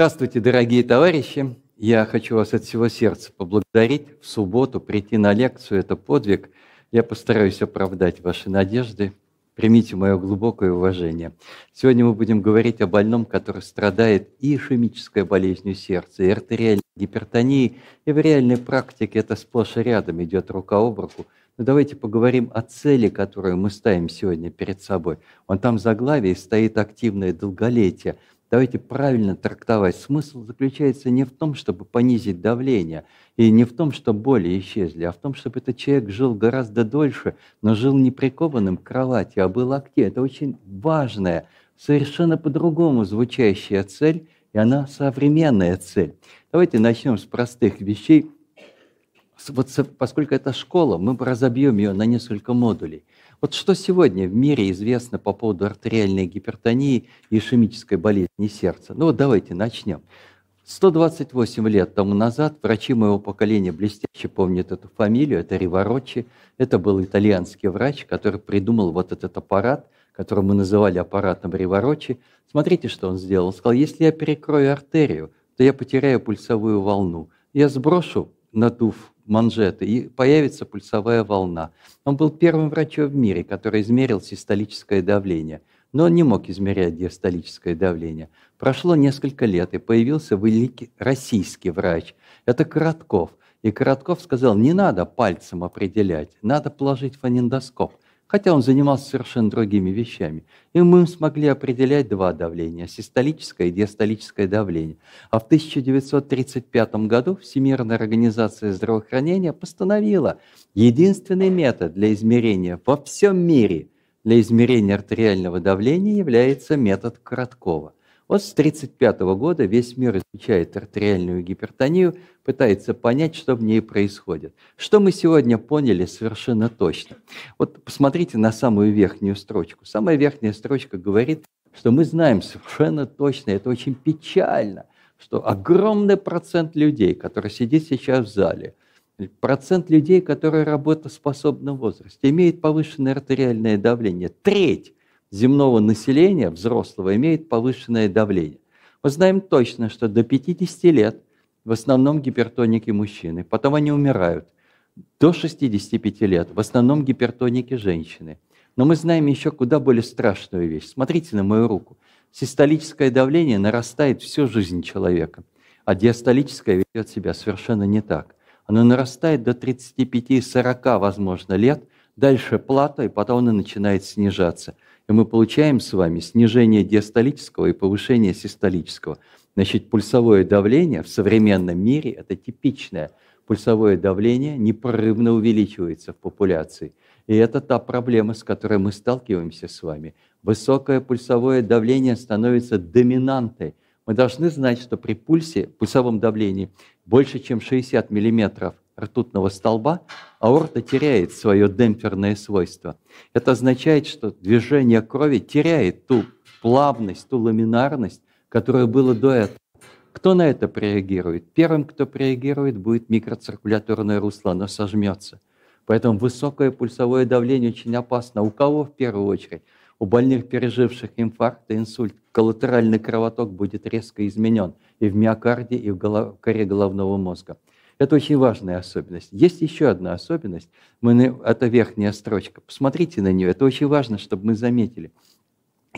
Здравствуйте, дорогие товарищи! Я хочу вас от всего сердца поблагодарить. В субботу прийти на лекцию – это подвиг. Я постараюсь оправдать ваши надежды. Примите мое глубокое уважение. Сегодня мы будем говорить о больном, который страдает и ишемической болезнью сердца, и артериальной гипертонией, и в реальной практике это сплошь и рядом идет рука об руку. Но давайте поговорим о цели, которую мы ставим сегодня перед собой. Вон там в заглавии стоит активное долголетие – Давайте правильно трактовать. Смысл заключается не в том, чтобы понизить давление, и не в том, чтобы боли исчезли, а в том, чтобы этот человек жил гораздо дольше, но жил не прикованным к кровати, а был активным. Это очень важная, совершенно по-другому звучащая цель, и она современная цель. Давайте начнем с простых вещей. Вот поскольку это школа, мы разобьем ее на несколько модулей. Вот что сегодня в мире известно по поводу артериальной гипертонии и ишемической болезни сердца? Ну вот давайте начнем. 128 лет тому назад врачи моего поколения блестяще помнят эту фамилию, это Риварочи. Это был итальянский врач, который придумал вот этот аппарат, который мы называли аппаратом Риварочи. Смотрите, что он сделал. Он сказал, если я перекрою артерию, то я потеряю пульсовую волну. Я сброшу надув манжеты, и появится пульсовая волна. Он был первым врачом в мире, который измерил систолическое давление, но он не мог измерять диастолическое давление. Прошло несколько лет, и появился великий российский врач. Это Коротков. И Коротков сказал, не надо пальцем определять, надо положить фонендоскоп – хотя он занимался совершенно другими вещами. И мы смогли определять два давления – систолическое и диастолическое давление. А в 1935 году Всемирная организация здравоохранения постановила единственный метод для измерения во всем мире для измерения артериального давления является метод Короткова. Вот с 1935 года весь мир изучает артериальную гипертонию, пытается понять, что в ней происходит. Что мы сегодня поняли совершенно точно? Вот посмотрите на самую верхнюю строчку. Самая верхняя строчка говорит, что мы знаем совершенно точно, это очень печально, что огромный процент людей, которые сидят сейчас в зале, процент людей, которые работоспособны в возрасте, имеет повышенное артериальное давление. Треть земного населения, взрослого, имеет повышенное давление. Мы знаем точно, что до 50 лет в основном гипертоники мужчины, потом они умирают. До 65 лет в основном гипертоники женщины. Но мы знаем еще куда более страшную вещь. Смотрите на мою руку. Систолическое давление нарастает всю жизнь человека, а диастолическое ведет себя совершенно не так. Оно нарастает до 35-40, возможно, лет, дальше плата, и потом оно начинает снижаться – и мы получаем с вами снижение диастолического и повышение систолического. Значит, пульсовое давление в современном мире – это типичное пульсовое давление непрерывно увеличивается в популяции. И это та проблема, с которой мы сталкиваемся с вами. Высокое пульсовое давление становится доминантой. Мы должны знать, что при пульсе, пульсовом давлении больше, чем 60 миллиметров ртутного столба, аорта теряет свое демпферное свойство. Это означает, что движение крови теряет ту плавность, ту ламинарность, которая была до этого. Кто на это реагирует? Первым, кто реагирует, будет микроциркуляторное русло, оно сожмется. Поэтому высокое пульсовое давление очень опасно. У кого в первую очередь? У больных, переживших инфаркт и инсульт, коллатеральный кровоток будет резко изменен и в миокарде, и в коре головного мозга. Это очень важная особенность. Есть еще одна особенность. Мы, это верхняя строчка. Посмотрите на нее. Это очень важно, чтобы мы заметили.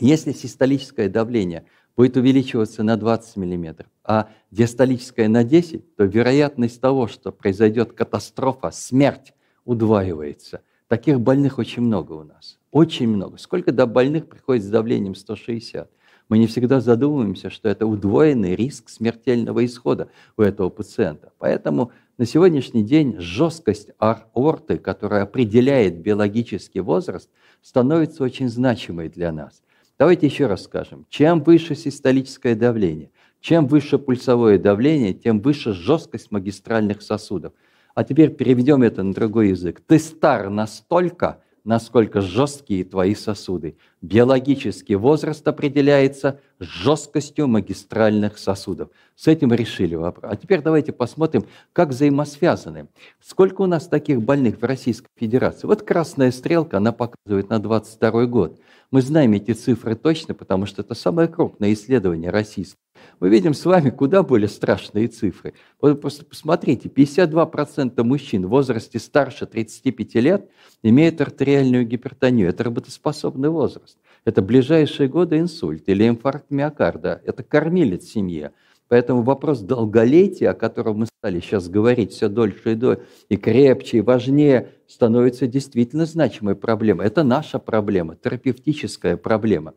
Если систолическое давление будет увеличиваться на 20 мм, а диастолическое на 10, то вероятность того, что произойдет катастрофа, смерть, удваивается. Таких больных очень много у нас. Очень много. Сколько до больных приходит с давлением 160? Мы не всегда задумываемся, что это удвоенный риск смертельного исхода у этого пациента. Поэтому на сегодняшний день жесткость аорты, которая определяет биологический возраст, становится очень значимой для нас. Давайте еще раз скажем, чем выше систолическое давление, чем выше пульсовое давление, тем выше жесткость магистральных сосудов. А теперь переведем это на другой язык. Ты стар настолько, насколько жесткие твои сосуды. Биологический возраст определяется жесткостью магистральных сосудов. С этим решили вопрос. А теперь давайте посмотрим, как взаимосвязаны. Сколько у нас таких больных в Российской Федерации? Вот красная стрелка, она показывает на 22 год. Мы знаем эти цифры точно, потому что это самое крупное исследование российское. Мы видим с вами куда более страшные цифры. Вот просто посмотрите, 52% мужчин в возрасте старше 35 лет имеют артериальную гипертонию. Это работоспособный возраст. Это ближайшие годы инсульт или инфаркт миокарда. Это кормилец семьи. Поэтому вопрос долголетия, о котором мы стали сейчас говорить все дольше и дольше, и крепче, и важнее, становится действительно значимой проблемой. Это наша проблема, терапевтическая проблема.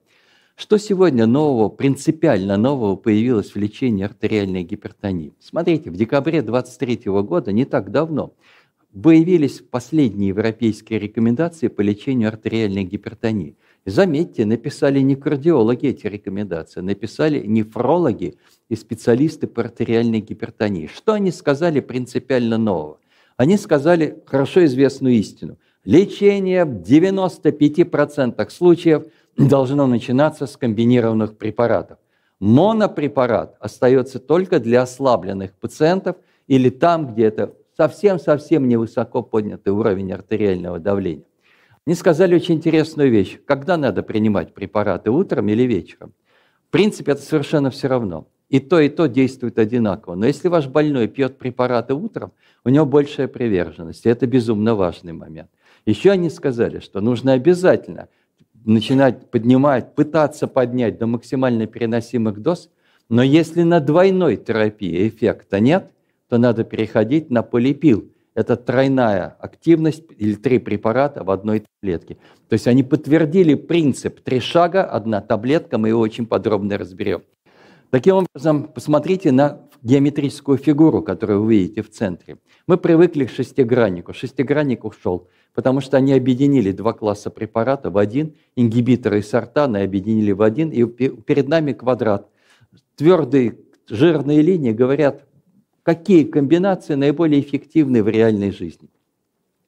Что сегодня нового, принципиально нового появилось в лечении артериальной гипертонии? Смотрите, в декабре 2023 года, не так давно, появились последние европейские рекомендации по лечению артериальной гипертонии. Заметьте, написали не кардиологи эти рекомендации, написали нефрологи и специалисты по артериальной гипертонии. Что они сказали принципиально нового? Они сказали хорошо известную истину. Лечение в 95% случаев должно начинаться с комбинированных препаратов. Монопрепарат остается только для ослабленных пациентов или там, где это совсем-совсем невысоко поднятый уровень артериального давления. Они сказали очень интересную вещь. Когда надо принимать препараты, утром или вечером? В принципе, это совершенно все равно. И то, и то действует одинаково. Но если ваш больной пьет препараты утром, у него большая приверженность. И это безумно важный момент. Еще они сказали, что нужно обязательно начинать поднимать, пытаться поднять до максимально переносимых доз, но если на двойной терапии эффекта нет, то надо переходить на полипил – это тройная активность или три препарата в одной таблетке. То есть они подтвердили принцип три шага, одна таблетка, мы его очень подробно разберем. Таким образом, посмотрите на геометрическую фигуру, которую вы видите в центре. Мы привыкли к шестиграннику. Шестигранник ушел, потому что они объединили два класса препарата в один, ингибиторы сортана объединили в один, и перед нами квадрат. Твердые жирные линии говорят какие комбинации наиболее эффективны в реальной жизни.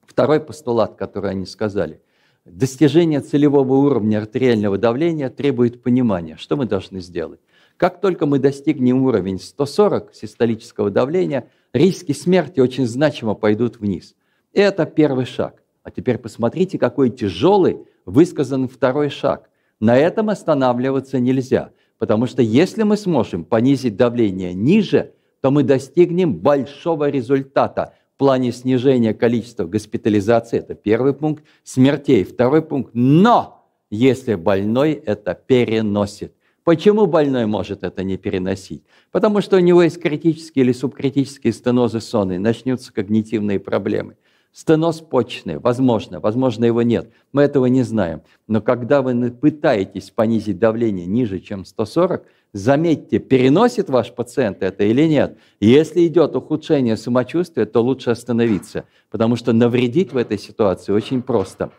Второй постулат, который они сказали. Достижение целевого уровня артериального давления требует понимания, что мы должны сделать. Как только мы достигнем уровень 140 систолического давления, риски смерти очень значимо пойдут вниз. Это первый шаг. А теперь посмотрите, какой тяжелый высказан второй шаг. На этом останавливаться нельзя, потому что если мы сможем понизить давление ниже то мы достигнем большого результата в плане снижения количества госпитализаций. Это первый пункт. Смертей. Второй пункт. Но если больной это переносит. Почему больной может это не переносить? Потому что у него есть критические или субкритические стенозы сонной, начнутся когнитивные проблемы. Стеноз почечный, возможно, возможно его нет, мы этого не знаем. Но когда вы пытаетесь понизить давление ниже, чем 140, заметьте, переносит ваш пациент это или нет. Если идет ухудшение самочувствия, то лучше остановиться, потому что навредить в этой ситуации очень просто.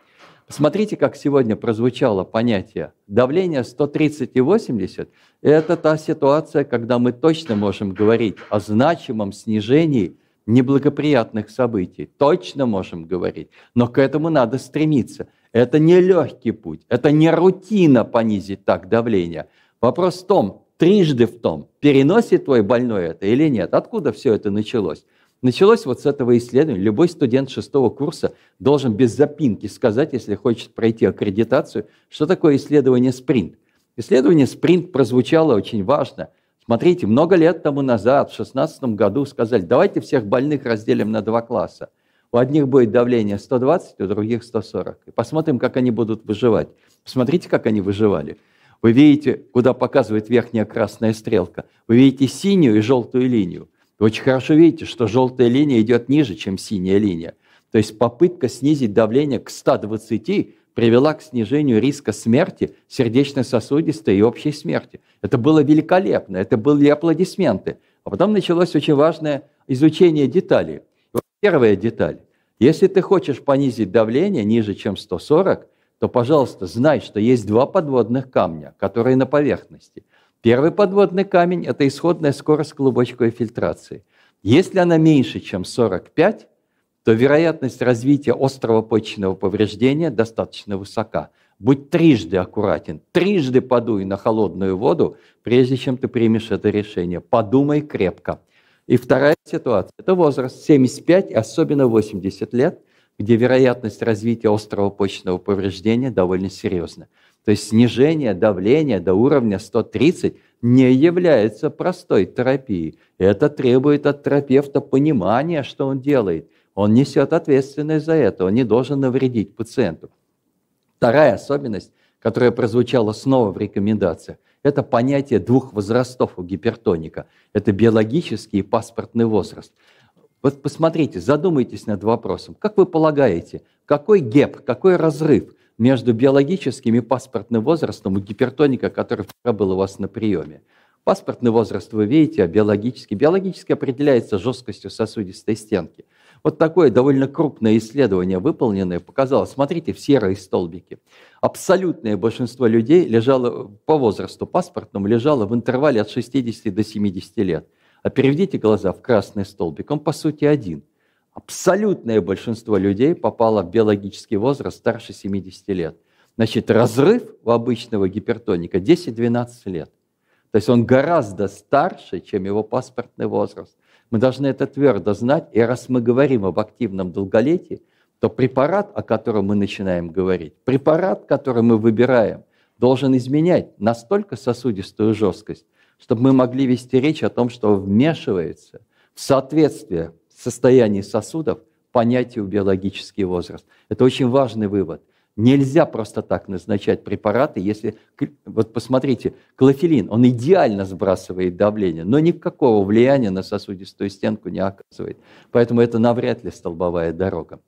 Посмотрите, как сегодня прозвучало понятие давление 130 и 80. Это та ситуация, когда мы точно можем говорить о значимом снижении неблагоприятных событий. Точно можем говорить. Но к этому надо стремиться. Это не легкий путь. Это не рутина понизить так давление. Вопрос в том, трижды в том, переносит твой больной это или нет. Откуда все это началось? Началось вот с этого исследования. Любой студент шестого курса должен без запинки сказать, если хочет пройти аккредитацию, что такое исследование спринт. Исследование спринт прозвучало очень важно – Смотрите, много лет тому назад, в 2016 году, сказали, давайте всех больных разделим на два класса. У одних будет давление 120, у других 140. И посмотрим, как они будут выживать. Посмотрите, как они выживали. Вы видите, куда показывает верхняя красная стрелка. Вы видите синюю и желтую линию. Вы очень хорошо видите, что желтая линия идет ниже, чем синяя линия. То есть попытка снизить давление к 120 привела к снижению риска смерти, сердечно-сосудистой и общей смерти. Это было великолепно, это были аплодисменты. А потом началось очень важное изучение деталей. Первая деталь. Если ты хочешь понизить давление ниже, чем 140, то, пожалуйста, знай, что есть два подводных камня, которые на поверхности. Первый подводный камень – это исходная скорость клубочковой фильтрации. Если она меньше, чем 45, то вероятность развития острого почечного повреждения достаточно высока. Будь трижды аккуратен, трижды подуй на холодную воду, прежде чем ты примешь это решение. Подумай крепко. И вторая ситуация – это возраст 75 и особенно 80 лет, где вероятность развития острого почечного повреждения довольно серьезна. То есть снижение давления до уровня 130 не является простой терапией. Это требует от терапевта понимания, что он делает. Он несет ответственность за это, он не должен навредить пациенту. Вторая особенность, которая прозвучала снова в рекомендациях, это понятие двух возрастов у гипертоника. Это биологический и паспортный возраст. Вот посмотрите, задумайтесь над вопросом. Как вы полагаете, какой геп, какой разрыв между биологическим и паспортным возрастом у гипертоника, который вчера был у вас на приеме? Паспортный возраст вы видите, а биологический? Биологически определяется жесткостью сосудистой стенки. Вот такое довольно крупное исследование выполненное показало, смотрите, в серые столбики. Абсолютное большинство людей лежало по возрасту паспортному, лежало в интервале от 60 до 70 лет. А переведите глаза в красный столбик, он по сути один. Абсолютное большинство людей попало в биологический возраст старше 70 лет. Значит, разрыв у обычного гипертоника 10-12 лет. То есть он гораздо старше, чем его паспортный возраст. Мы должны это твердо знать, и раз мы говорим об активном долголетии, то препарат, о котором мы начинаем говорить, препарат, который мы выбираем, должен изменять настолько сосудистую жесткость, чтобы мы могли вести речь о том, что вмешивается в соответствие состояния сосудов понятию биологический возраст. Это очень важный вывод. Нельзя просто так назначать препараты, если... Вот посмотрите, клофелин, он идеально сбрасывает давление, но никакого влияния на сосудистую стенку не оказывает. Поэтому это навряд ли столбовая дорога.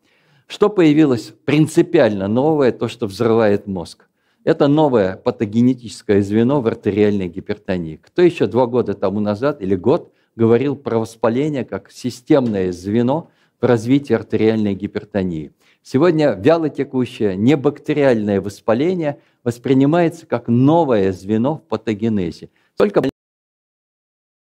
Что появилось принципиально новое, то, что взрывает мозг? Это новое патогенетическое звено в артериальной гипертонии. Кто еще два года тому назад или год говорил про воспаление как системное звено в развитии артериальной гипертонии? Сегодня вялотекущее небактериальное воспаление воспринимается как новое звено в патогенезе. Только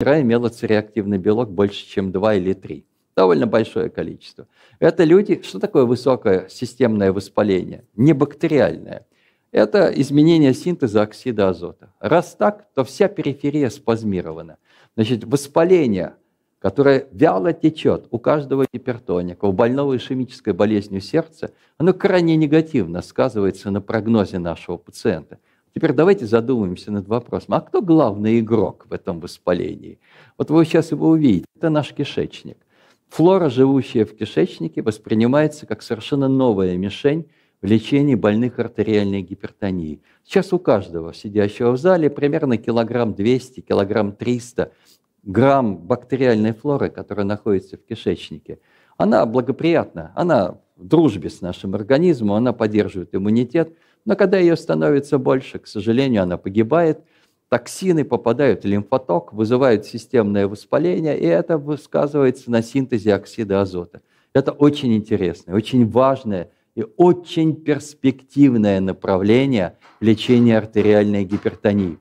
имела цереактивный белок больше, чем 2 или 3. Довольно большое количество. Это люди, что такое высокое системное воспаление? Небактериальное это изменение синтеза оксида азота. Раз так, то вся периферия спазмирована. Значит, воспаление, которое вяло течет у каждого гипертоника, у больного ишемической болезнью сердца, оно крайне негативно сказывается на прогнозе нашего пациента. Теперь давайте задумаемся над вопросом, а кто главный игрок в этом воспалении? Вот вы сейчас его увидите, это наш кишечник. Флора, живущая в кишечнике, воспринимается как совершенно новая мишень в лечении больных артериальной гипертонией. Сейчас у каждого сидящего в зале примерно килограмм 200, килограмм 300 грамм бактериальной флоры, которая находится в кишечнике. Она благоприятна, она в дружбе с нашим организмом, она поддерживает иммунитет, но когда ее становится больше, к сожалению, она погибает, токсины попадают в лимфоток, вызывают системное воспаление, и это высказывается на синтезе оксида азота. Это очень интересное, очень важное и очень перспективное направление лечения артериальной гипертонии.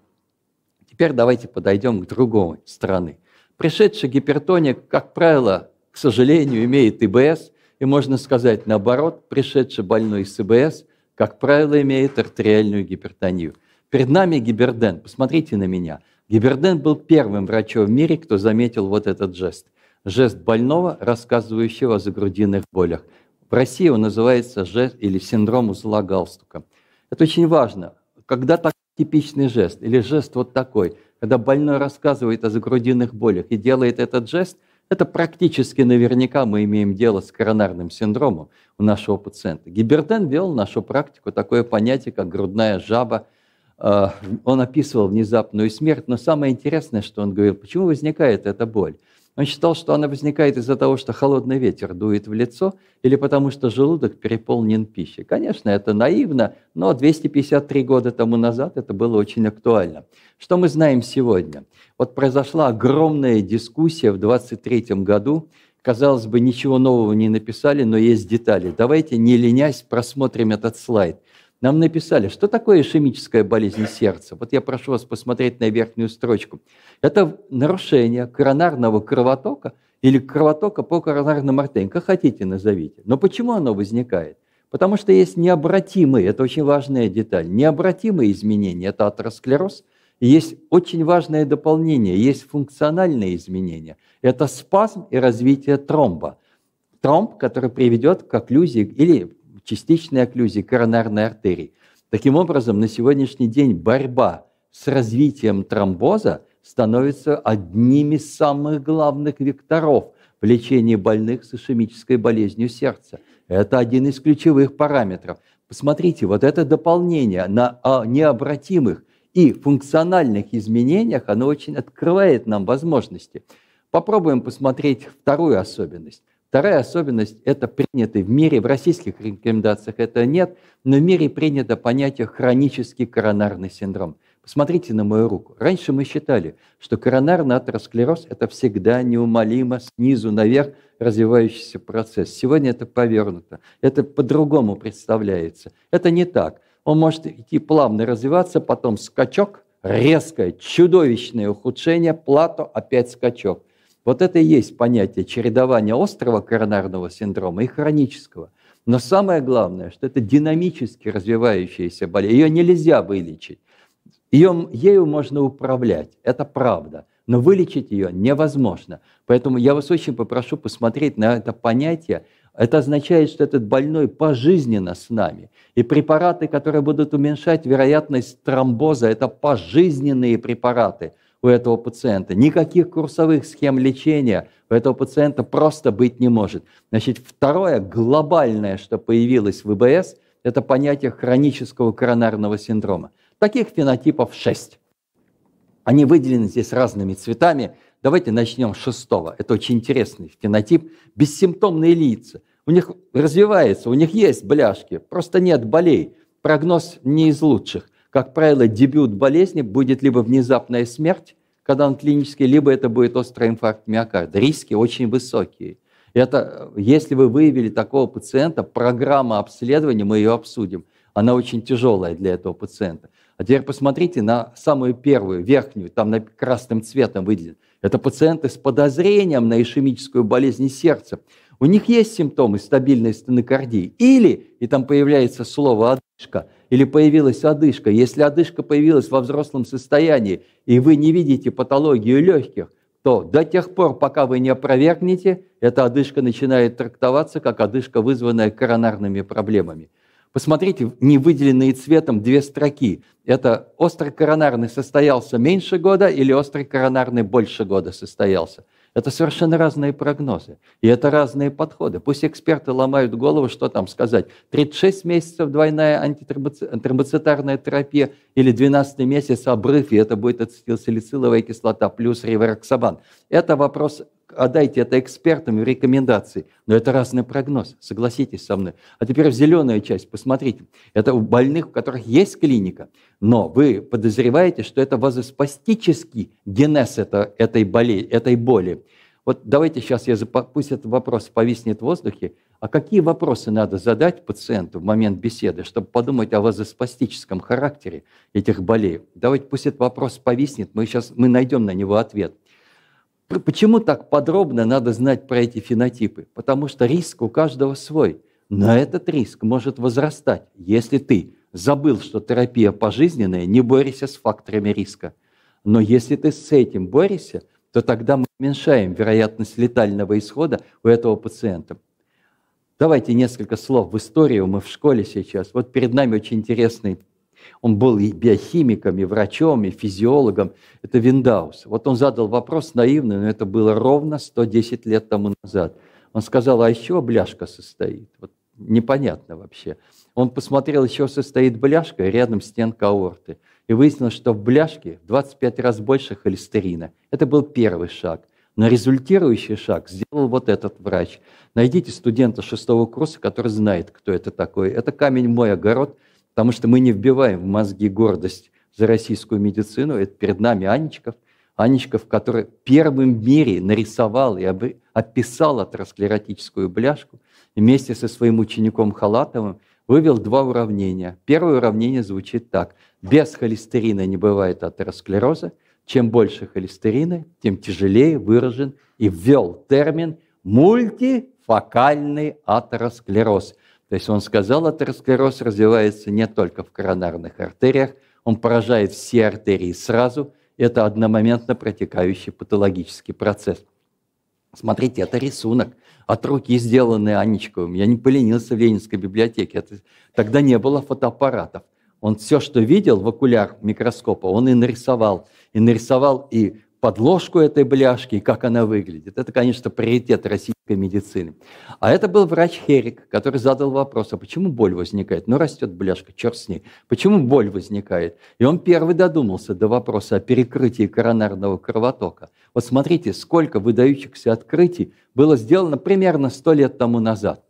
Теперь давайте подойдем к другой стороны. Пришедший гипертоник, как правило, к сожалению, имеет ИБС, и можно сказать наоборот, пришедший больной с ИБС, как правило, имеет артериальную гипертонию. Перед нами Гиберден. Посмотрите на меня. Гиберден был первым врачом в мире, кто заметил вот этот жест. Жест больного, рассказывающего о загрудинных болях. В России он называется жест или синдром узла галстука. Это очень важно. Когда так типичный жест или жест вот такой, когда больной рассказывает о загрудинных болях и делает этот жест, это практически наверняка мы имеем дело с коронарным синдромом у нашего пациента. Гиберден ввел в нашу практику такое понятие, как грудная жаба. А, он описывал внезапную смерть, но самое интересное, что он говорил, почему возникает эта боль? Он считал, что она возникает из-за того, что холодный ветер дует в лицо или потому что желудок переполнен пищей. Конечно, это наивно, но 253 года тому назад это было очень актуально. Что мы знаем сегодня? Вот произошла огромная дискуссия в 23 году. Казалось бы, ничего нового не написали, но есть детали. Давайте, не ленясь, просмотрим этот слайд. Нам написали, что такое ишемическая болезнь сердца. Вот я прошу вас посмотреть на верхнюю строчку. Это нарушение коронарного кровотока или кровотока по коронарным артериям, как хотите назовите. Но почему оно возникает? Потому что есть необратимые, это очень важная деталь, необратимые изменения, это атеросклероз, и есть очень важное дополнение, есть функциональные изменения. Это спазм и развитие тромба. Тромб, который приведет к окклюзии или частичной окклюзии коронарной артерии. Таким образом, на сегодняшний день борьба с развитием тромбоза становится одним из самых главных векторов в лечении больных с ишемической болезнью сердца. Это один из ключевых параметров. Посмотрите, вот это дополнение на необратимых и функциональных изменениях, оно очень открывает нам возможности. Попробуем посмотреть вторую особенность. Вторая особенность – это принятый в мире, в российских рекомендациях это нет, но в мире принято понятие хронический коронарный синдром. Посмотрите на мою руку. Раньше мы считали, что коронарный атеросклероз – это всегда неумолимо снизу наверх развивающийся процесс. Сегодня это повернуто. Это по-другому представляется. Это не так. Он может идти плавно развиваться, потом скачок, резкое, чудовищное ухудшение, плато, опять скачок. Вот это и есть понятие чередования острого коронарного синдрома и хронического. Но самое главное, что это динамически развивающаяся болезнь. Ее нельзя вылечить. Ее, ею можно управлять, это правда, но вылечить ее невозможно. Поэтому я вас очень попрошу посмотреть на это понятие. Это означает, что этот больной пожизненно с нами. И препараты, которые будут уменьшать вероятность тромбоза, это пожизненные препараты у этого пациента. Никаких курсовых схем лечения у этого пациента просто быть не может. Значит, второе глобальное, что появилось в ИБС, это понятие хронического коронарного синдрома. Таких фенотипов шесть. Они выделены здесь разными цветами. Давайте начнем с шестого. Это очень интересный фенотип. Бессимптомные лица. У них развивается, у них есть бляшки, просто нет болей. Прогноз не из лучших. Как правило, дебют болезни будет либо внезапная смерть, когда он клинический, либо это будет острый инфаркт миокарда. Риски очень высокие. Это, если вы выявили такого пациента, программа обследования, мы ее обсудим, она очень тяжелая для этого пациента. А теперь посмотрите на самую первую, верхнюю, там на красным цветом выделен. Это пациенты с подозрением на ишемическую болезнь сердца. У них есть симптомы стабильной стенокардии. Или, и там появляется слово «одышка», или появилась одышка. Если одышка появилась во взрослом состоянии, и вы не видите патологию легких, то до тех пор, пока вы не опровергнете, эта одышка начинает трактоваться как одышка, вызванная коронарными проблемами. Посмотрите, не выделенные цветом две строки. Это острый коронарный состоялся меньше года или острый коронарный больше года состоялся. Это совершенно разные прогнозы. И это разные подходы. Пусть эксперты ломают голову, что там сказать. 36 месяцев двойная антитромбоцитарная терапия или 12 месяц обрыв, и это будет ацетилсалициловая кислота плюс ривероксабан. Это вопрос отдайте это экспертам и рекомендации. Но это разный прогноз, согласитесь со мной. А теперь в зеленую часть, посмотрите. Это у больных, у которых есть клиника, но вы подозреваете, что это вазоспастический генез это, этой, боли, этой боли. Вот давайте сейчас я пусть этот вопрос повиснет в воздухе. А какие вопросы надо задать пациенту в момент беседы, чтобы подумать о вазоспастическом характере этих болей? Давайте пусть этот вопрос повиснет, мы сейчас мы найдем на него ответ. Почему так подробно надо знать про эти фенотипы? Потому что риск у каждого свой. Но этот риск может возрастать, если ты забыл, что терапия пожизненная, не борься с факторами риска. Но если ты с этим борешься, то тогда мы уменьшаем вероятность летального исхода у этого пациента. Давайте несколько слов в историю. Мы в школе сейчас. Вот перед нами очень интересный он был и биохимиком, и врачом, и физиологом. Это Виндаус. Вот он задал вопрос наивный, но это было ровно 110 лет тому назад. Он сказал, а еще бляшка состоит? Вот непонятно вообще. Он посмотрел, еще состоит бляшка, и рядом стенка аорты. И выяснилось, что в бляшке в 25 раз больше холестерина. Это был первый шаг. Но результирующий шаг сделал вот этот врач. Найдите студента шестого курса, который знает, кто это такой. Это камень мой огород – потому что мы не вбиваем в мозги гордость за российскую медицину. Это перед нами Анечков, Анечков, который первым в мире нарисовал и описал атеросклеротическую бляшку, вместе со своим учеником Халатовым вывел два уравнения. Первое уравнение звучит так. Без холестерина не бывает атеросклероза. Чем больше холестерина, тем тяжелее выражен и ввел термин мультифокальный атеросклероз – то есть он сказал, атеросклероз развивается не только в коронарных артериях, он поражает все артерии сразу. Это одномоментно протекающий патологический процесс. Смотрите, это рисунок от руки сделанный Анечковым. Я не поленился в Ленинской библиотеке. Это, тогда не было фотоаппаратов. Он все, что видел в окуляр микроскопа, он и нарисовал. И нарисовал и подложку этой бляшки и как она выглядит. Это, конечно, приоритет российской медицины. А это был врач Херик, который задал вопрос, а почему боль возникает? Ну, растет бляшка, черт с ней. Почему боль возникает? И он первый додумался до вопроса о перекрытии коронарного кровотока. Вот смотрите, сколько выдающихся открытий было сделано примерно сто лет тому назад.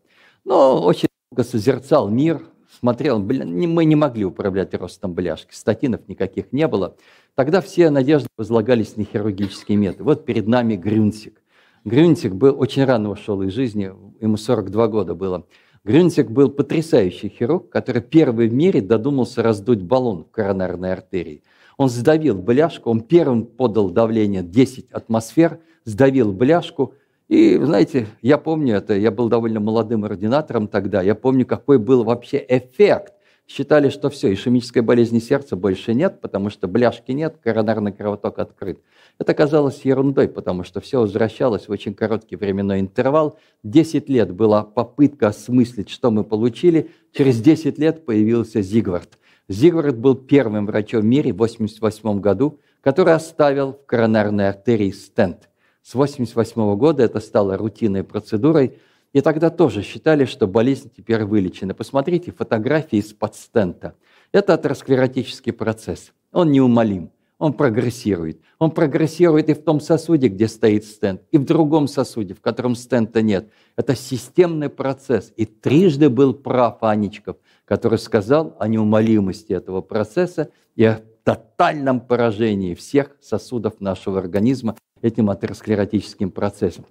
Но очень много созерцал мир, смотрел, мы не могли управлять ростом бляшки, статинов никаких не было. Тогда все надежды возлагались на хирургические методы. Вот перед нами Грюнсик. Грюнсик был, очень рано ушел из жизни, ему 42 года было. Грюнсик был потрясающий хирург, который первый в мире додумался раздуть баллон в коронарной артерии. Он сдавил бляшку, он первым подал давление 10 атмосфер, сдавил бляшку. И, знаете, я помню это, я был довольно молодым ординатором тогда, я помню, какой был вообще эффект считали, что все, ишемической болезни сердца больше нет, потому что бляшки нет, коронарный кровоток открыт. Это казалось ерундой, потому что все возвращалось в очень короткий временной интервал. 10 лет была попытка осмыслить, что мы получили. Через 10 лет появился Зигвард. Зигвард был первым врачом в мире в 1988 году, который оставил в коронарной артерии стенд. С 1988 года это стало рутинной процедурой – и тогда тоже считали, что болезнь теперь вылечена. Посмотрите фотографии из-под стента. Это атеросклеротический процесс. Он неумолим, он прогрессирует. Он прогрессирует и в том сосуде, где стоит стенд, и в другом сосуде, в котором стента нет. Это системный процесс. И трижды был прав Анечков, который сказал о неумолимости этого процесса и о тотальном поражении всех сосудов нашего организма этим атеросклеротическим процессом.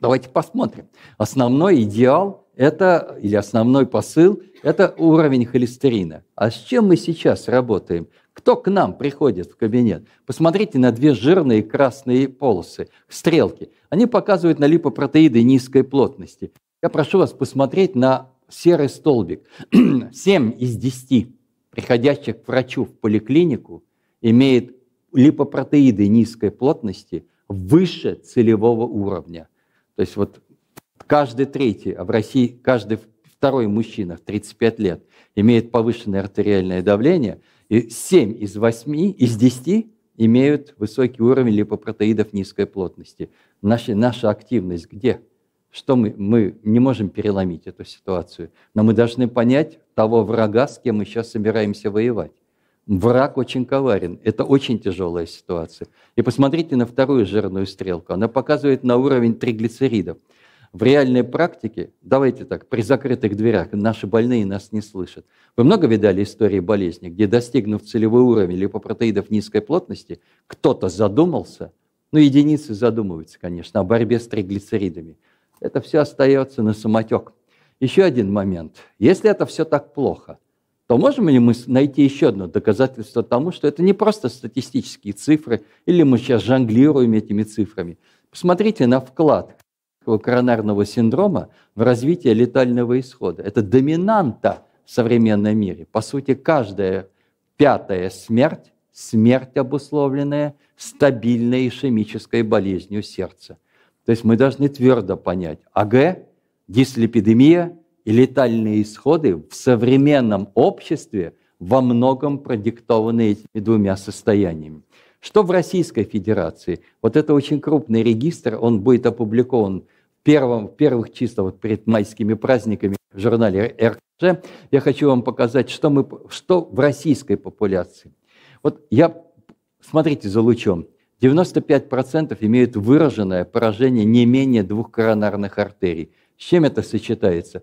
Давайте посмотрим. Основной идеал это, или основной посыл – это уровень холестерина. А с чем мы сейчас работаем? Кто к нам приходит в кабинет? Посмотрите на две жирные красные полосы, стрелки. Они показывают на липопротеиды низкой плотности. Я прошу вас посмотреть на серый столбик. 7 из 10 приходящих к врачу в поликлинику имеет липопротеиды низкой плотности выше целевого уровня – то есть вот каждый третий, а в России каждый второй мужчина в 35 лет имеет повышенное артериальное давление, и 7 из 8, из 10 имеют высокий уровень липопротеидов низкой плотности. Наша, наша активность где? Что мы, мы не можем переломить эту ситуацию, но мы должны понять того врага, с кем мы сейчас собираемся воевать. Враг очень коварен. Это очень тяжелая ситуация. И посмотрите на вторую жирную стрелку. Она показывает на уровень триглицеридов. В реальной практике, давайте так, при закрытых дверях наши больные нас не слышат. Вы много видали истории болезни, где, достигнув целевой уровень липопротеидов низкой плотности, кто-то задумался, ну, единицы задумываются, конечно, о борьбе с триглицеридами. Это все остается на самотек. Еще один момент. Если это все так плохо – то можем ли мы найти еще одно доказательство тому, что это не просто статистические цифры, или мы сейчас жонглируем этими цифрами. Посмотрите на вклад коронарного синдрома в развитие летального исхода. Это доминанта в современном мире. По сути, каждая пятая смерть – смерть, обусловленная стабильной ишемической болезнью сердца. То есть мы должны твердо понять, АГ, дислепидемия и летальные исходы в современном обществе во многом продиктованы этими двумя состояниями. Что в Российской Федерации? Вот это очень крупный регистр, он будет опубликован в, первом, в первых числах вот перед майскими праздниками в журнале РКЖ. Я хочу вам показать, что, мы, что в российской популяции. Вот я, смотрите за лучом, 95% имеют выраженное поражение не менее двух коронарных артерий. С чем это сочетается?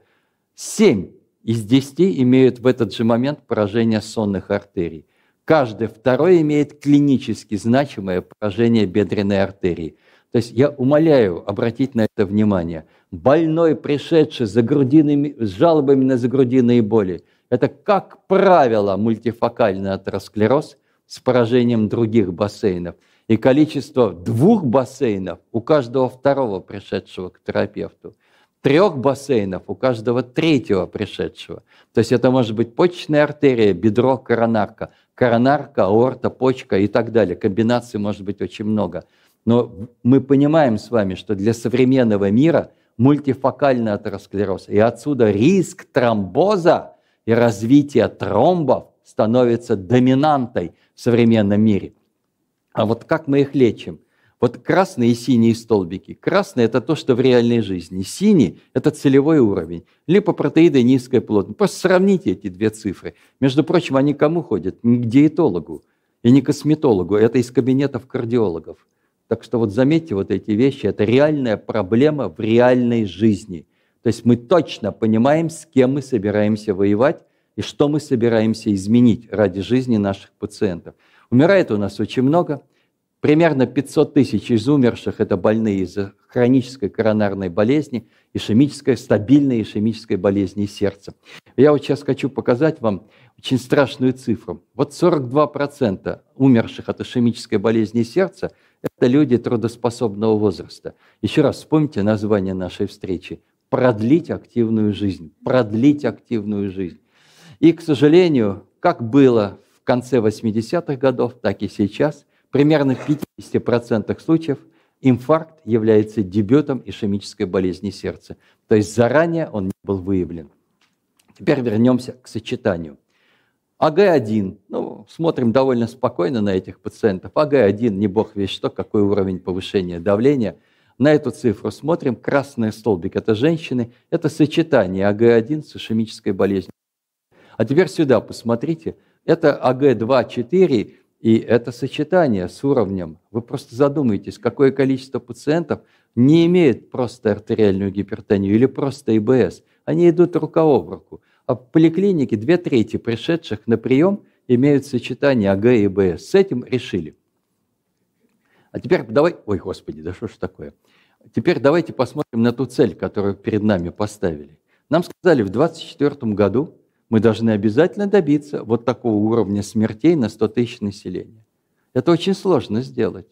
7 из 10 имеют в этот же момент поражение сонных артерий. Каждый второй имеет клинически значимое поражение бедренной артерии. То есть я умоляю обратить на это внимание. Больной, пришедший за грудинами, с жалобами на загрудинные боли, это, как правило, мультифокальный атеросклероз с поражением других бассейнов. И количество двух бассейнов у каждого второго пришедшего к терапевту – трех бассейнов у каждого третьего пришедшего. То есть это может быть почечная артерия, бедро, коронарка, коронарка, аорта, почка и так далее. Комбинаций может быть очень много. Но мы понимаем с вами, что для современного мира мультифокальный атеросклероз, и отсюда риск тромбоза и развития тромбов становится доминантой в современном мире. А вот как мы их лечим? Вот красные и синие столбики. Красный – это то, что в реальной жизни. Синий – это целевой уровень. Липопротеиды низкая плотность. Просто сравните эти две цифры. Между прочим, они кому ходят? Не к диетологу и не к косметологу. Это из кабинетов кардиологов. Так что вот заметьте вот эти вещи. Это реальная проблема в реальной жизни. То есть мы точно понимаем, с кем мы собираемся воевать и что мы собираемся изменить ради жизни наших пациентов. Умирает у нас очень много – Примерно 500 тысяч из умерших – это больные из-за хронической коронарной болезни, ишемической, стабильной ишемической болезни сердца. Я вот сейчас хочу показать вам очень страшную цифру. Вот 42% умерших от ишемической болезни сердца – это люди трудоспособного возраста. Еще раз вспомните название нашей встречи – продлить активную жизнь, продлить активную жизнь. И, к сожалению, как было в конце 80-х годов, так и сейчас – примерно в 50% случаев инфаркт является дебютом ишемической болезни сердца. То есть заранее он не был выявлен. Теперь вернемся к сочетанию. АГ1, ну, смотрим довольно спокойно на этих пациентов. АГ1, не бог весь что, какой уровень повышения давления. На эту цифру смотрим. Красный столбик – это женщины. Это сочетание АГ1 с ишемической болезнью. А теперь сюда посмотрите. Это АГ2, 4 и это сочетание с уровнем, вы просто задумаетесь, какое количество пациентов не имеет просто артериальную гипертонию или просто ИБС. Они идут рука об руку. А в поликлинике две трети пришедших на прием имеют сочетание АГ и ИБС. С этим решили. А теперь давай... Ой, господи, да что ж такое? Теперь давайте посмотрим на ту цель, которую перед нами поставили. Нам сказали в 2024 году мы должны обязательно добиться вот такого уровня смертей на 100 тысяч населения. Это очень сложно сделать.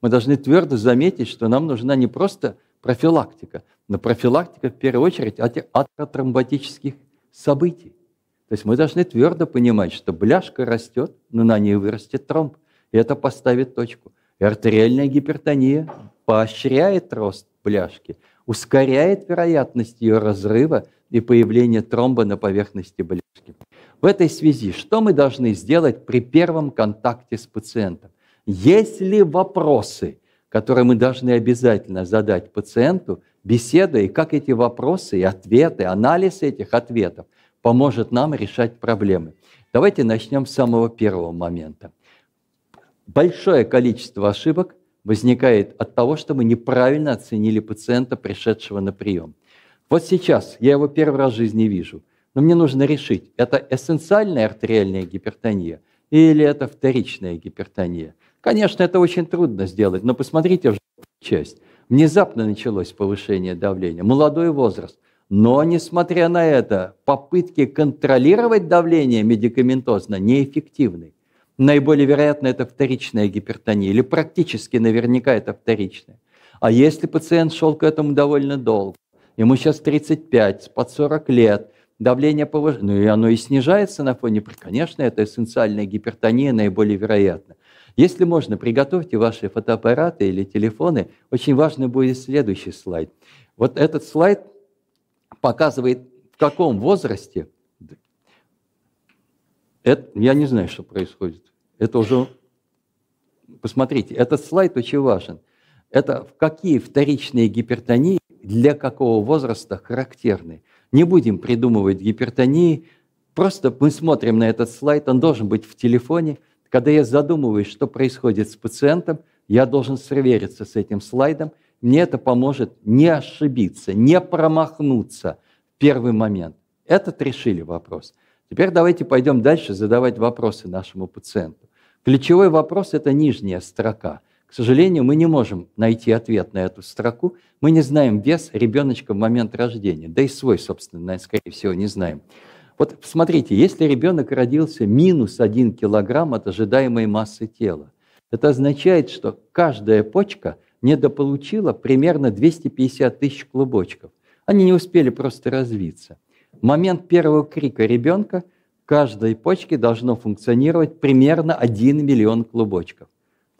Мы должны твердо заметить, что нам нужна не просто профилактика, но профилактика в первую очередь от атеротромботических событий. То есть мы должны твердо понимать, что бляшка растет, но на ней вырастет тромб, и это поставит точку. И артериальная гипертония поощряет рост бляшки, ускоряет вероятность ее разрыва и появления тромба на поверхности бляшки. В этой связи, что мы должны сделать при первом контакте с пациентом? Есть ли вопросы, которые мы должны обязательно задать пациенту, беседа, и как эти вопросы и ответы, анализ этих ответов поможет нам решать проблемы? Давайте начнем с самого первого момента. Большое количество ошибок возникает от того, что мы неправильно оценили пациента, пришедшего на прием. Вот сейчас я его первый раз в жизни вижу, но мне нужно решить, это эссенциальная артериальная гипертония или это вторичная гипертония. Конечно, это очень трудно сделать, но посмотрите в часть. Внезапно началось повышение давления, молодой возраст. Но, несмотря на это, попытки контролировать давление медикаментозно неэффективны. Наиболее вероятно, это вторичная гипертония, или практически наверняка это вторичная. А если пациент шел к этому довольно долго, ему сейчас 35, под 40 лет, давление повышено, ну и оно и снижается на фоне, конечно, это эссенциальная гипертония наиболее вероятна. Если можно, приготовьте ваши фотоаппараты или телефоны. Очень важный будет следующий слайд. Вот этот слайд показывает, в каком возрасте это, я не знаю, что происходит. Это уже... Посмотрите, этот слайд очень важен. Это в какие вторичные гипертонии для какого возраста характерны. Не будем придумывать гипертонии, просто мы смотрим на этот слайд, он должен быть в телефоне. Когда я задумываюсь, что происходит с пациентом, я должен свериться с этим слайдом. Мне это поможет не ошибиться, не промахнуться в первый момент. Этот решили вопрос. Теперь давайте пойдем дальше задавать вопросы нашему пациенту. Ключевой вопрос – это нижняя строка. К сожалению, мы не можем найти ответ на эту строку. Мы не знаем вес ребеночка в момент рождения, да и свой, собственно, скорее всего, не знаем. Вот смотрите, если ребенок родился минус 1 килограмм от ожидаемой массы тела, это означает, что каждая почка недополучила примерно 250 тысяч клубочков. Они не успели просто развиться момент первого крика ребенка в каждой почке должно функционировать примерно 1 миллион клубочков.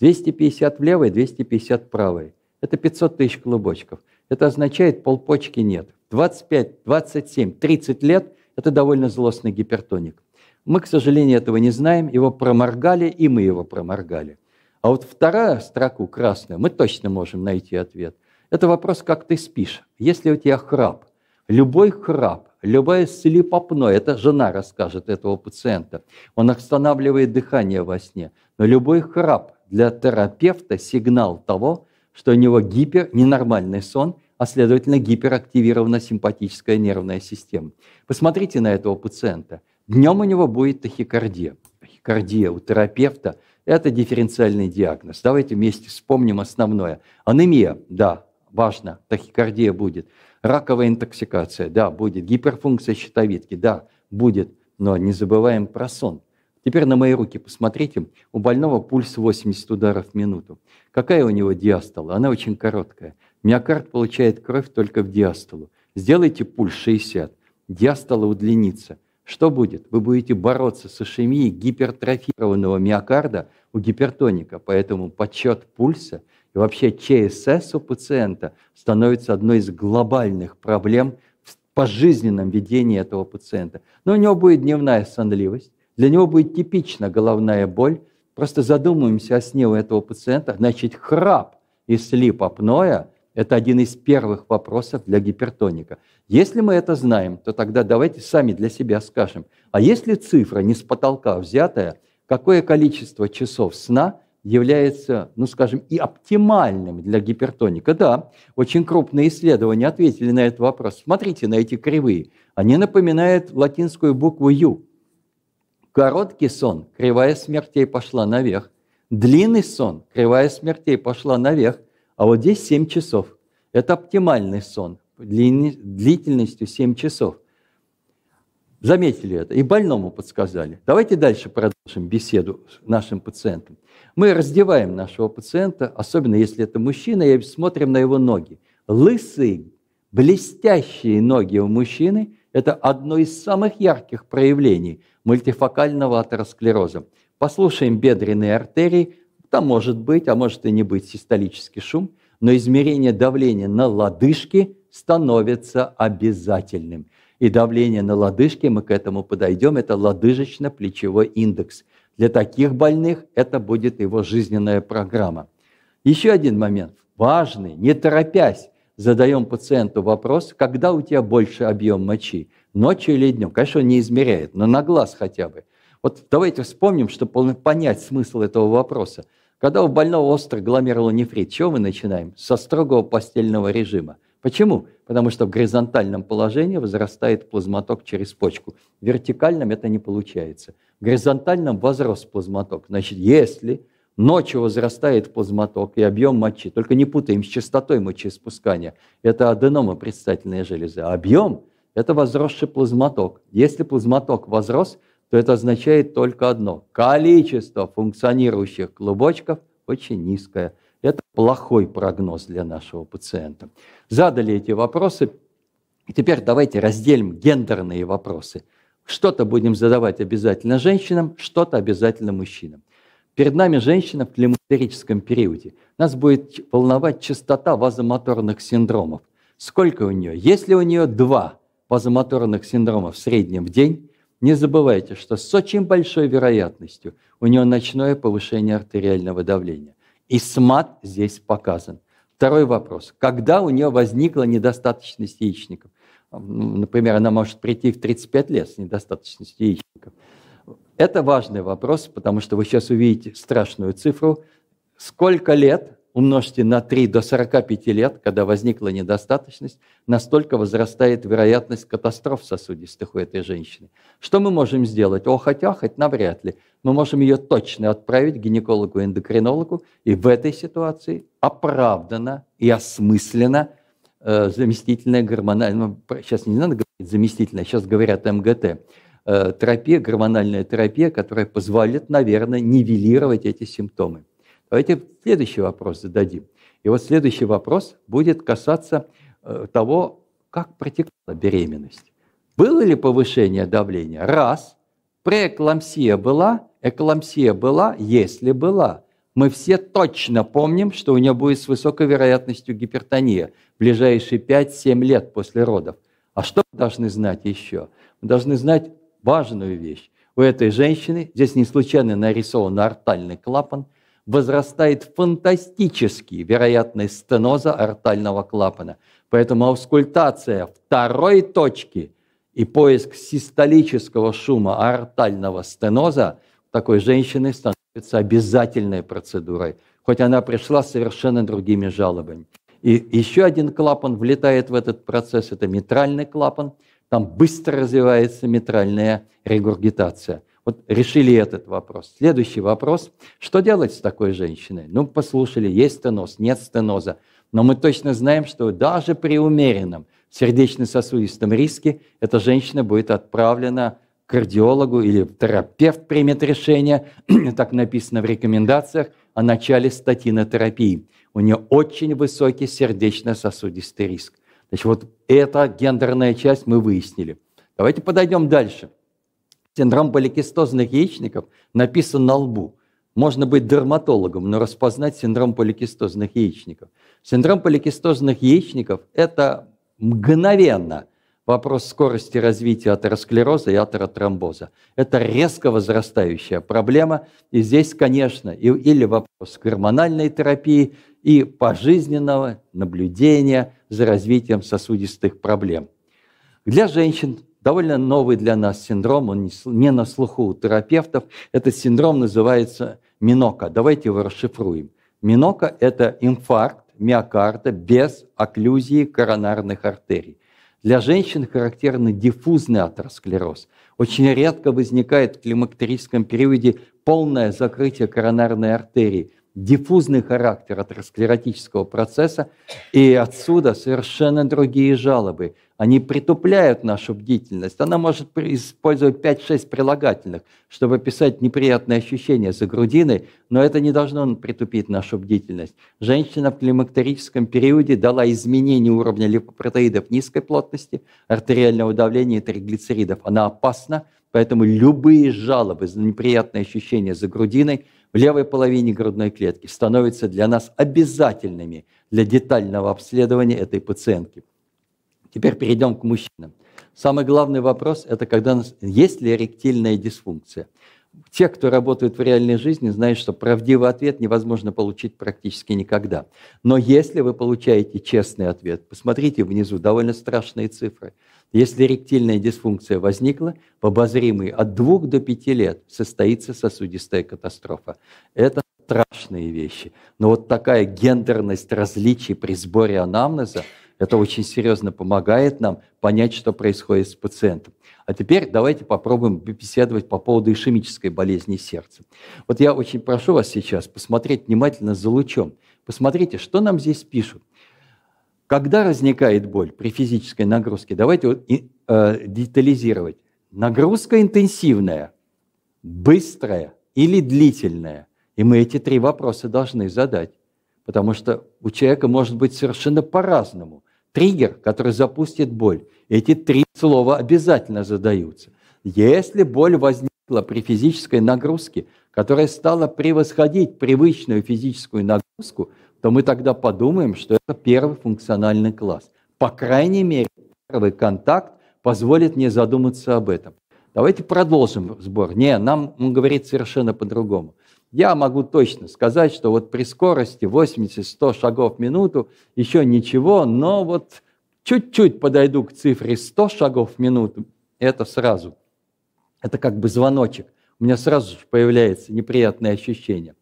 250 в левой, 250 в правой. Это 500 тысяч клубочков. Это означает, полпочки нет. 25, 27, 30 лет – это довольно злостный гипертоник. Мы, к сожалению, этого не знаем. Его проморгали, и мы его проморгали. А вот вторая строку, красная, мы точно можем найти ответ. Это вопрос, как ты спишь. Если у тебя храп, любой храп, любое слепопное, это жена расскажет этого пациента, он останавливает дыхание во сне, но любой храп для терапевта сигнал того, что у него гипер, ненормальный сон, а следовательно гиперактивирована симпатическая нервная система. Посмотрите на этого пациента. Днем у него будет тахикардия. Тахикардия у терапевта – это дифференциальный диагноз. Давайте вместе вспомним основное. Анемия, да, важно, тахикардия будет. Раковая интоксикация, да, будет. Гиперфункция щитовидки, да, будет. Но не забываем про сон. Теперь на мои руки посмотрите. У больного пульс 80 ударов в минуту. Какая у него диастола? Она очень короткая. Миокард получает кровь только в диастолу. Сделайте пульс 60. Диастола удлинится. Что будет? Вы будете бороться с ишемией гипертрофированного миокарда у гипертоника. Поэтому подсчет пульса и вообще ЧСС у пациента становится одной из глобальных проблем в пожизненном ведении этого пациента. Но у него будет дневная сонливость, для него будет типична головная боль. Просто задумаемся о сне у этого пациента. Значит, храп и слип апноэ – это один из первых вопросов для гипертоника. Если мы это знаем, то тогда давайте сами для себя скажем, а если цифра не с потолка взятая, какое количество часов сна является, ну скажем, и оптимальным для гипертоника? Да, очень крупные исследования ответили на этот вопрос. Смотрите на эти кривые. Они напоминают латинскую букву «Ю». Короткий сон, кривая смертей пошла наверх. Длинный сон, кривая смертей пошла наверх. А вот здесь 7 часов. Это оптимальный сон, длительностью 7 часов. Заметили это и больному подсказали. Давайте дальше продолжим беседу с нашим пациентом. Мы раздеваем нашего пациента, особенно если это мужчина, и смотрим на его ноги. Лысые, блестящие ноги у мужчины – это одно из самых ярких проявлений мультифокального атеросклероза. Послушаем бедренные артерии, там может быть, а может и не быть систолический шум, но измерение давления на лодыжки становится обязательным. И давление на лодыжки, мы к этому подойдем, это лодыжечно-плечевой индекс. Для таких больных это будет его жизненная программа. Еще один момент, важный, не торопясь, задаем пациенту вопрос, когда у тебя больше объем мочи, ночью или днем. Конечно, он не измеряет, но на глаз хотя бы. Вот давайте вспомним, чтобы понять смысл этого вопроса. Когда у больного острый гломерулонефрит, чего мы начинаем? Со строгого постельного режима. Почему? Потому что в горизонтальном положении возрастает плазмоток через почку. В вертикальном это не получается. В горизонтальном возрос плазмоток. Значит, если Ночью возрастает плазмоток и объем мочи. Только не путаем с частотой мочеиспускания. Это аденома предстательной железы. А объем – это возросший плазмоток. Если плазмоток возрос, то это означает только одно. Количество функционирующих клубочков очень низкое. Это плохой прогноз для нашего пациента. Задали эти вопросы. И теперь давайте разделим гендерные вопросы. Что-то будем задавать обязательно женщинам, что-то обязательно мужчинам. Перед нами женщина в климактерическом периоде. Нас будет волновать частота вазомоторных синдромов. Сколько у нее? Если у нее два вазомоторных синдрома в среднем в день, не забывайте, что с очень большой вероятностью у нее ночное повышение артериального давления. И СМАТ здесь показан. Второй вопрос. Когда у нее возникла недостаточность яичников? Например, она может прийти в 35 лет с недостаточностью яичников. Это важный вопрос, потому что вы сейчас увидите страшную цифру. Сколько лет умножьте на 3 до 45 лет, когда возникла недостаточность, настолько возрастает вероятность катастроф сосудистых у этой женщины. Что мы можем сделать? Охоть-ахоть навряд ли. Мы можем ее точно отправить к гинекологу-эндокринологу, и в этой ситуации оправданно и осмысленно э, заместительная гормональная, сейчас не надо говорить заместительная, сейчас говорят МГТ, терапия, гормональная терапия, которая позволит, наверное, нивелировать эти симптомы. Давайте следующий вопрос зададим. И вот следующий вопрос будет касаться э, того, как протекала беременность. Было ли повышение давления? Раз. Преэклампсия была? Эклампсия была? Если была. Мы все точно помним, что у нее будет с высокой вероятностью гипертония в ближайшие 5-7 лет после родов. А что мы должны знать еще? Мы должны знать важную вещь. у этой женщины, здесь не случайно нарисован артальный клапан, возрастает фантастически вероятность стеноза артального клапана. Поэтому аускультация второй точки и поиск систолического шума артального стеноза такой женщины становится обязательной процедурой, хоть она пришла с совершенно другими жалобами. И еще один клапан влетает в этот процесс, это митральный клапан. Там быстро развивается митральная регургитация. Вот решили этот вопрос. Следующий вопрос. Что делать с такой женщиной? Ну, послушали, есть стеноз, нет стеноза. Но мы точно знаем, что даже при умеренном сердечно-сосудистом риске эта женщина будет отправлена к кардиологу или терапевт примет решение, так написано в рекомендациях, о начале статинотерапии у нее очень высокий сердечно-сосудистый риск. Значит, вот эта гендерная часть мы выяснили. Давайте подойдем дальше. Синдром поликистозных яичников написан на лбу. Можно быть дерматологом, но распознать синдром поликистозных яичников. Синдром поликистозных яичников – это мгновенно вопрос скорости развития атеросклероза и атеротромбоза. Это резко возрастающая проблема. И здесь, конечно, или вопрос гормональной терапии, и пожизненного наблюдения за развитием сосудистых проблем. Для женщин довольно новый для нас синдром, он не на слуху у терапевтов. Этот синдром называется минока. Давайте его расшифруем. Минока – это инфаркт миокарда без окклюзии коронарных артерий. Для женщин характерный диффузный атеросклероз. Очень редко возникает в климактерическом периоде полное закрытие коронарной артерии – диффузный характер атеросклеротического процесса, и отсюда совершенно другие жалобы. Они притупляют нашу бдительность. Она может использовать 5-6 прилагательных, чтобы описать неприятные ощущения за грудиной, но это не должно притупить нашу бдительность. Женщина в климактерическом периоде дала изменение уровня липопротеидов низкой плотности, артериального давления и триглицеридов. Она опасна, поэтому любые жалобы неприятные ощущения за грудиной – в левой половине грудной клетки становятся для нас обязательными для детального обследования этой пациентки. Теперь перейдем к мужчинам. Самый главный вопрос – это когда есть ли эректильная дисфункция. Те, кто работают в реальной жизни, знают, что правдивый ответ невозможно получить практически никогда. Но если вы получаете честный ответ, посмотрите внизу, довольно страшные цифры – если эректильная дисфункция возникла, в обозримый от 2 до 5 лет состоится сосудистая катастрофа. Это страшные вещи. Но вот такая гендерность различий при сборе анамнеза, это очень серьезно помогает нам понять, что происходит с пациентом. А теперь давайте попробуем беседовать по поводу ишемической болезни сердца. Вот я очень прошу вас сейчас посмотреть внимательно за лучом. Посмотрите, что нам здесь пишут. Когда возникает боль при физической нагрузке? Давайте вот, э, детализировать. Нагрузка интенсивная, быстрая или длительная? И мы эти три вопроса должны задать. Потому что у человека может быть совершенно по-разному. Триггер, который запустит боль. Эти три слова обязательно задаются. Если боль возникла при физической нагрузке, которая стала превосходить привычную физическую нагрузку, то мы тогда подумаем, что это первый функциональный класс. По крайней мере, первый контакт позволит мне задуматься об этом. Давайте продолжим сбор. Не, нам он говорит совершенно по-другому. Я могу точно сказать, что вот при скорости 80-100 шагов в минуту еще ничего, но вот чуть-чуть подойду к цифре 100 шагов в минуту, это сразу, это как бы звоночек. У меня сразу же появляется неприятное ощущение.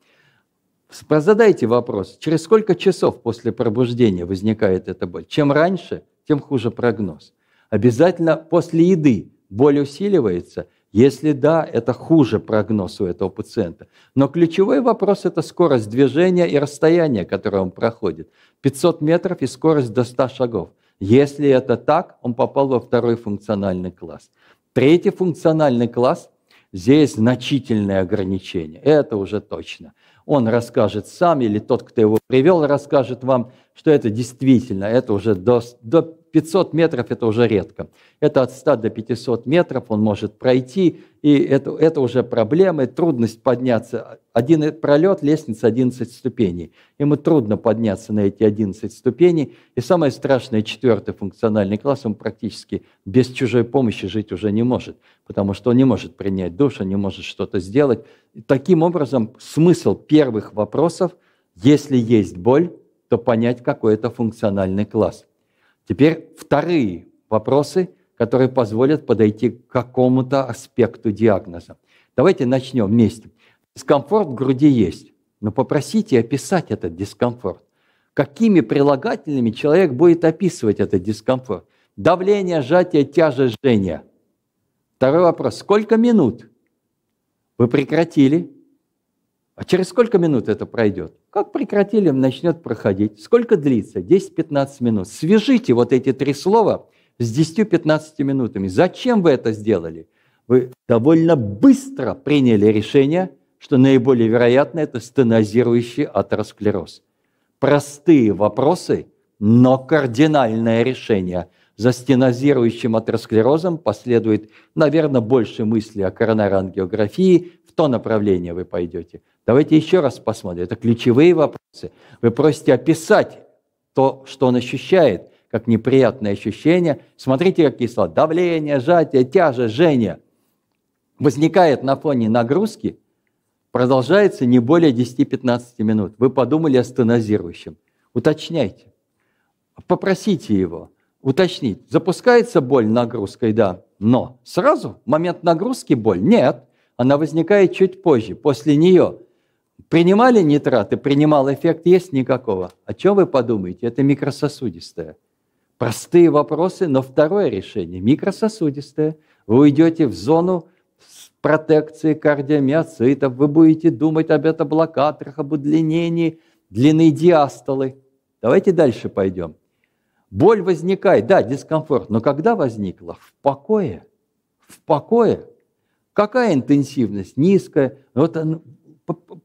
Задайте вопрос, через сколько часов после пробуждения возникает эта боль? Чем раньше, тем хуже прогноз. Обязательно после еды боль усиливается. Если да, это хуже прогноз у этого пациента. Но ключевой вопрос – это скорость движения и расстояние, которое он проходит. 500 метров и скорость до 100 шагов. Если это так, он попал во второй функциональный класс. Третий функциональный класс – здесь значительные ограничения. Это уже точно он расскажет сам, или тот, кто его привел, расскажет вам, что это действительно, это уже до, до 500 метров – это уже редко. Это от 100 до 500 метров он может пройти, и это, это уже проблемы, трудность подняться. Один пролет, лестница 11 ступеней. Ему трудно подняться на эти 11 ступеней. И самое страшное, четвертый функциональный класс, он практически без чужой помощи жить уже не может, потому что он не может принять душ, он не может что-то сделать. И таким образом, смысл первых вопросов, если есть боль, то понять, какой это функциональный класс. Теперь вторые вопросы, которые позволят подойти к какому-то аспекту диагноза. Давайте начнем вместе. Дискомфорт в груди есть, но попросите описать этот дискомфорт. Какими прилагательными человек будет описывать этот дискомфорт? Давление, сжатие, тяжесть, жжение. Второй вопрос. Сколько минут вы прекратили? А через сколько минут это пройдет? Как прекратили, начнет проходить. Сколько длится? 10-15 минут. Свяжите вот эти три слова с 10-15 минутами. Зачем вы это сделали? Вы довольно быстро приняли решение, что наиболее вероятно это стенозирующий атеросклероз. Простые вопросы, но кардинальное решение. За стенозирующим атеросклерозом последует, наверное, больше мысли о коронарной ангиографии, в то направление вы пойдете. Давайте еще раз посмотрим. Это ключевые вопросы. Вы просите описать то, что он ощущает, как неприятное ощущение. Смотрите, какие слова. Давление, сжатие, тяжесть, жжение. Возникает на фоне нагрузки, продолжается не более 10-15 минут. Вы подумали о стенозирующем. Уточняйте. Попросите его уточнить. Запускается боль нагрузкой, да, но сразу в момент нагрузки боль? Нет. Она возникает чуть позже, после нее. Принимали нитраты, принимал эффект, есть никакого. О чем вы подумаете? Это микрососудистое. Простые вопросы, но второе решение – микрососудистое. Вы уйдете в зону протекции кардиомиоцитов, вы будете думать об этом блокаторах, об удлинении длины диастолы. Давайте дальше пойдем. Боль возникает, да, дискомфорт, но когда возникла? В покое. В покое. Какая интенсивность? Низкая. Вот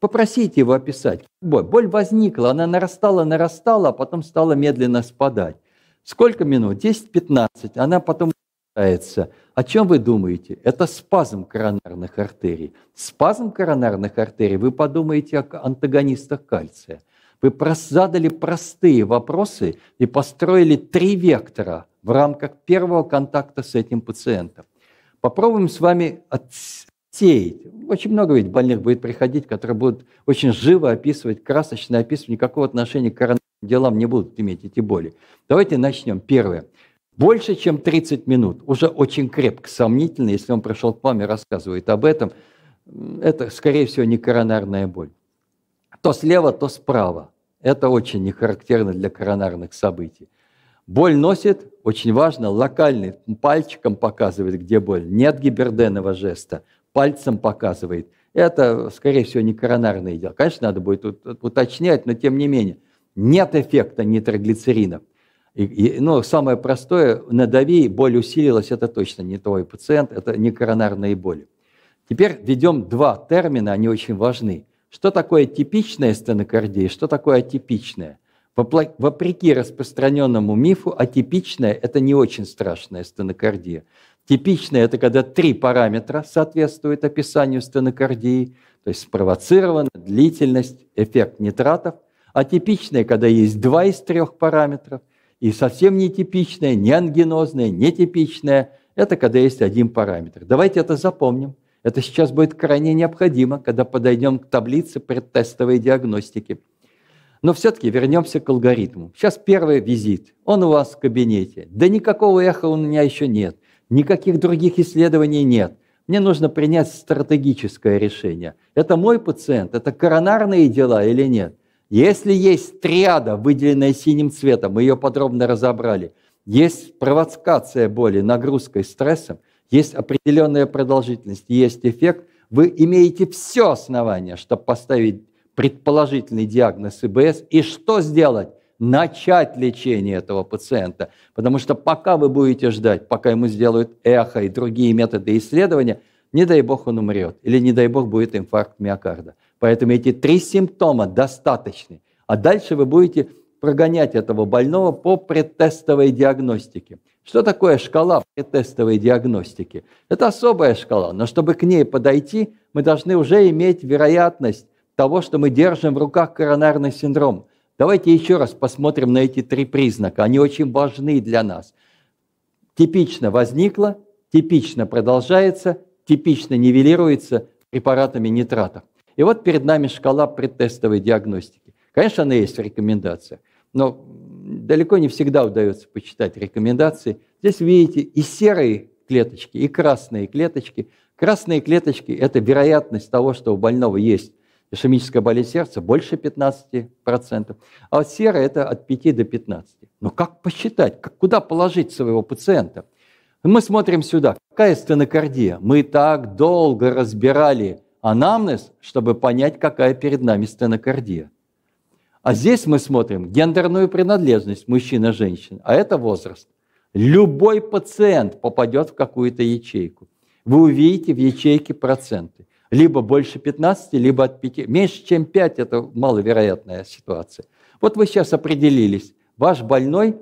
Попросите его описать. Боль. Боль возникла, она нарастала, нарастала, а потом стала медленно спадать. Сколько минут? 10-15. Она потом уменьшается. О чем вы думаете? Это спазм коронарных артерий. Спазм коронарных артерий, вы подумаете о антагонистах кальция. Вы задали простые вопросы и построили три вектора в рамках первого контакта с этим пациентом. Попробуем с вами сеять. Очень много ведь больных будет приходить, которые будут очень живо описывать, красочно описывать, никакого отношения к коронавирусным делам не будут иметь эти боли. Давайте начнем. Первое. Больше, чем 30 минут, уже очень крепко, сомнительно, если он пришел к вам и рассказывает об этом, это, скорее всего, не коронарная боль. То слева, то справа. Это очень не характерно для коронарных событий. Боль носит, очень важно, локальный, пальчиком показывает, где боль. Нет гиберденного жеста пальцем показывает. Это, скорее всего, не коронарное дело. Конечно, надо будет уточнять, но тем не менее. Нет эффекта нитроглицеринов. И, и, ну, самое простое, надави, боль усилилась, это точно не твой пациент, это не коронарные боли. Теперь введем два термина, они очень важны. Что такое типичная стенокардия, что такое атипичная? Вопреки распространенному мифу, атипичная – это не очень страшная стенокардия. Типичное – это когда три параметра соответствуют описанию стенокардии, то есть спровоцирована, длительность, эффект нитратов. А типичное, когда есть два из трех параметров. И совсем нетипичное, не ангинозное, нетипичное – это когда есть один параметр. Давайте это запомним. Это сейчас будет крайне необходимо, когда подойдем к таблице предтестовой диагностики. Но все-таки вернемся к алгоритму. Сейчас первый визит. Он у вас в кабинете. Да никакого эха у меня еще нет. Никаких других исследований нет. Мне нужно принять стратегическое решение. Это мой пациент, это коронарные дела или нет? Если есть триада, выделенная синим цветом, мы ее подробно разобрали, есть провокация боли, нагрузкой, стрессом, есть определенная продолжительность, есть эффект, вы имеете все основания, чтобы поставить предположительный диагноз ИБС. И что сделать? начать лечение этого пациента. Потому что пока вы будете ждать, пока ему сделают эхо и другие методы исследования, не дай бог он умрет, или не дай бог будет инфаркт миокарда. Поэтому эти три симптома достаточны. А дальше вы будете прогонять этого больного по предтестовой диагностике. Что такое шкала предтестовой диагностики? Это особая шкала, но чтобы к ней подойти, мы должны уже иметь вероятность того, что мы держим в руках коронарный синдром. Давайте еще раз посмотрим на эти три признака. Они очень важны для нас. Типично возникло, типично продолжается, типично нивелируется препаратами нитратов. И вот перед нами шкала предтестовой диагностики. Конечно, она есть в рекомендациях, но далеко не всегда удается почитать рекомендации. Здесь видите и серые клеточки, и красные клеточки. Красные клеточки – это вероятность того, что у больного есть ишемическая болезнь сердца больше 15%, а вот серая – это от 5 до 15. Но как посчитать, как, куда положить своего пациента? Мы смотрим сюда. Какая стенокардия? Мы так долго разбирали анамнез, чтобы понять, какая перед нами стенокардия. А здесь мы смотрим гендерную принадлежность мужчина-женщина, а это возраст. Любой пациент попадет в какую-то ячейку. Вы увидите в ячейке проценты. Либо больше 15, либо от 5. Меньше, чем 5 – это маловероятная ситуация. Вот вы сейчас определились. Ваш больной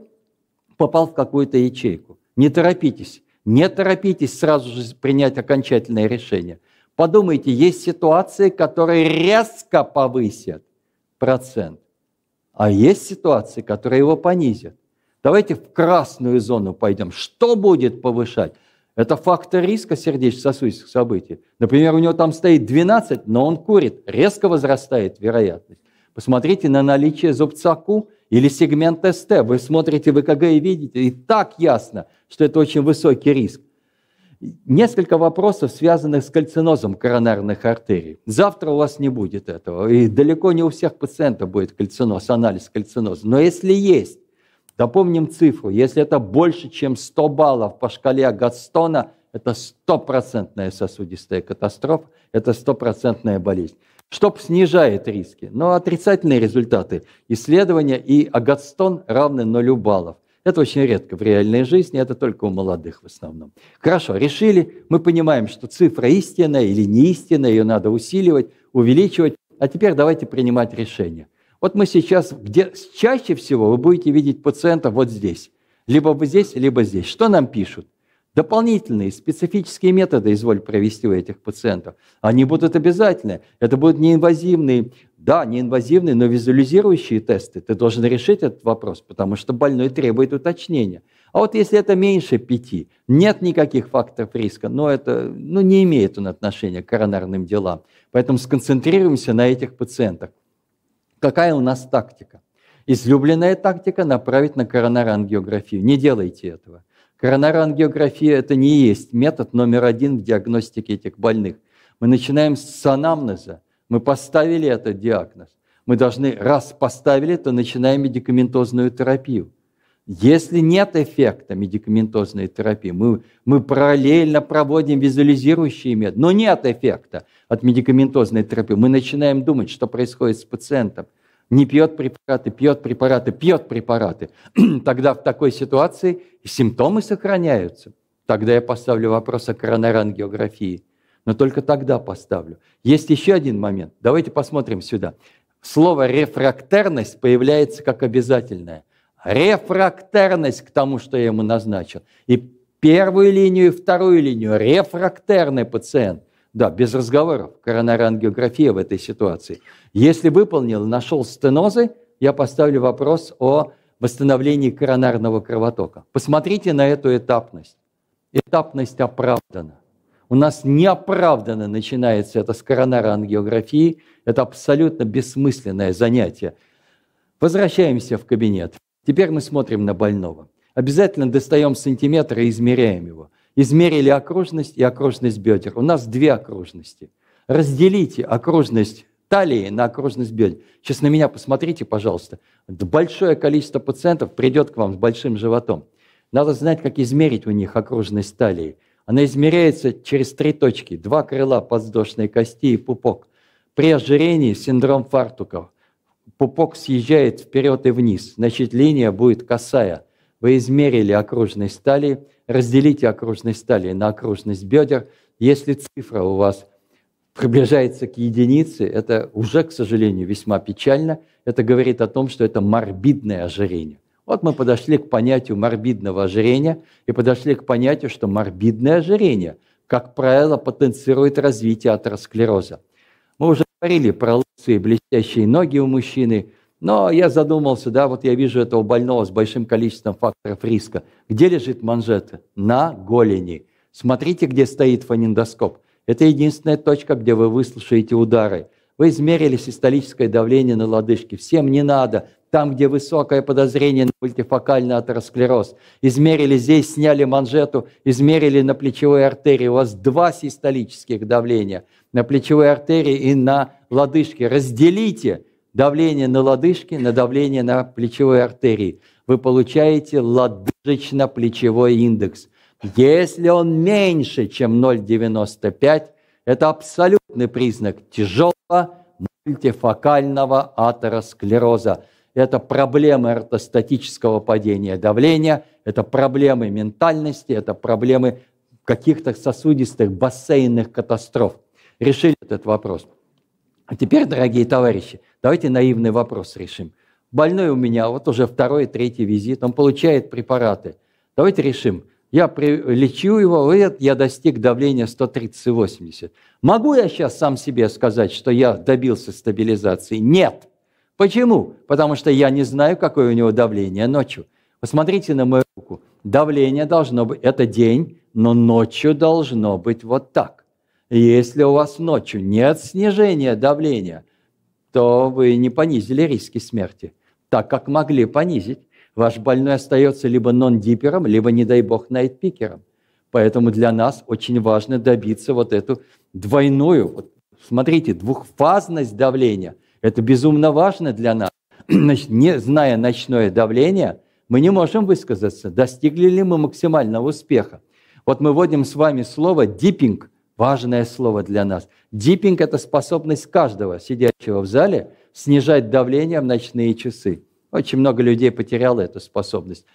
попал в какую-то ячейку. Не торопитесь. Не торопитесь сразу же принять окончательное решение. Подумайте, есть ситуации, которые резко повысят процент. А есть ситуации, которые его понизят. Давайте в красную зону пойдем. Что будет повышать? Это фактор риска сердечно-сосудистых событий. Например, у него там стоит 12, но он курит. Резко возрастает вероятность. Посмотрите на наличие зубца Q или сегмент СТ. Вы смотрите в ЭКГ и видите, и так ясно, что это очень высокий риск. Несколько вопросов, связанных с кальцинозом коронарных артерий. Завтра у вас не будет этого. И далеко не у всех пациентов будет кальциноз, анализ кальциноза. Но если есть, допомним цифру, если это больше, чем 100 баллов по шкале Гадстона, это стопроцентная сосудистая катастрофа, это стопроцентная болезнь. Что снижает риски? Но отрицательные результаты исследования и Агатстон равны нулю баллов. Это очень редко в реальной жизни, это только у молодых в основном. Хорошо, решили, мы понимаем, что цифра истинная или не истинная, ее надо усиливать, увеличивать. А теперь давайте принимать решение. Вот мы сейчас, где чаще всего вы будете видеть пациента вот здесь. Либо вы здесь, либо здесь. Что нам пишут? Дополнительные специфические методы, изволь провести у этих пациентов. Они будут обязательны. Это будут неинвазивные, да, неинвазивные, но визуализирующие тесты. Ты должен решить этот вопрос, потому что больной требует уточнения. А вот если это меньше пяти, нет никаких факторов риска, но это ну, не имеет он отношения к коронарным делам. Поэтому сконцентрируемся на этих пациентах. Какая у нас тактика? Излюбленная тактика – направить на коронарангиографию. Не делайте этого. Коронарангиография – это не есть метод номер один в диагностике этих больных. Мы начинаем с анамнеза. Мы поставили этот диагноз. Мы должны, раз поставили, то начинаем медикаментозную терапию. Если нет эффекта медикаментозной терапии, мы, мы параллельно проводим визуализирующие методы, но нет эффекта от медикаментозной терапии, мы начинаем думать, что происходит с пациентом – не пьет препараты, пьет препараты, пьет препараты, тогда в такой ситуации симптомы сохраняются. Тогда я поставлю вопрос о коронарангиографии. Но только тогда поставлю. Есть еще один момент. Давайте посмотрим сюда. Слово рефрактерность появляется как обязательное. Рефрактерность к тому, что я ему назначил. И первую линию, и вторую линию. Рефрактерный пациент – да, без разговоров. Коронарангиография в этой ситуации. Если выполнил, нашел стенозы, я поставлю вопрос о восстановлении коронарного кровотока. Посмотрите на эту этапность. Этапность оправдана. У нас неоправданно начинается это с коронарангиографии. Это абсолютно бессмысленное занятие. Возвращаемся в кабинет. Теперь мы смотрим на больного. Обязательно достаем сантиметр и измеряем его измерили окружность и окружность бедер. У нас две окружности. Разделите окружность талии на окружность бедер. Сейчас на меня посмотрите, пожалуйста. Большое количество пациентов придет к вам с большим животом. Надо знать, как измерить у них окружность талии. Она измеряется через три точки. Два крыла подвздошной кости и пупок. При ожирении синдром фартуков. Пупок съезжает вперед и вниз. Значит, линия будет косая. Вы измерили окружность талии, разделите окружность талии на окружность бедер. Если цифра у вас приближается к единице, это уже, к сожалению, весьма печально. Это говорит о том, что это морбидное ожирение. Вот мы подошли к понятию морбидного ожирения и подошли к понятию, что морбидное ожирение, как правило, потенцирует развитие атеросклероза. Мы уже говорили про лысые блестящие ноги у мужчины, но я задумался, да, вот я вижу этого больного с большим количеством факторов риска. Где лежит манжета? На голени. Смотрите, где стоит фонендоскоп. Это единственная точка, где вы выслушаете удары. Вы измерили систолическое давление на лодыжке. Всем не надо. Там, где высокое подозрение на мультифокальный атеросклероз. Измерили здесь, сняли манжету, измерили на плечевой артерии. У вас два систолических давления на плечевой артерии и на лодыжке. Разделите давление на лодыжке на давление на плечевой артерии. Вы получаете лодыжечно-плечевой индекс. Если он меньше, чем 0,95, это абсолютный признак тяжелого мультифокального атеросклероза. Это проблемы ортостатического падения давления, это проблемы ментальности, это проблемы каких-то сосудистых бассейнных катастроф. Решили этот вопрос. А теперь, дорогие товарищи, давайте наивный вопрос решим. Больной у меня, вот уже второй, третий визит, он получает препараты. Давайте решим, я лечу его, я достиг давления 130-80. Могу я сейчас сам себе сказать, что я добился стабилизации? Нет. Почему? Потому что я не знаю, какое у него давление ночью. Посмотрите на мою руку. Давление должно быть, это день, но ночью должно быть вот так. Если у вас ночью нет снижения давления, то вы не понизили риски смерти, так как могли понизить ваш больной остается либо нон-дипером, либо, не дай бог, найтпикером. Поэтому для нас очень важно добиться вот эту двойную, вот, смотрите, двухфазность давления. Это безумно важно для нас. Не зная ночное давление, мы не можем высказаться, достигли ли мы максимального успеха. Вот мы вводим с вами слово «диппинг», важное слово для нас. Диппинг – это способность каждого сидящего в зале снижать давление в ночные часы. Очень много людей потеряло эту способность.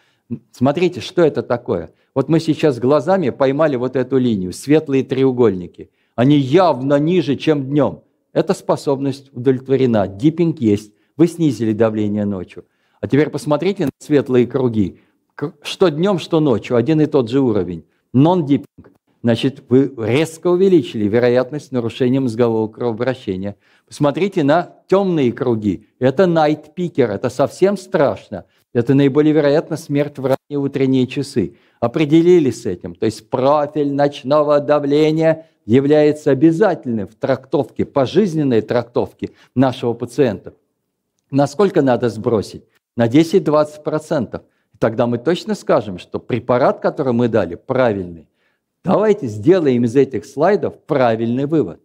Смотрите, что это такое. Вот мы сейчас глазами поймали вот эту линию, светлые треугольники. Они явно ниже, чем днем. Эта способность удовлетворена. Диппинг есть. Вы снизили давление ночью. А теперь посмотрите на светлые круги. Что днем, что ночью. Один и тот же уровень. Нон-диппинг. Значит, вы резко увеличили вероятность нарушения мозгового кровообращения. Посмотрите на темные круги. Это night picker, это совсем страшно. Это наиболее вероятно смерть в ранние утренние часы. Определили с этим. То есть профиль ночного давления является обязательным в трактовке, пожизненной трактовке нашего пациента. Насколько надо сбросить? На 10-20%. Тогда мы точно скажем, что препарат, который мы дали, правильный. Давайте сделаем из этих слайдов правильный вывод.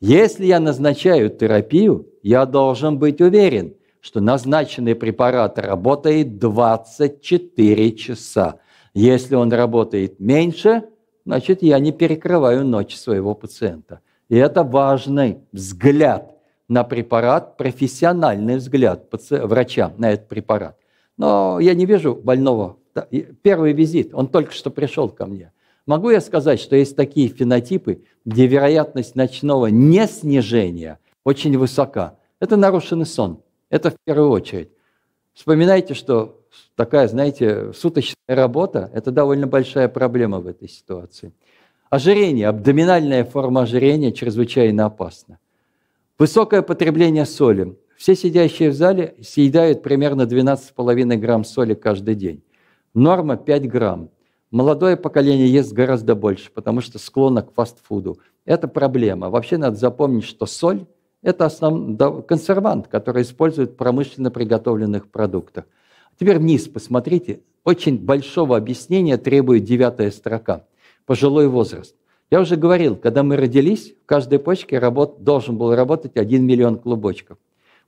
Если я назначаю терапию, я должен быть уверен, что назначенный препарат работает 24 часа. Если он работает меньше, значит, я не перекрываю ночь своего пациента. И это важный взгляд на препарат, профессиональный взгляд врача на этот препарат. Но я не вижу больного. Первый визит, он только что пришел ко мне – Могу я сказать, что есть такие фенотипы, где вероятность ночного неснижения очень высока. Это нарушенный сон. Это в первую очередь. Вспоминайте, что такая, знаете, суточная работа – это довольно большая проблема в этой ситуации. Ожирение, абдоминальная форма ожирения чрезвычайно опасна. Высокое потребление соли. Все сидящие в зале съедают примерно 12,5 грамм соли каждый день. Норма 5 грамм. Молодое поколение ест гораздо больше, потому что склонно к фастфуду. Это проблема. Вообще надо запомнить, что соль – это основ... консервант, который используют в промышленно приготовленных продуктах. Теперь вниз посмотрите. Очень большого объяснения требует девятая строка. Пожилой возраст. Я уже говорил, когда мы родились, в каждой почке работ, должен был работать 1 миллион клубочков.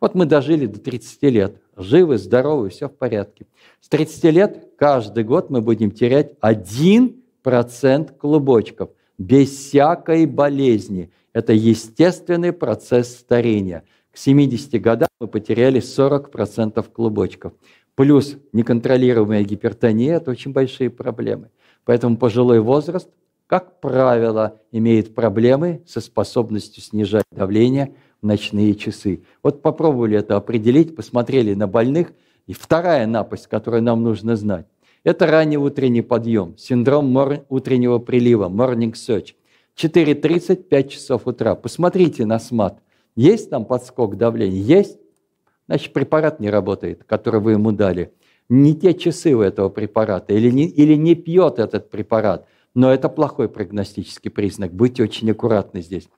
Вот мы дожили до 30 лет, живы, здоровы, все в порядке. С 30 лет каждый год мы будем терять 1% клубочков без всякой болезни. Это естественный процесс старения. К 70 годам мы потеряли 40% клубочков. Плюс неконтролируемая гипертония – это очень большие проблемы. Поэтому пожилой возраст как правило, имеет проблемы со способностью снижать давление в ночные часы. Вот попробовали это определить, посмотрели на больных. И вторая напасть, которую нам нужно знать, это ранний утренний подъем, синдром утреннего прилива, morning surge. 4.30, 5 часов утра. Посмотрите на СМАТ. Есть там подскок давления? Есть? Значит, препарат не работает, который вы ему дали. Не те часы у этого препарата или не, или не пьет этот препарат. Но это плохой прогностический признак. Будьте очень аккуратны здесь.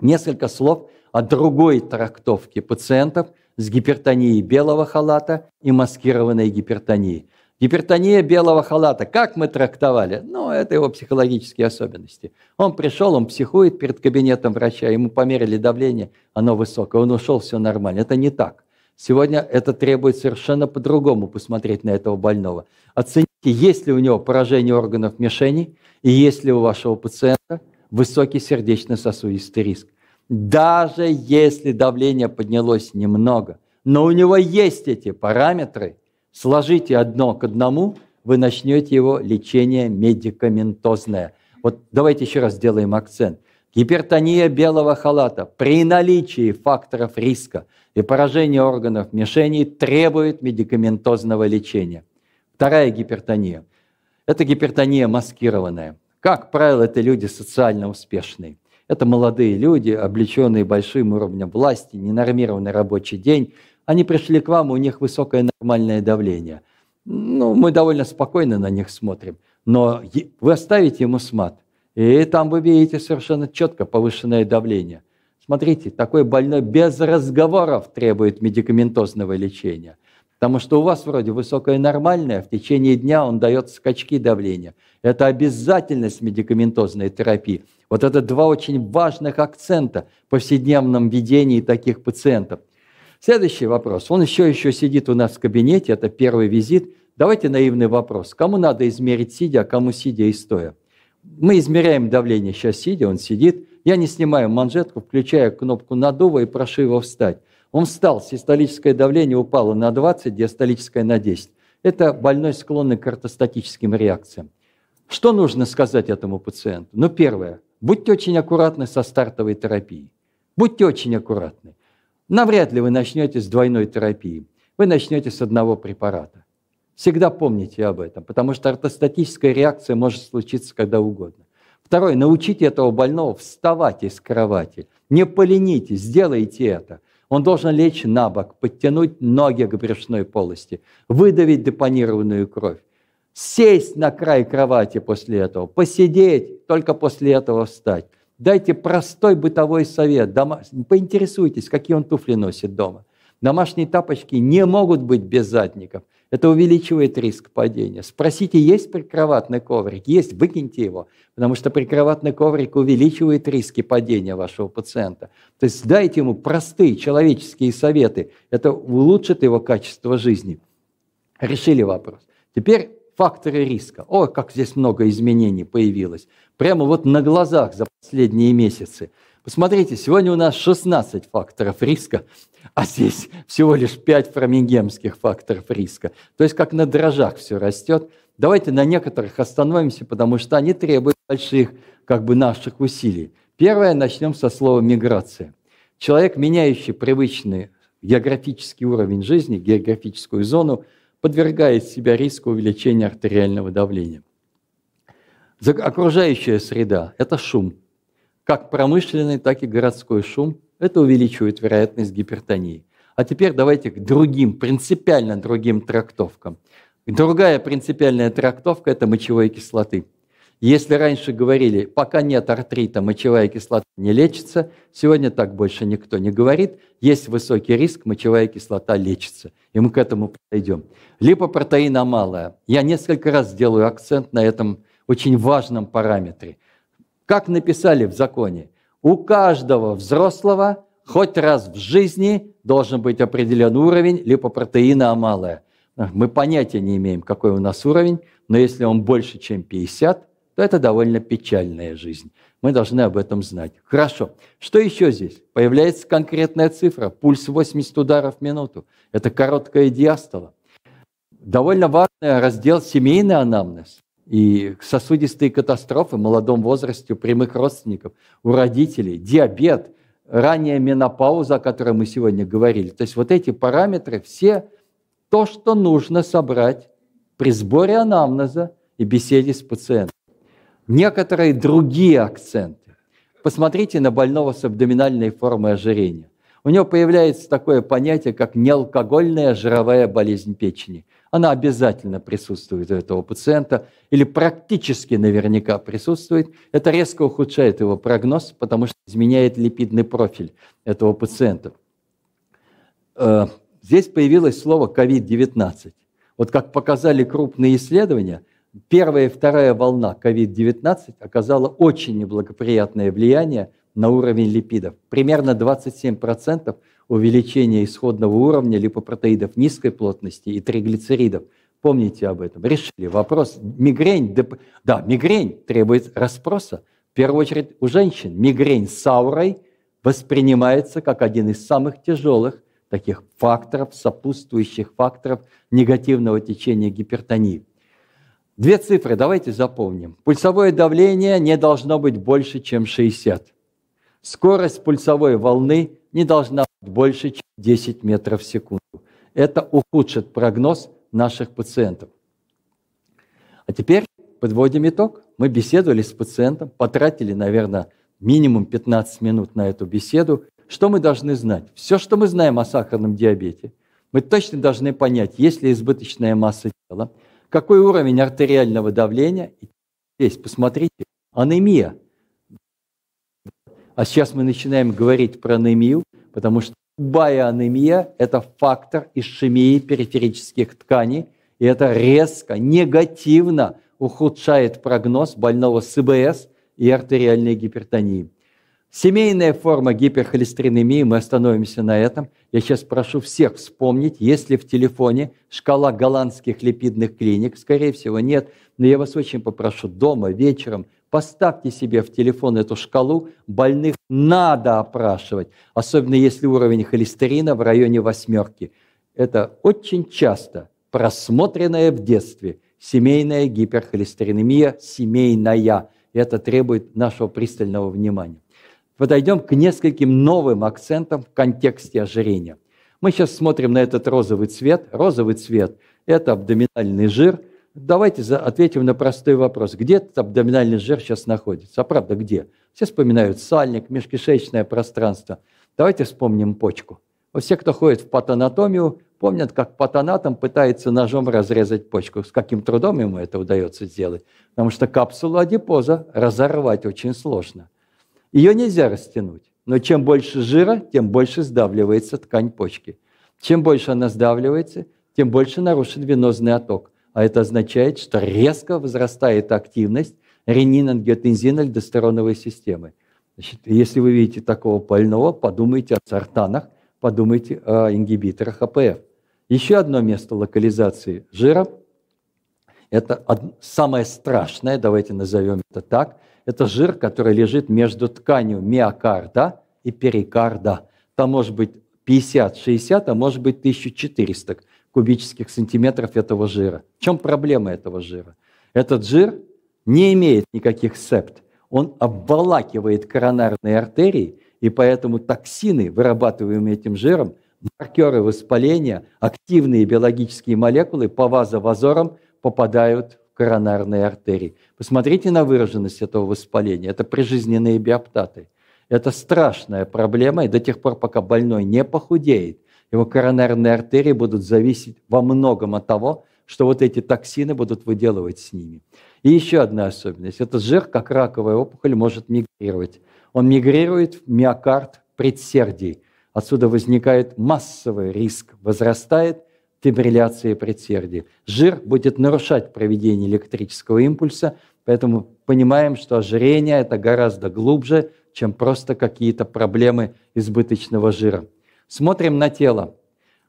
Несколько слов о другой трактовке пациентов с гипертонией белого халата и маскированной гипертонией. Гипертония белого халата. Как мы трактовали? Ну, это его психологические особенности. Он пришел, он психует перед кабинетом врача, ему померили давление, оно высокое, он ушел, все нормально. Это не так. Сегодня это требует совершенно по-другому посмотреть на этого больного. Оцените, есть ли у него поражение органов мишени и есть ли у вашего пациента высокий сердечно-сосудистый риск. Даже если давление поднялось немного, но у него есть эти параметры – сложите одно к одному, вы начнете его лечение медикаментозное. Вот давайте еще раз сделаем акцент. Гипертония белого халата при наличии факторов риска и поражения органов мишени требует медикаментозного лечения. Вторая гипертония – это гипертония маскированная. Как правило, это люди социально успешные. Это молодые люди, облеченные большим уровнем власти, ненормированный рабочий день – они пришли к вам, у них высокое нормальное давление. Ну, мы довольно спокойно на них смотрим. Но вы оставите ему смат, и там вы видите совершенно четко повышенное давление. Смотрите, такой больной без разговоров требует медикаментозного лечения. Потому что у вас вроде высокое нормальное, в течение дня он дает скачки давления. Это обязательность медикаментозной терапии. Вот это два очень важных акцента в повседневном ведении таких пациентов – Следующий вопрос. Он еще еще сидит у нас в кабинете, это первый визит. Давайте наивный вопрос. Кому надо измерить сидя, а кому сидя и стоя? Мы измеряем давление сейчас сидя, он сидит. Я не снимаю манжетку, включаю кнопку надува и прошу его встать. Он встал, систолическое давление упало на 20, диастолическое на 10. Это больной склонный к ортостатическим реакциям. Что нужно сказать этому пациенту? Ну, первое. Будьте очень аккуратны со стартовой терапией. Будьте очень аккуратны навряд ли вы начнете с двойной терапии. Вы начнете с одного препарата. Всегда помните об этом, потому что ортостатическая реакция может случиться когда угодно. Второе, научите этого больного вставать из кровати. Не поленитесь, сделайте это. Он должен лечь на бок, подтянуть ноги к брюшной полости, выдавить депонированную кровь, сесть на край кровати после этого, посидеть, только после этого встать. Дайте простой бытовой совет. Дома... Поинтересуйтесь, какие он туфли носит дома. Домашние тапочки не могут быть без задников. Это увеличивает риск падения. Спросите, есть прикроватный коврик? Есть, выкиньте его, потому что прикроватный коврик увеличивает риски падения вашего пациента. То есть дайте ему простые человеческие советы. Это улучшит его качество жизни. Решили вопрос. Теперь факторы риска. О, как здесь много изменений появилось. Прямо вот на глазах за последние месяцы. Посмотрите, сегодня у нас 16 факторов риска, а здесь всего лишь 5 фрамингемских факторов риска. То есть как на дрожжах все растет. Давайте на некоторых остановимся, потому что они требуют больших как бы наших усилий. Первое, начнем со слова «миграция». Человек, меняющий привычный географический уровень жизни, географическую зону, подвергает себя риску увеличения артериального давления. Окружающая среда – это шум. Как промышленный, так и городской шум. Это увеличивает вероятность гипертонии. А теперь давайте к другим, принципиально другим трактовкам. Другая принципиальная трактовка – это мочевой кислоты. Если раньше говорили, пока нет артрита, мочевая кислота не лечится, сегодня так больше никто не говорит. Есть высокий риск, мочевая кислота лечится. И мы к этому подойдем. Липопротеина малая. Я несколько раз делаю акцент на этом очень важном параметре. Как написали в законе, у каждого взрослого хоть раз в жизни должен быть определен уровень липопротеина малая. Мы понятия не имеем, какой у нас уровень, но если он больше, чем 50, то это довольно печальная жизнь. Мы должны об этом знать. Хорошо. Что еще здесь? Появляется конкретная цифра. Пульс 80 ударов в минуту. Это короткая диастола. Довольно важный раздел семейный анамнез. И сосудистые катастрофы в молодом возрасте у прямых родственников, у родителей, диабет, ранняя менопауза, о которой мы сегодня говорили. То есть вот эти параметры все то, что нужно собрать при сборе анамнеза и беседе с пациентом. Некоторые другие акценты. Посмотрите на больного с абдоминальной формой ожирения. У него появляется такое понятие, как неалкогольная жировая болезнь печени. Она обязательно присутствует у этого пациента или практически наверняка присутствует. Это резко ухудшает его прогноз, потому что изменяет липидный профиль этого пациента. Э, здесь появилось слово COVID-19. Вот как показали крупные исследования, первая и вторая волна COVID-19 оказала очень неблагоприятное влияние на уровень липидов. Примерно 27% увеличение исходного уровня липопротеидов низкой плотности и триглицеридов. Помните об этом. Решили вопрос. Мигрень, да, мигрень требует расспроса. В первую очередь у женщин мигрень с аурой воспринимается как один из самых тяжелых таких факторов, сопутствующих факторов негативного течения гипертонии. Две цифры давайте запомним. Пульсовое давление не должно быть больше, чем 60. Скорость пульсовой волны не должна быть больше, чем 10 метров в секунду. Это ухудшит прогноз наших пациентов. А теперь подводим итог. Мы беседовали с пациентом, потратили, наверное, минимум 15 минут на эту беседу. Что мы должны знать? Все, что мы знаем о сахарном диабете, мы точно должны понять, есть ли избыточная масса тела, какой уровень артериального давления. Здесь, посмотрите, анемия – а сейчас мы начинаем говорить про анемию, потому что любая анемия – это фактор ишемии периферических тканей, и это резко, негативно ухудшает прогноз больного с ИБС и артериальной гипертонии. Семейная форма гиперхолестеринемии, мы остановимся на этом. Я сейчас прошу всех вспомнить, есть ли в телефоне шкала голландских липидных клиник, скорее всего нет, но я вас очень попрошу дома, вечером, Поставьте себе в телефон эту шкалу, больных надо опрашивать, особенно если уровень холестерина в районе восьмерки. Это очень часто просмотренная в детстве семейная гиперхолестеринемия, семейная. Это требует нашего пристального внимания. Подойдем к нескольким новым акцентам в контексте ожирения. Мы сейчас смотрим на этот розовый цвет. Розовый цвет – это абдоминальный жир – Давайте ответим на простой вопрос. Где этот абдоминальный жир сейчас находится? А правда, где? Все вспоминают сальник, межкишечное пространство. Давайте вспомним почку. Вот все, кто ходит в патанатомию, помнят, как патанатом пытается ножом разрезать почку. С каким трудом ему это удается сделать. Потому что капсулу адипоза разорвать очень сложно. Ее нельзя растянуть. Но чем больше жира, тем больше сдавливается ткань почки. Чем больше она сдавливается, тем больше нарушен венозный отток а это означает, что резко возрастает активность ренин-ангиотензин-альдостероновой системы. Значит, если вы видите такого больного, подумайте о сартанах, подумайте о ингибиторах АПФ. Еще одно место локализации жира – это самое страшное, давайте назовем это так, это жир, который лежит между тканью миокарда и перикарда. Там может быть 50-60, а может быть 1400 кубических сантиметров этого жира. В чем проблема этого жира? Этот жир не имеет никаких септ. Он обволакивает коронарные артерии, и поэтому токсины, вырабатываемые этим жиром, маркеры воспаления, активные биологические молекулы по вазовазорам попадают в коронарные артерии. Посмотрите на выраженность этого воспаления. Это прижизненные биоптаты. Это страшная проблема, и до тех пор, пока больной не похудеет, его коронарные артерии будут зависеть во многом от того, что вот эти токсины будут выделывать с ними. И еще одна особенность. Этот жир, как раковая опухоль, может мигрировать. Он мигрирует в миокард предсердий. Отсюда возникает массовый риск, возрастает фибрилляция предсердий. Жир будет нарушать проведение электрического импульса, поэтому понимаем, что ожирение – это гораздо глубже, чем просто какие-то проблемы избыточного жира. Смотрим на тело.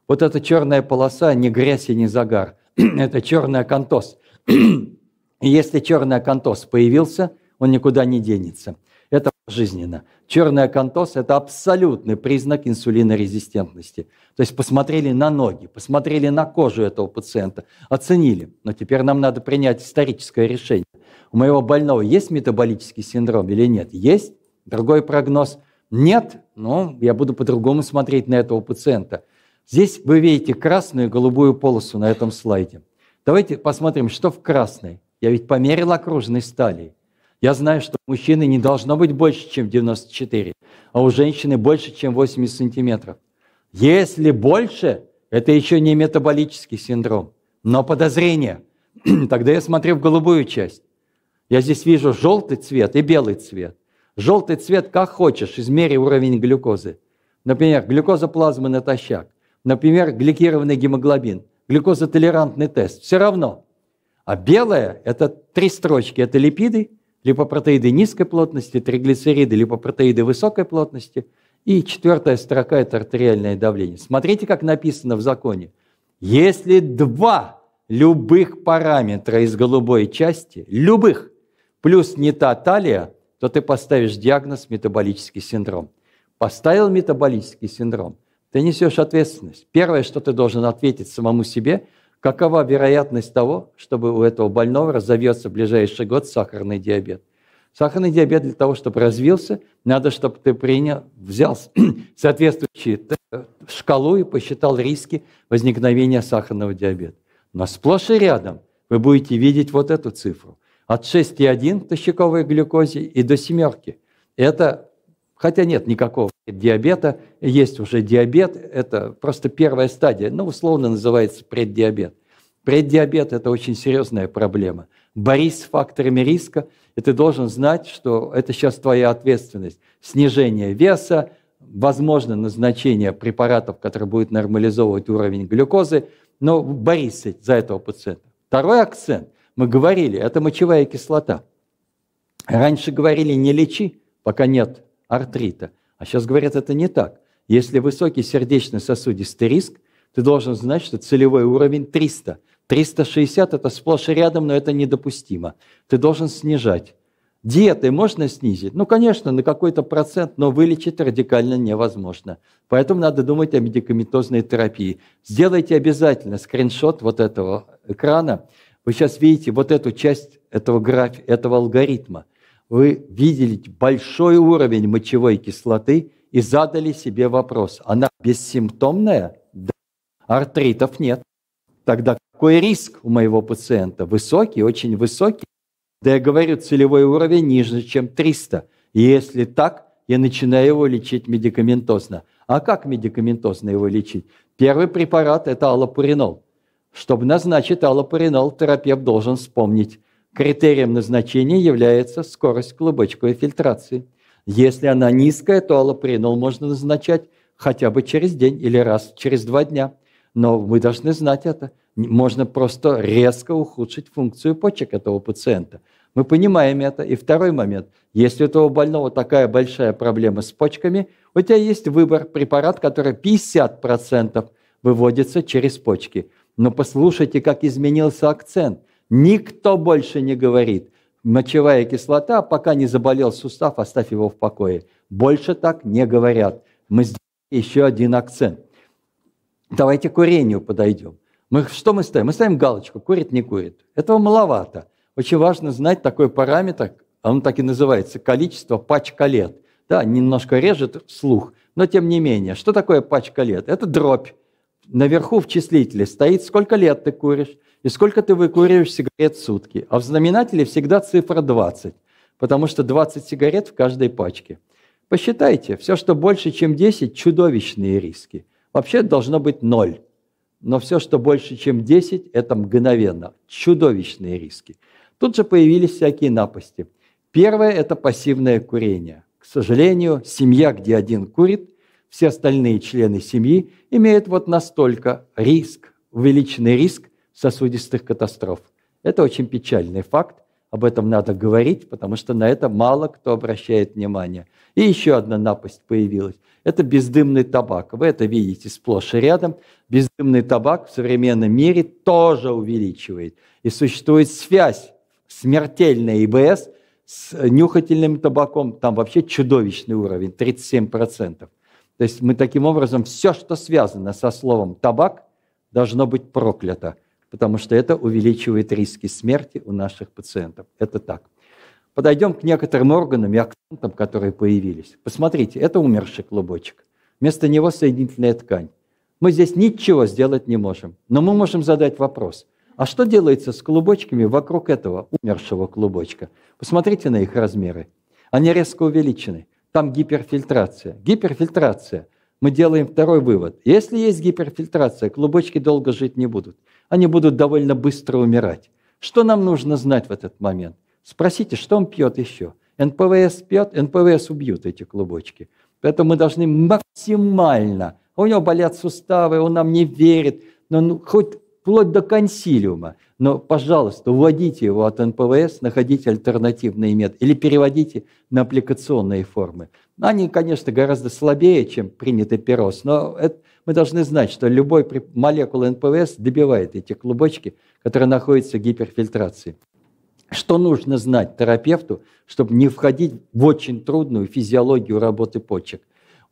Вот эта черная полоса не грязь и не загар. Это черный акантоз. И если черный акантоз появился, он никуда не денется. Это жизненно. Черный акантоз – это абсолютный признак инсулинорезистентности. То есть посмотрели на ноги, посмотрели на кожу этого пациента, оценили. Но теперь нам надо принять историческое решение. У моего больного есть метаболический синдром или нет? Есть. Другой прогноз – нет. Но я буду по-другому смотреть на этого пациента. Здесь вы видите красную и голубую полосу на этом слайде. Давайте посмотрим, что в красной. Я ведь померил окружность талии. Я знаю, что у мужчины не должно быть больше, чем 94, а у женщины больше, чем 80 сантиметров. Если больше, это еще не метаболический синдром, но подозрение. Тогда я смотрю в голубую часть. Я здесь вижу желтый цвет и белый цвет. Желтый цвет как хочешь, измери уровень глюкозы. Например, глюкоза плазмы натощак. Например, гликированный гемоглобин. Глюкозотолерантный тест. Все равно. А белое – это три строчки. Это липиды – липопротеиды низкой плотности, триглицериды, липопротеиды высокой плотности. И четвертая строка – это артериальное давление. Смотрите, как написано в законе. Если два любых параметра из голубой части, любых, плюс не та талия, то ты поставишь диагноз метаболический синдром. Поставил метаболический синдром, ты несешь ответственность. Первое, что ты должен ответить самому себе – какова вероятность того, чтобы у этого больного разовьется в ближайший год сахарный диабет. Сахарный диабет для того, чтобы развился, надо, чтобы ты принял, взял соответствующую шкалу и посчитал риски возникновения сахарного диабета. Но сплошь и рядом вы будете видеть вот эту цифру. От 6,1 к тощаковой глюкозе и до семерки. Это, хотя нет никакого диабета, есть уже диабет, это просто первая стадия, ну, условно называется преддиабет. Преддиабет – это очень серьезная проблема. Борись с факторами риска, и ты должен знать, что это сейчас твоя ответственность. Снижение веса, возможно назначение препаратов, которые будут нормализовывать уровень глюкозы, но борись за этого пациента. Второй акцент, мы говорили, это мочевая кислота. Раньше говорили, не лечи, пока нет артрита – а сейчас говорят, это не так. Если высокий сердечно-сосудистый риск, ты должен знать, что целевой уровень 300. 360 – это сплошь и рядом, но это недопустимо. Ты должен снижать. Диеты можно снизить? Ну, конечно, на какой-то процент, но вылечить радикально невозможно. Поэтому надо думать о медикаментозной терапии. Сделайте обязательно скриншот вот этого экрана. Вы сейчас видите вот эту часть этого графика, этого алгоритма – вы видели большой уровень мочевой кислоты и задали себе вопрос, она бессимптомная? Да. Артритов нет. Тогда какой риск у моего пациента? Высокий, очень высокий. Да я говорю, целевой уровень ниже, чем 300. И если так, я начинаю его лечить медикаментозно. А как медикаментозно его лечить? Первый препарат – это аллопуринол. Чтобы назначить аллопуринол, терапевт должен вспомнить, Критерием назначения является скорость клубочковой фильтрации. Если она низкая, то аллопринол можно назначать хотя бы через день или раз через два дня. Но мы должны знать это. Можно просто резко ухудшить функцию почек этого пациента. Мы понимаем это. И второй момент. Если у этого больного такая большая проблема с почками, у тебя есть выбор препарат, который 50% выводится через почки. Но послушайте, как изменился акцент – Никто больше не говорит, мочевая кислота, пока не заболел сустав, оставь его в покое. Больше так не говорят. Мы сделали еще один акцент. Давайте к курению подойдем. Мы, что мы ставим? Мы ставим галочку, курит, не курит. Этого маловато. Очень важно знать такой параметр, он так и называется, количество пачка лет. Да, немножко режет слух, но тем не менее. Что такое пачка лет? Это дробь. Наверху в числителе стоит, сколько лет ты куришь и сколько ты выкуриваешь сигарет в сутки. А в знаменателе всегда цифра 20, потому что 20 сигарет в каждой пачке. Посчитайте, все, что больше, чем 10, чудовищные риски. Вообще должно быть 0. Но все, что больше, чем 10, это мгновенно. Чудовищные риски. Тут же появились всякие напасти. Первое – это пассивное курение. К сожалению, семья, где один курит, все остальные члены семьи имеют вот настолько риск, увеличенный риск сосудистых катастроф. Это очень печальный факт, об этом надо говорить, потому что на это мало кто обращает внимание. И еще одна напасть появилась. Это бездымный табак. Вы это видите сплошь и рядом. Бездымный табак в современном мире тоже увеличивает. И существует связь смертельная ИБС с нюхательным табаком, там вообще чудовищный уровень, 37%. То есть мы таким образом, все, что связано со словом табак, должно быть проклято, потому что это увеличивает риски смерти у наших пациентов. Это так. Подойдем к некоторым органам и акцентам, которые появились. Посмотрите, это умерший клубочек. Вместо него соединительная ткань. Мы здесь ничего сделать не можем, но мы можем задать вопрос – а что делается с клубочками вокруг этого умершего клубочка? Посмотрите на их размеры. Они резко увеличены. Там гиперфильтрация. Гиперфильтрация. Мы делаем второй вывод. Если есть гиперфильтрация, клубочки долго жить не будут. Они будут довольно быстро умирать. Что нам нужно знать в этот момент? Спросите, что он пьет еще. НПВС пьет, НПВС убьют эти клубочки. Поэтому мы должны максимально. У него болят суставы, он нам не верит, но ну, хоть вплоть до консилиума. Но, пожалуйста, уводите его от НПВС, находите альтернативные методы или переводите на аппликационные формы. Они, конечно, гораздо слабее, чем принятый пироз, но это, мы должны знать, что любой молекула НПВС добивает эти клубочки, которые находятся в гиперфильтрации. Что нужно знать терапевту, чтобы не входить в очень трудную физиологию работы почек?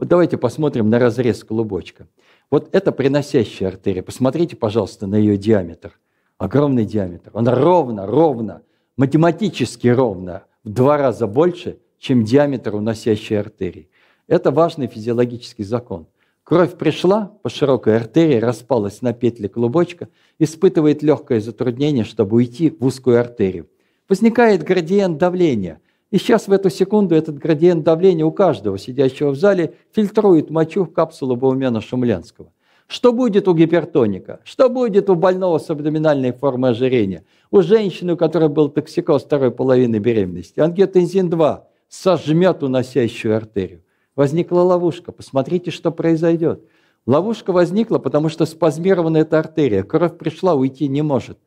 Вот давайте посмотрим на разрез клубочка. Вот это приносящая артерия. Посмотрите, пожалуйста, на ее диаметр. Огромный диаметр. Она ровно, ровно, математически ровно, в два раза больше, чем диаметр уносящей артерии. Это важный физиологический закон. Кровь пришла по широкой артерии, распалась на петли клубочка, испытывает легкое затруднение, чтобы уйти в узкую артерию. Возникает градиент давления – и сейчас в эту секунду этот градиент давления у каждого сидящего в зале фильтрует мочу в капсулу Баумена Шумлянского. Что будет у гипертоника? Что будет у больного с абдоминальной формой ожирения? У женщины, у которой был токсикоз второй половины беременности. Ангиотензин-2 сожмет уносящую артерию. Возникла ловушка. Посмотрите, что произойдет. Ловушка возникла, потому что спазмирована эта артерия. Кровь пришла, уйти не может.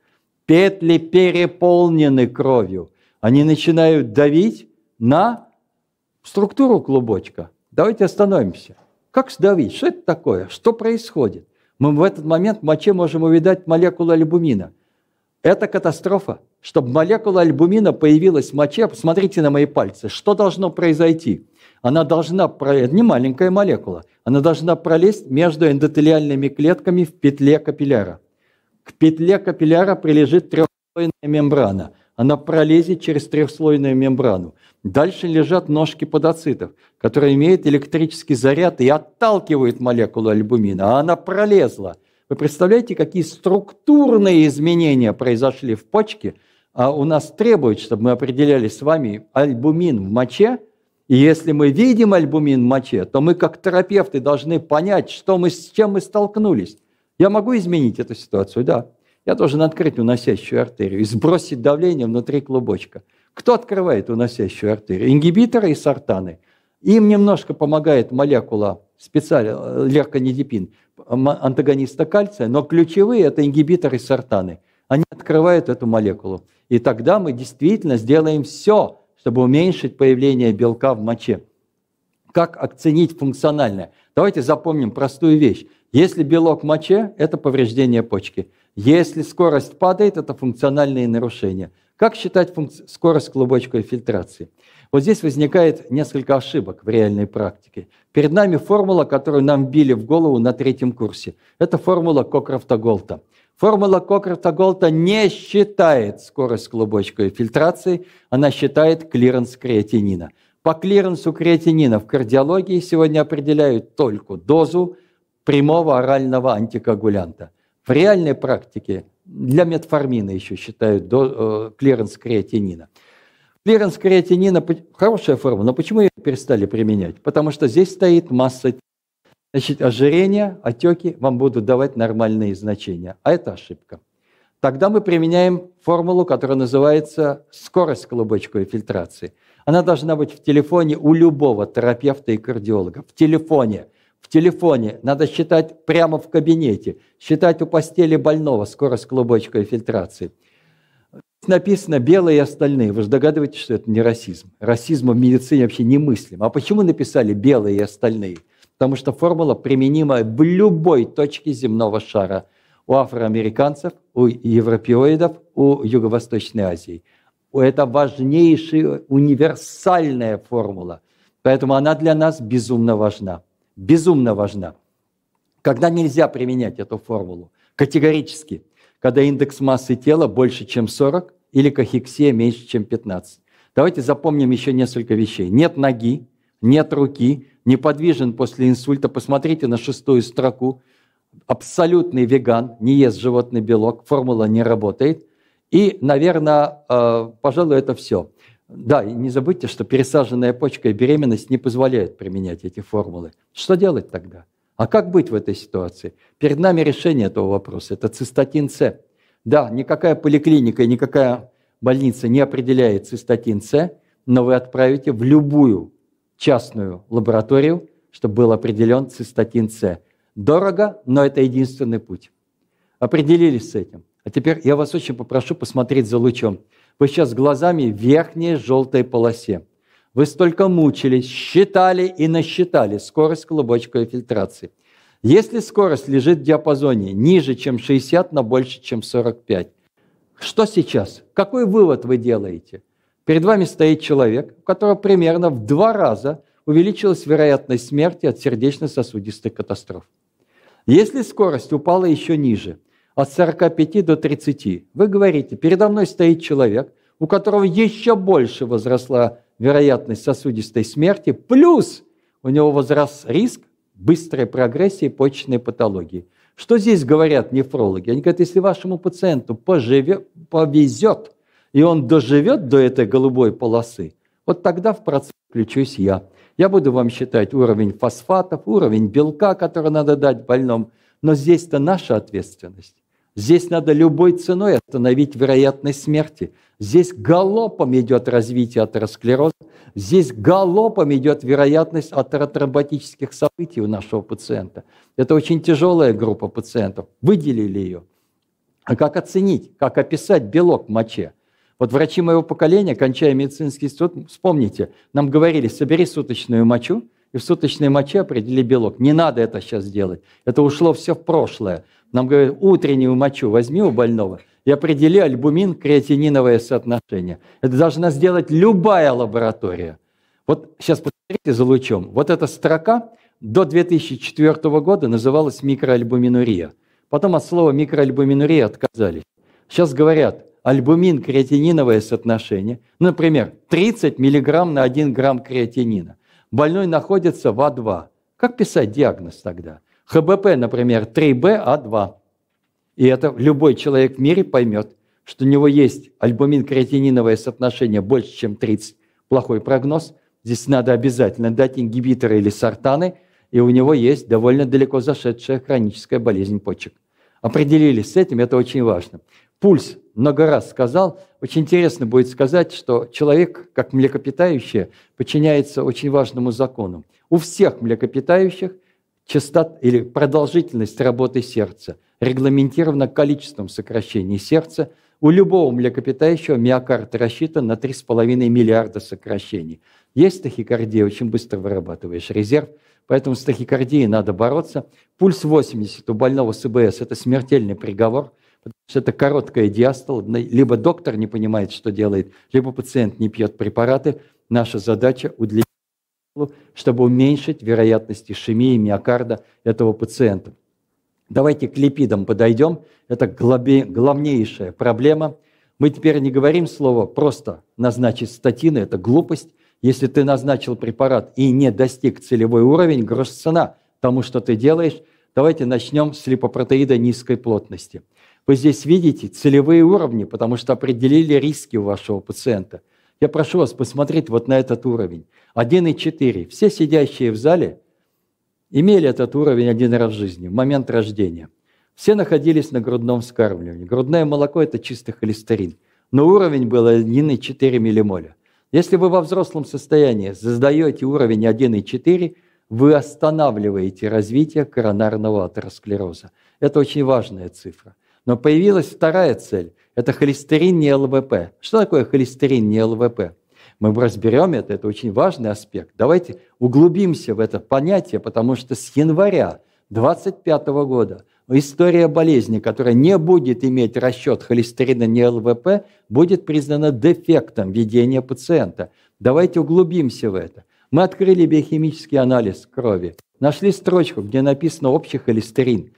Петли переполнены кровью они начинают давить на структуру клубочка. Давайте остановимся. Как сдавить? Что это такое? Что происходит? Мы в этот момент в моче можем увидать молекулу альбумина. Это катастрофа. Чтобы молекула альбумина появилась в моче, посмотрите на мои пальцы. Что должно произойти? Она должна, это не маленькая молекула, она должна пролезть между эндотелиальными клетками в петле капилляра. К петле капилляра прилежит трехслойная мембрана – она пролезет через трехслойную мембрану. Дальше лежат ножки подоцитов, которые имеют электрический заряд и отталкивают молекулу альбумина, а она пролезла. Вы представляете, какие структурные изменения произошли в почке, а у нас требуют, чтобы мы определяли с вами альбумин в моче, и если мы видим альбумин в моче, то мы как терапевты должны понять, что мы, с чем мы столкнулись. Я могу изменить эту ситуацию? Да. Я должен открыть уносящую артерию и сбросить давление внутри клубочка. Кто открывает уносящую артерию? Ингибиторы и сортаны. Им немножко помогает молекула специально, лерконидипин, антагониста кальция, но ключевые – это ингибиторы сортаны. Они открывают эту молекулу. И тогда мы действительно сделаем все, чтобы уменьшить появление белка в моче. Как оценить функциональное? Давайте запомним простую вещь. Если белок в моче – это повреждение почки – если скорость падает, это функциональные нарушения. Как считать функци... скорость клубочковой фильтрации? Вот здесь возникает несколько ошибок в реальной практике. Перед нами формула, которую нам били в голову на третьем курсе. Это формула Кокрафта-Голта. Формула Кокрофта-Голта не считает скорость клубочковой фильтрации, она считает клиренс креатинина. По клиренсу креатинина в кардиологии сегодня определяют только дозу прямого орального антикоагулянта. В реальной практике для метформина еще считают э, клиренс креатинина. Клиренс креатинина – хорошая форма, но почему ее перестали применять? Потому что здесь стоит масса Значит, ожирение, отеки вам будут давать нормальные значения, а это ошибка. Тогда мы применяем формулу, которая называется скорость клубочковой фильтрации. Она должна быть в телефоне у любого терапевта и кардиолога. В телефоне в телефоне, надо считать прямо в кабинете, считать у постели больного скорость клубочковой фильтрации. Написано «белые и остальные». Вы же догадываетесь, что это не расизм. Расизм в медицине вообще немыслим. А почему написали «белые и остальные»? Потому что формула применима в любой точке земного шара. У афроамериканцев, у европеоидов, у Юго-Восточной Азии. это важнейшая универсальная формула. Поэтому она для нас безумно важна. Безумно важна. Когда нельзя применять эту формулу? Категорически. Когда индекс массы тела больше, чем 40, или кахексия меньше, чем 15. Давайте запомним еще несколько вещей. Нет ноги, нет руки, неподвижен после инсульта. Посмотрите на шестую строку. Абсолютный веган, не ест животный белок, формула не работает. И, наверное, э, пожалуй, это все. Да, и не забудьте, что пересаженная почка и беременность не позволяют применять эти формулы. Что делать тогда? А как быть в этой ситуации? Перед нами решение этого вопроса. Это цистатин С. Да, никакая поликлиника никакая больница не определяет цистатин С, но вы отправите в любую частную лабораторию, чтобы был определен цистатин С. Дорого, но это единственный путь. Определились с этим. А теперь я вас очень попрошу посмотреть за лучом. Вы сейчас глазами в верхней желтой полосе. Вы столько мучились, считали и насчитали скорость клубочковой фильтрации. Если скорость лежит в диапазоне ниже, чем 60, но больше, чем 45, что сейчас? Какой вывод вы делаете? Перед вами стоит человек, у которого примерно в два раза увеличилась вероятность смерти от сердечно-сосудистой катастрофы. Если скорость упала еще ниже, от 45 до 30, вы говорите, передо мной стоит человек, у которого еще больше возросла вероятность сосудистой смерти, плюс у него возрос риск быстрой прогрессии почечной патологии. Что здесь говорят нефрологи? Они говорят, если вашему пациенту поживет, повезет, и он доживет до этой голубой полосы, вот тогда в процесс включусь я. Я буду вам считать уровень фосфатов, уровень белка, который надо дать больному. Но здесь-то наша ответственность. Здесь надо любой ценой остановить вероятность смерти. Здесь галопом идет развитие атеросклероза, здесь галопом идет вероятность атеротромботических событий у нашего пациента. Это очень тяжелая группа пациентов. Выделили ее. А как оценить, как описать белок в моче? Вот врачи моего поколения, кончая медицинский институт, вспомните, нам говорили, собери суточную мочу, и в суточной моче определи белок. Не надо это сейчас делать. Это ушло все в прошлое. Нам говорят, утреннюю мочу возьми у больного и определи альбумин-креатининовое соотношение. Это должна сделать любая лаборатория. Вот сейчас посмотрите за лучом. Вот эта строка до 2004 года называлась микроальбуминурия. Потом от слова микроальбуминурия отказались. Сейчас говорят альбумин-креатининовое соотношение. Например, 30 миллиграмм на 1 грамм креатинина. Больной находится в А2. Как писать диагноз тогда? ХБП, например, 3Б-А2. И это любой человек в мире поймет, что у него есть альбумин-креатининовое соотношение больше, чем 30. Плохой прогноз. Здесь надо обязательно дать ингибиторы или сортаны, и у него есть довольно далеко зашедшая хроническая болезнь почек. Определились с этим, это очень важно. Пульс, много раз сказал, очень интересно будет сказать, что человек, как млекопитающее, подчиняется очень важному закону. У всех млекопитающих частота или продолжительность работы сердца регламентирована количеством сокращений сердца. У любого млекопитающего миокард рассчитан на 3,5 миллиарда сокращений. Есть тахикардия, очень быстро вырабатываешь резерв, поэтому с тахикардией надо бороться. Пульс 80 у больного с ИБС – это смертельный приговор, что это короткая диастола. Либо доктор не понимает, что делает, либо пациент не пьет препараты. Наша задача – удлинить чтобы уменьшить вероятность ишемии миокарда этого пациента. Давайте к липидам подойдем. Это главнейшая проблема. Мы теперь не говорим слово просто назначить статины, это глупость. Если ты назначил препарат и не достиг целевой уровень, грош цена тому, что ты делаешь. Давайте начнем с липопротеида низкой плотности. Вы здесь видите целевые уровни, потому что определили риски у вашего пациента – я прошу вас посмотреть вот на этот уровень. 1,4. Все сидящие в зале имели этот уровень один раз в жизни, в момент рождения. Все находились на грудном вскармливании. Грудное молоко – это чистый холестерин. Но уровень был 1,4 миллимоля. Если вы во взрослом состоянии создаете уровень 1,4, вы останавливаете развитие коронарного атеросклероза. Это очень важная цифра. Но появилась вторая цель – это холестерин не ЛВП. Что такое холестерин не ЛВП? Мы разберем это, это очень важный аспект. Давайте углубимся в это понятие, потому что с января 2025 года история болезни, которая не будет иметь расчет холестерина не ЛВП, будет признана дефектом ведения пациента. Давайте углубимся в это. Мы открыли биохимический анализ крови, нашли строчку, где написано общий холестерин.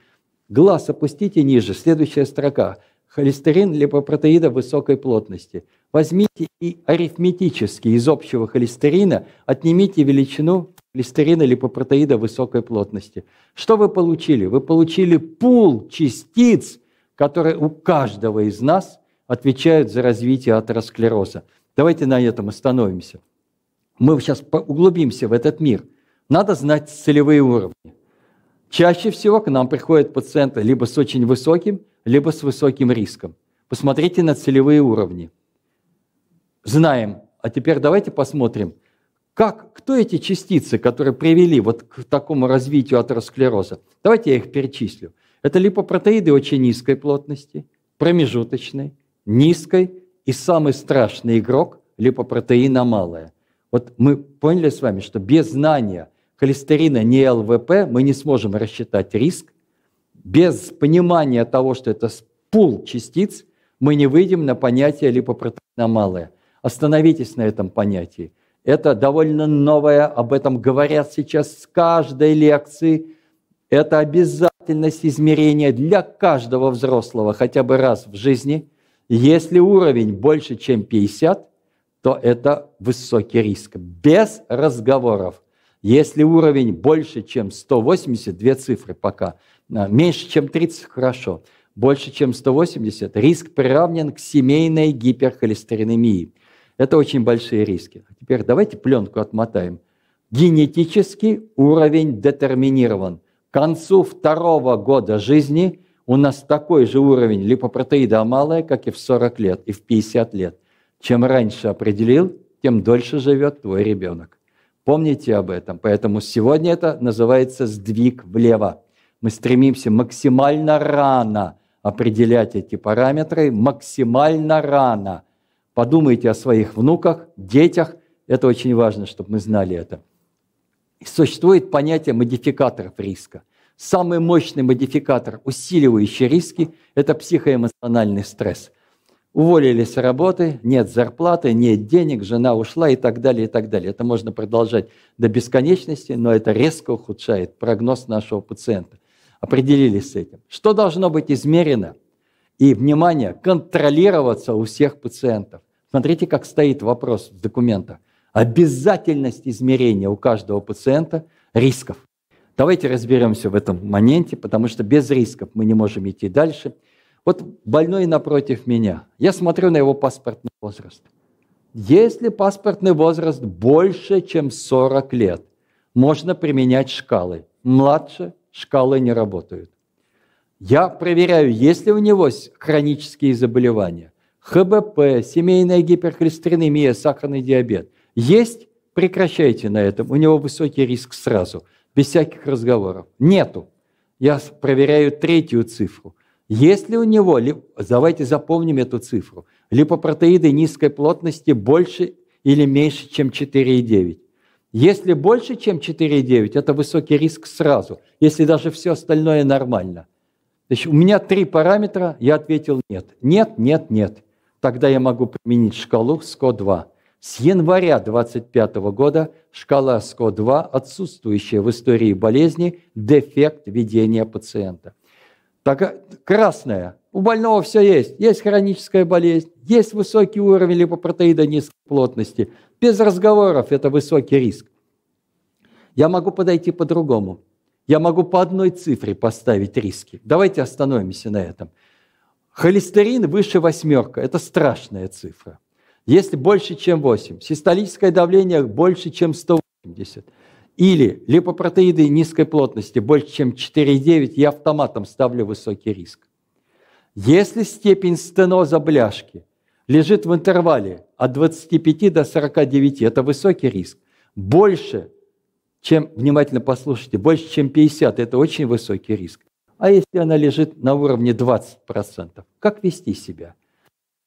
Глаз опустите ниже, следующая строка. Холестерин липопротеида высокой плотности. Возьмите и арифметически из общего холестерина отнимите величину холестерина липопротеида высокой плотности. Что вы получили? Вы получили пул частиц, которые у каждого из нас отвечают за развитие атеросклероза. Давайте на этом остановимся. Мы сейчас углубимся в этот мир. Надо знать целевые уровни. Чаще всего к нам приходят пациенты либо с очень высоким, либо с высоким риском. Посмотрите на целевые уровни. Знаем. А теперь давайте посмотрим, как, кто эти частицы, которые привели вот к такому развитию атеросклероза? Давайте я их перечислю. Это липопротеиды очень низкой плотности, промежуточной, низкой и самый страшный игрок – липопротеина малая. Вот мы поняли с вами, что без знания холестерина не ЛВП мы не сможем рассчитать риск. Без понимания того, что это пул частиц, мы не выйдем на понятие липопротеина малая. Остановитесь на этом понятии. Это довольно новое, об этом говорят сейчас с каждой лекции. Это обязательность измерения для каждого взрослого хотя бы раз в жизни. Если уровень больше, чем 50, то это высокий риск. Без разговоров. Если уровень больше, чем 180, две цифры пока, а, меньше, чем 30, хорошо. Больше, чем 180, риск приравнен к семейной гиперхолестеринемии. Это очень большие риски. А теперь давайте пленку отмотаем. Генетический уровень детерминирован. К концу второго года жизни у нас такой же уровень липопротеида малая, как и в 40 лет, и в 50 лет. Чем раньше определил, тем дольше живет твой ребенок. Помните об этом. Поэтому сегодня это называется сдвиг влево. Мы стремимся максимально рано определять эти параметры, максимально рано – Подумайте о своих внуках, детях. Это очень важно, чтобы мы знали это. существует понятие модификаторов риска. Самый мощный модификатор, усиливающий риски, это психоэмоциональный стресс. Уволили с работы, нет зарплаты, нет денег, жена ушла и так далее, и так далее. Это можно продолжать до бесконечности, но это резко ухудшает прогноз нашего пациента. Определились с этим. Что должно быть измерено и, внимание, контролироваться у всех пациентов? Смотрите, как стоит вопрос в документах. Обязательность измерения у каждого пациента рисков. Давайте разберемся в этом моменте, потому что без рисков мы не можем идти дальше. Вот больной напротив меня. Я смотрю на его паспортный возраст. Если паспортный возраст больше, чем 40 лет, можно применять шкалы. Младше шкалы не работают. Я проверяю, есть ли у него хронические заболевания. ХБП, семейная гиперхолестеринемия, сахарный диабет. Есть? Прекращайте на этом. У него высокий риск сразу, без всяких разговоров. Нету. Я проверяю третью цифру. Если у него, давайте запомним эту цифру, липопротеиды низкой плотности больше или меньше, чем 4,9. Если больше, чем 4,9, это высокий риск сразу, если даже все остальное нормально. Значит, у меня три параметра, я ответил нет. Нет, нет, нет тогда я могу применить шкалу СКО-2. С января 2025 года шкала СКО-2, отсутствующая в истории болезни, дефект ведения пациента. Так, красная. У больного все есть. Есть хроническая болезнь, есть высокий уровень липопротеида низкой плотности. Без разговоров это высокий риск. Я могу подойти по-другому. Я могу по одной цифре поставить риски. Давайте остановимся на этом. Холестерин выше восьмерка – это страшная цифра. Если больше, чем 8, систолическое давление больше, чем 180, или липопротеиды низкой плотности больше, чем 4,9, я автоматом ставлю высокий риск. Если степень стеноза бляшки лежит в интервале от 25 до 49, это высокий риск. Больше, чем, внимательно послушайте, больше, чем 50, это очень высокий риск. А если она лежит на уровне 20%, как вести себя?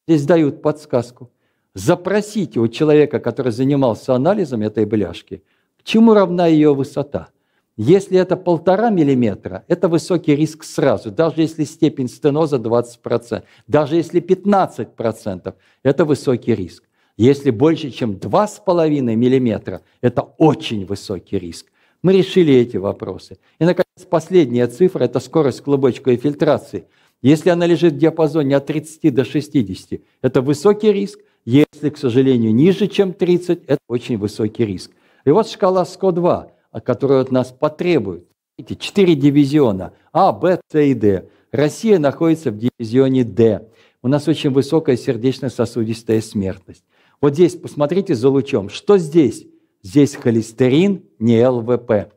Здесь дают подсказку. Запросите у человека, который занимался анализом этой бляшки, чему равна ее высота. Если это полтора миллиметра, это высокий риск сразу, даже если степень стеноза 20%, даже если 15%, это высокий риск. Если больше, чем 2,5 миллиметра, это очень высокий риск. Мы решили эти вопросы. И, наконец, последняя цифра – это скорость клубочковой фильтрации. Если она лежит в диапазоне от 30 до 60, это высокий риск. Если, к сожалению, ниже, чем 30, это очень высокий риск. И вот шкала СКО-2, которую от нас потребуют. Эти четыре дивизиона – А, Б, С и Д. Россия находится в дивизионе Д. У нас очень высокая сердечно-сосудистая смертность. Вот здесь посмотрите за лучом. Что здесь? Здесь холестерин, не ЛВП.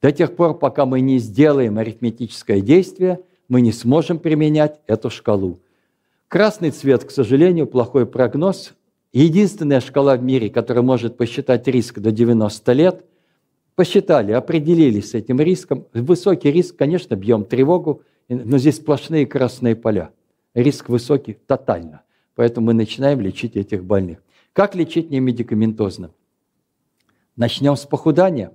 До тех пор, пока мы не сделаем арифметическое действие, мы не сможем применять эту шкалу. Красный цвет, к сожалению, плохой прогноз. Единственная шкала в мире, которая может посчитать риск до 90 лет, посчитали, определились с этим риском. Высокий риск, конечно, бьем тревогу, но здесь сплошные красные поля. Риск высокий тотально. Поэтому мы начинаем лечить этих больных. Как лечить немедикаментозно? Начнем с похудания.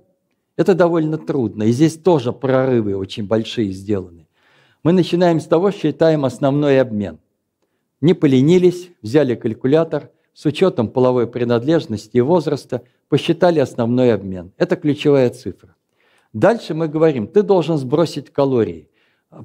Это довольно трудно. И здесь тоже прорывы очень большие сделаны. Мы начинаем с того, считаем основной обмен. Не поленились, взяли калькулятор, с учетом половой принадлежности и возраста, посчитали основной обмен. Это ключевая цифра. Дальше мы говорим, ты должен сбросить калории.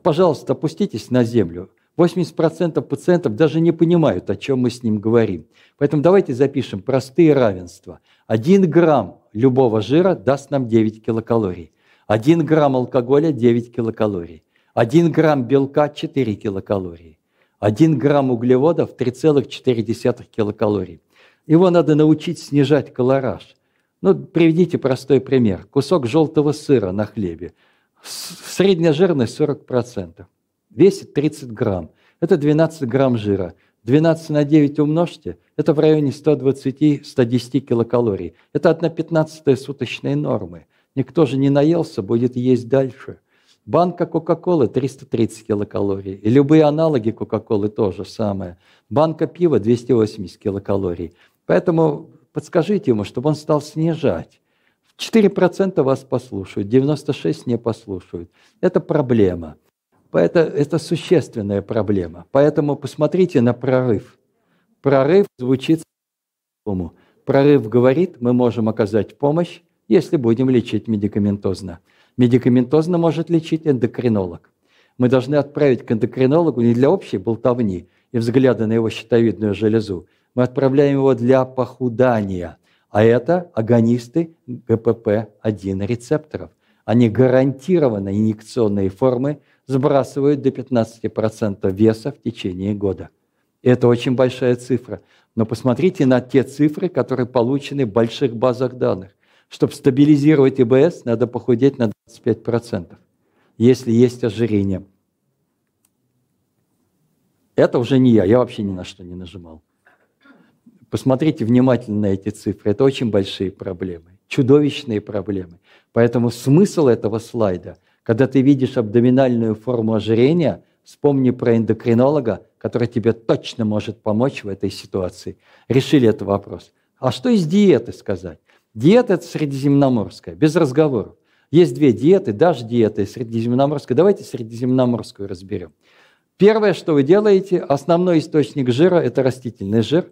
Пожалуйста, опуститесь на землю. 80% пациентов даже не понимают, о чем мы с ним говорим. Поэтому давайте запишем простые равенства. 1 грамм любого жира даст нам 9 килокалорий. 1 грамм алкоголя – 9 килокалорий. 1 грамм белка – 4 килокалории. 1 грамм углеводов – 3,4 килокалорий. Его надо научить снижать колораж. Ну, приведите простой пример. Кусок желтого сыра на хлебе. Средняя жирность 40% весит 30 грамм. Это 12 грамм жира. 12 на 9 умножьте, это в районе 120-110 килокалорий. Это 1 пятнадцатая суточной нормы. Никто же не наелся, будет есть дальше. Банка Кока-Колы 330 килокалорий. И любые аналоги Кока-Колы тоже самое. Банка пива 280 килокалорий. Поэтому подскажите ему, чтобы он стал снижать. 4% вас послушают, 96% не послушают. Это проблема. Это, это существенная проблема. Поэтому посмотрите на прорыв. Прорыв звучит по-другому. Прорыв говорит, мы можем оказать помощь, если будем лечить медикаментозно. Медикаментозно может лечить эндокринолог. Мы должны отправить к эндокринологу не для общей болтовни и взгляда на его щитовидную железу. Мы отправляем его для похудания. А это агонисты ГПП-1 рецепторов. Они гарантированно инъекционные формы сбрасывают до 15% веса в течение года. Это очень большая цифра. Но посмотрите на те цифры, которые получены в больших базах данных. Чтобы стабилизировать ИБС, надо похудеть на 25%, если есть ожирение. Это уже не я, я вообще ни на что не нажимал. Посмотрите внимательно на эти цифры. Это очень большие проблемы, чудовищные проблемы. Поэтому смысл этого слайда – когда ты видишь абдоминальную форму ожирения, вспомни про эндокринолога, который тебе точно может помочь в этой ситуации. Решили этот вопрос. А что из диеты сказать? Диета – это средиземноморская, без разговоров. Есть две диеты, даже диета средиземноморская. Давайте средиземноморскую разберем. Первое, что вы делаете, основной источник жира – это растительный жир.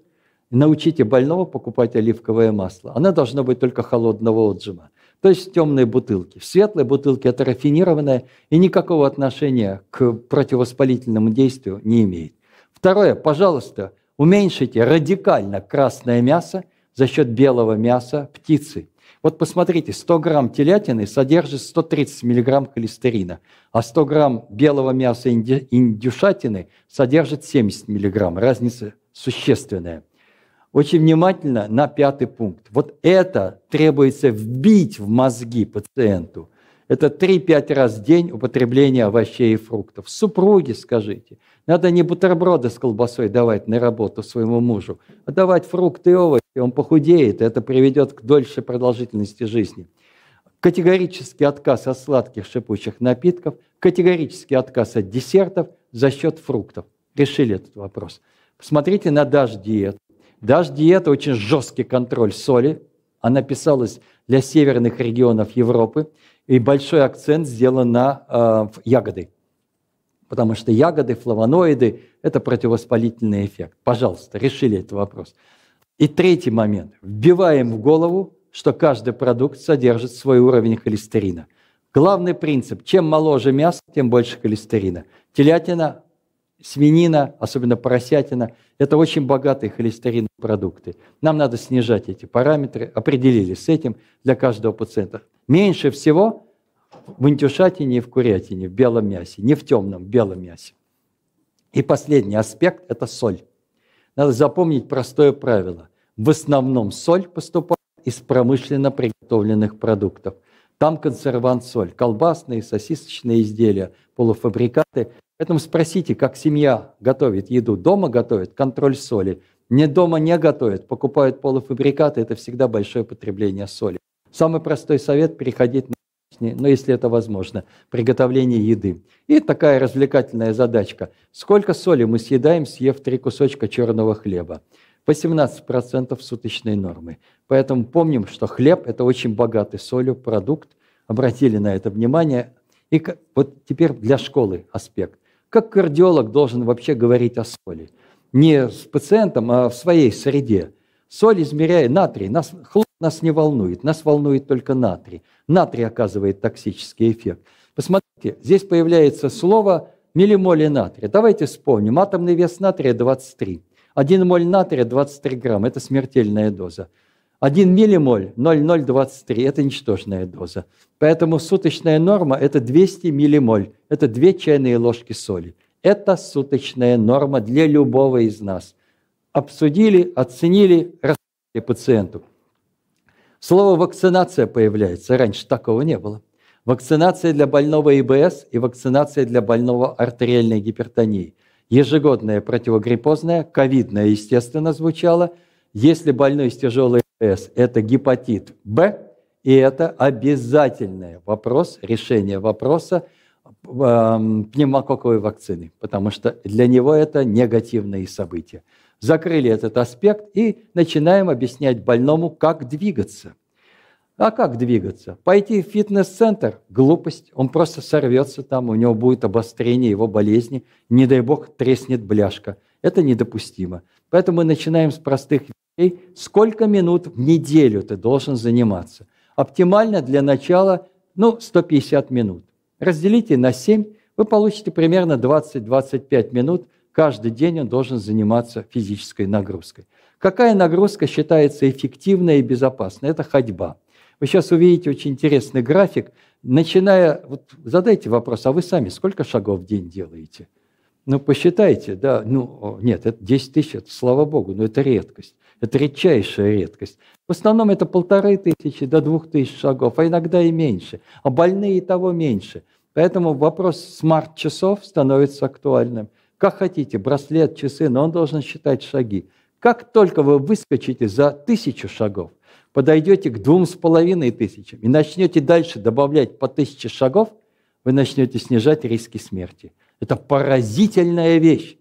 Научите больного покупать оливковое масло. Оно должно быть только холодного отжима то есть темные бутылки. В светлой бутылке это рафинированное и никакого отношения к противовоспалительному действию не имеет. Второе, пожалуйста, уменьшите радикально красное мясо за счет белого мяса птицы. Вот посмотрите, 100 грамм телятины содержит 130 миллиграмм холестерина, а 100 грамм белого мяса индюшатины содержит 70 миллиграмм. Разница существенная очень внимательно на пятый пункт. Вот это требуется вбить в мозги пациенту. Это 3-5 раз в день употребление овощей и фруктов. Супруги, скажите, надо не бутерброды с колбасой давать на работу своему мужу, а давать фрукты и овощи. Он похудеет, это приведет к дольшей продолжительности жизни. Категорический отказ от сладких шипучих напитков, категорический отказ от десертов за счет фруктов. Решили этот вопрос. Посмотрите на Даш диету. Даже диета, очень жесткий контроль соли. Она писалась для северных регионов Европы. и большой акцент сделан на э, ягоды. Потому что ягоды, флавоноиды – это противовоспалительный эффект. Пожалуйста, решили этот вопрос. И третий момент. Вбиваем в голову, что каждый продукт содержит свой уровень холестерина. Главный принцип – чем моложе мясо, тем больше холестерина. Телятина, свинина, особенно поросятина – это очень богатые холестериновые продукты. Нам надо снижать эти параметры, определились с этим для каждого пациента. Меньше всего в индюшатине и в курятине, в белом мясе, не в темном, в белом мясе. И последний аспект – это соль. Надо запомнить простое правило. В основном соль поступает из промышленно приготовленных продуктов. Там консервант соль, колбасные, сосисочные изделия, полуфабрикаты. Поэтому спросите, как семья готовит еду. Дома готовит контроль соли. Не дома не готовят, покупают полуфабрикаты, это всегда большое потребление соли. Самый простой совет – переходить на но если это возможно, приготовление еды. И такая развлекательная задачка. Сколько соли мы съедаем, съев три кусочка черного хлеба? 18% суточной нормы. Поэтому помним, что хлеб – это очень богатый солью продукт. Обратили на это внимание. И вот теперь для школы аспект. Как кардиолог должен вообще говорить о соли? Не с пациентом, а в своей среде. Соль измеряя натрий. Нас, хлор нас не волнует, нас волнует только натрий. Натрий оказывает токсический эффект. Посмотрите, здесь появляется слово миллимоли натрия. Давайте вспомним. Атомный вес натрия 23. Один моль натрия 23 грамм – это смертельная доза. Один миллимоль 0,023 – это ничтожная доза. Поэтому суточная норма – это 200 миллимоль. Это две чайные ложки соли. Это суточная норма для любого из нас. Обсудили, оценили, рассказали пациенту. Слово «вакцинация» появляется. Раньше такого не было. Вакцинация для больного ИБС и вакцинация для больного артериальной гипертонии. Ежегодная противогриппозная, ковидная, естественно, звучала. Если больной с тяжелой ИБС – это гепатит Б, и это обязательный вопрос, решение вопроса э, пневмококковой вакцины, потому что для него это негативные события закрыли этот аспект и начинаем объяснять больному, как двигаться. А как двигаться? Пойти в фитнес-центр – глупость. Он просто сорвется там, у него будет обострение его болезни. Не дай бог, треснет бляшка. Это недопустимо. Поэтому мы начинаем с простых вещей. Сколько минут в неделю ты должен заниматься? Оптимально для начала ну, 150 минут. Разделите на 7, вы получите примерно 20-25 минут – каждый день он должен заниматься физической нагрузкой. Какая нагрузка считается эффективной и безопасной? Это ходьба. Вы сейчас увидите очень интересный график. Начиная, вот задайте вопрос, а вы сами сколько шагов в день делаете? Ну, посчитайте, да, ну, нет, это 10 тысяч, это, слава богу, но это редкость. Это редчайшая редкость. В основном это полторы тысячи до двух тысяч шагов, а иногда и меньше. А больные и того меньше. Поэтому вопрос смарт-часов становится актуальным. Как хотите, браслет, часы, но он должен считать шаги. Как только вы выскочите за тысячу шагов, подойдете к двум с половиной тысячам и начнете дальше добавлять по тысяче шагов, вы начнете снижать риски смерти. Это поразительная вещь.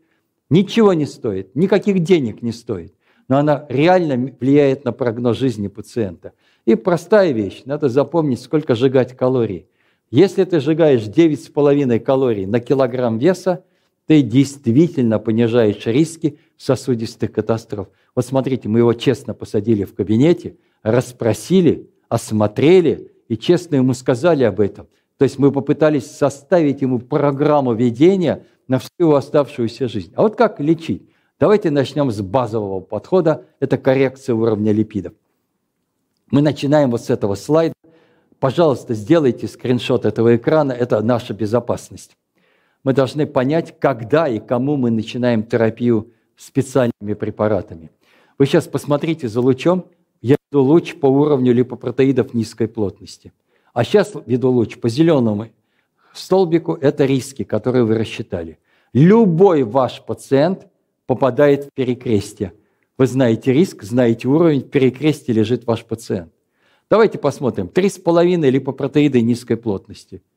Ничего не стоит, никаких денег не стоит, но она реально влияет на прогноз жизни пациента. И простая вещь, надо запомнить, сколько сжигать калорий. Если ты сжигаешь 9,5 калорий на килограмм веса, ты действительно понижаешь риски сосудистых катастроф. Вот смотрите, мы его честно посадили в кабинете, расспросили, осмотрели и честно ему сказали об этом. То есть мы попытались составить ему программу ведения на всю его оставшуюся жизнь. А вот как лечить? Давайте начнем с базового подхода. Это коррекция уровня липидов. Мы начинаем вот с этого слайда. Пожалуйста, сделайте скриншот этого экрана. Это наша безопасность мы должны понять, когда и кому мы начинаем терапию специальными препаратами. Вы сейчас посмотрите за лучом, я веду луч по уровню липопротеидов низкой плотности. А сейчас веду луч по зеленому столбику, это риски, которые вы рассчитали. Любой ваш пациент попадает в перекрестие. Вы знаете риск, знаете уровень, в перекрестии лежит ваш пациент. Давайте посмотрим. 3,5 липопротеиды низкой плотности –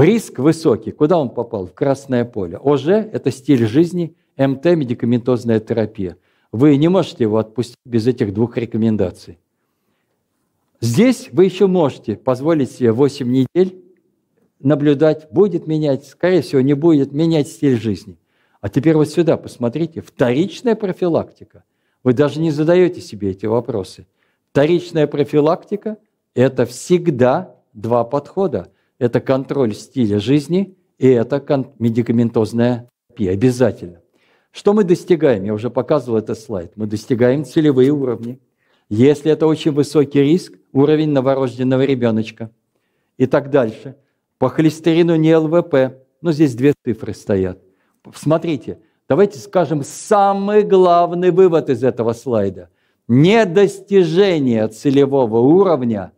Риск высокий. Куда он попал? В красное поле. ОЖ – это стиль жизни, МТ – медикаментозная терапия. Вы не можете его отпустить без этих двух рекомендаций. Здесь вы еще можете позволить себе 8 недель наблюдать, будет менять, скорее всего, не будет менять стиль жизни. А теперь вот сюда посмотрите, вторичная профилактика. Вы даже не задаете себе эти вопросы. Вторичная профилактика – это всегда два подхода. Это контроль стиля жизни и это медикаментозная терапия. Обязательно. Что мы достигаем? Я уже показывал этот слайд. Мы достигаем целевые уровни. Если это очень высокий риск, уровень новорожденного ребеночка. И так дальше. По холестерину не ЛВП. Ну, здесь две цифры стоят. Смотрите, давайте скажем самый главный вывод из этого слайда. Недостижение целевого уровня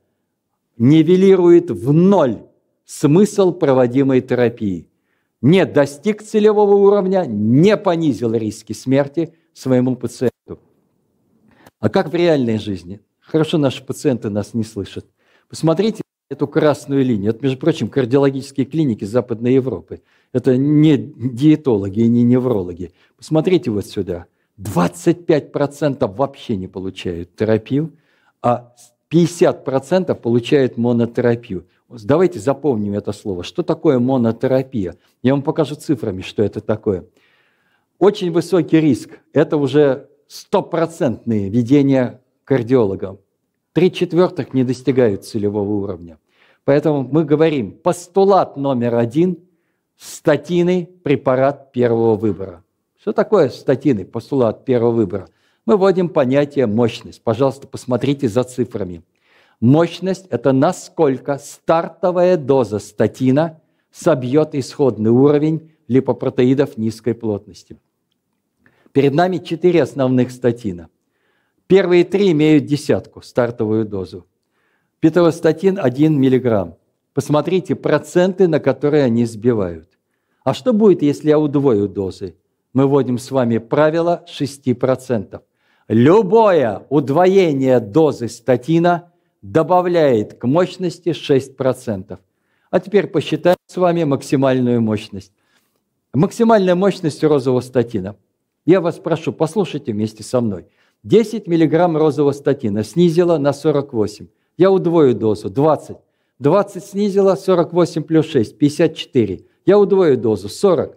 нивелирует в ноль смысл проводимой терапии. Не достиг целевого уровня, не понизил риски смерти своему пациенту. А как в реальной жизни? Хорошо, наши пациенты нас не слышат. Посмотрите эту красную линию. Это, между прочим, кардиологические клиники Западной Европы. Это не диетологи и не неврологи. Посмотрите вот сюда. 25% вообще не получают терапию, а 50% получают монотерапию. Давайте запомним это слово. Что такое монотерапия? Я вам покажу цифрами, что это такое. Очень высокий риск. Это уже стопроцентные ведения кардиологом. Три четвертых не достигают целевого уровня. Поэтому мы говорим, постулат номер один – статины – препарат первого выбора. Что такое статины, постулат первого выбора? Мы вводим понятие мощность. Пожалуйста, посмотрите за цифрами. Мощность – это насколько стартовая доза статина собьет исходный уровень липопротеидов низкой плотности. Перед нами четыре основных статина. Первые три имеют десятку, стартовую дозу. Питовостатин 1 мг. Посмотрите проценты, на которые они сбивают. А что будет, если я удвою дозы? Мы вводим с вами правило 6%. Любое удвоение дозы статина добавляет к мощности 6%. А теперь посчитаем с вами максимальную мощность. Максимальная мощность розового статина. Я вас прошу, послушайте вместе со мной. 10 мг розового статина снизила на 48. Я удвою дозу, 20. 20 снизила, 48 плюс 6, 54. Я удвою дозу, 40.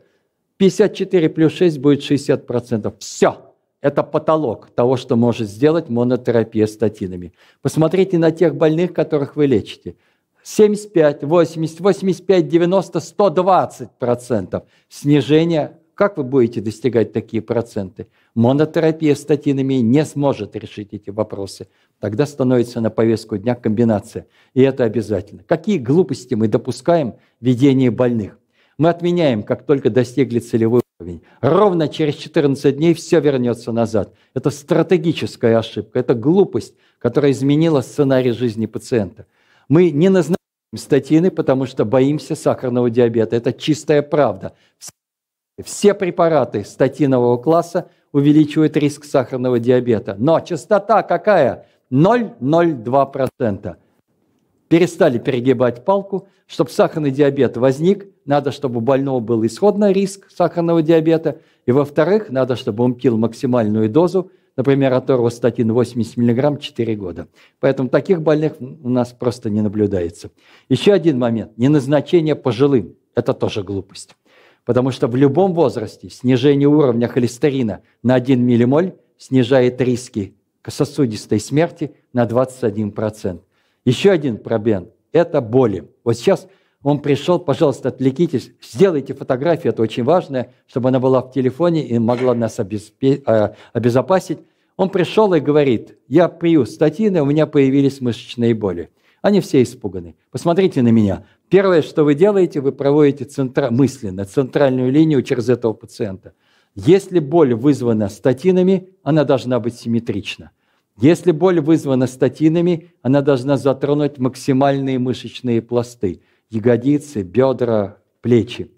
54 плюс 6 будет 60%. Все. Это потолок того, что может сделать монотерапия статинами. Посмотрите на тех больных, которых вы лечите. 75, 80, 85, 90, 120 процентов снижения. Как вы будете достигать такие проценты? Монотерапия статинами не сможет решить эти вопросы. Тогда становится на повестку дня комбинация. И это обязательно. Какие глупости мы допускаем в ведении больных? Мы отменяем, как только достигли целевой уровень. Ровно через 14 дней все вернется назад. Это стратегическая ошибка, это глупость, которая изменила сценарий жизни пациента. Мы не назначаем статины, потому что боимся сахарного диабета. Это чистая правда. Все препараты статинового класса увеличивают риск сахарного диабета. Но частота какая? 0,02% перестали перегибать палку. Чтобы сахарный диабет возник, надо, чтобы у больного был исходный риск сахарного диабета. И во-вторых, надо, чтобы он пил максимальную дозу, например, аторвостатин 80 мг 4 года. Поэтому таких больных у нас просто не наблюдается. Еще один момент. Неназначение пожилым. Это тоже глупость. Потому что в любом возрасте снижение уровня холестерина на 1 миллимоль снижает риски сосудистой смерти на 21%. Еще один проблем – это боли. Вот сейчас он пришел, пожалуйста, отвлекитесь, сделайте фотографию, это очень важно, чтобы она была в телефоне и могла нас а, обезопасить. Он пришел и говорит, я пью статины, у меня появились мышечные боли. Они все испуганы. Посмотрите на меня. Первое, что вы делаете, вы проводите центра... мысленно центральную линию через этого пациента. Если боль вызвана статинами, она должна быть симметрична. Если боль вызвана статинами, она должна затронуть максимальные мышечные пласты – ягодицы, бедра, плечи.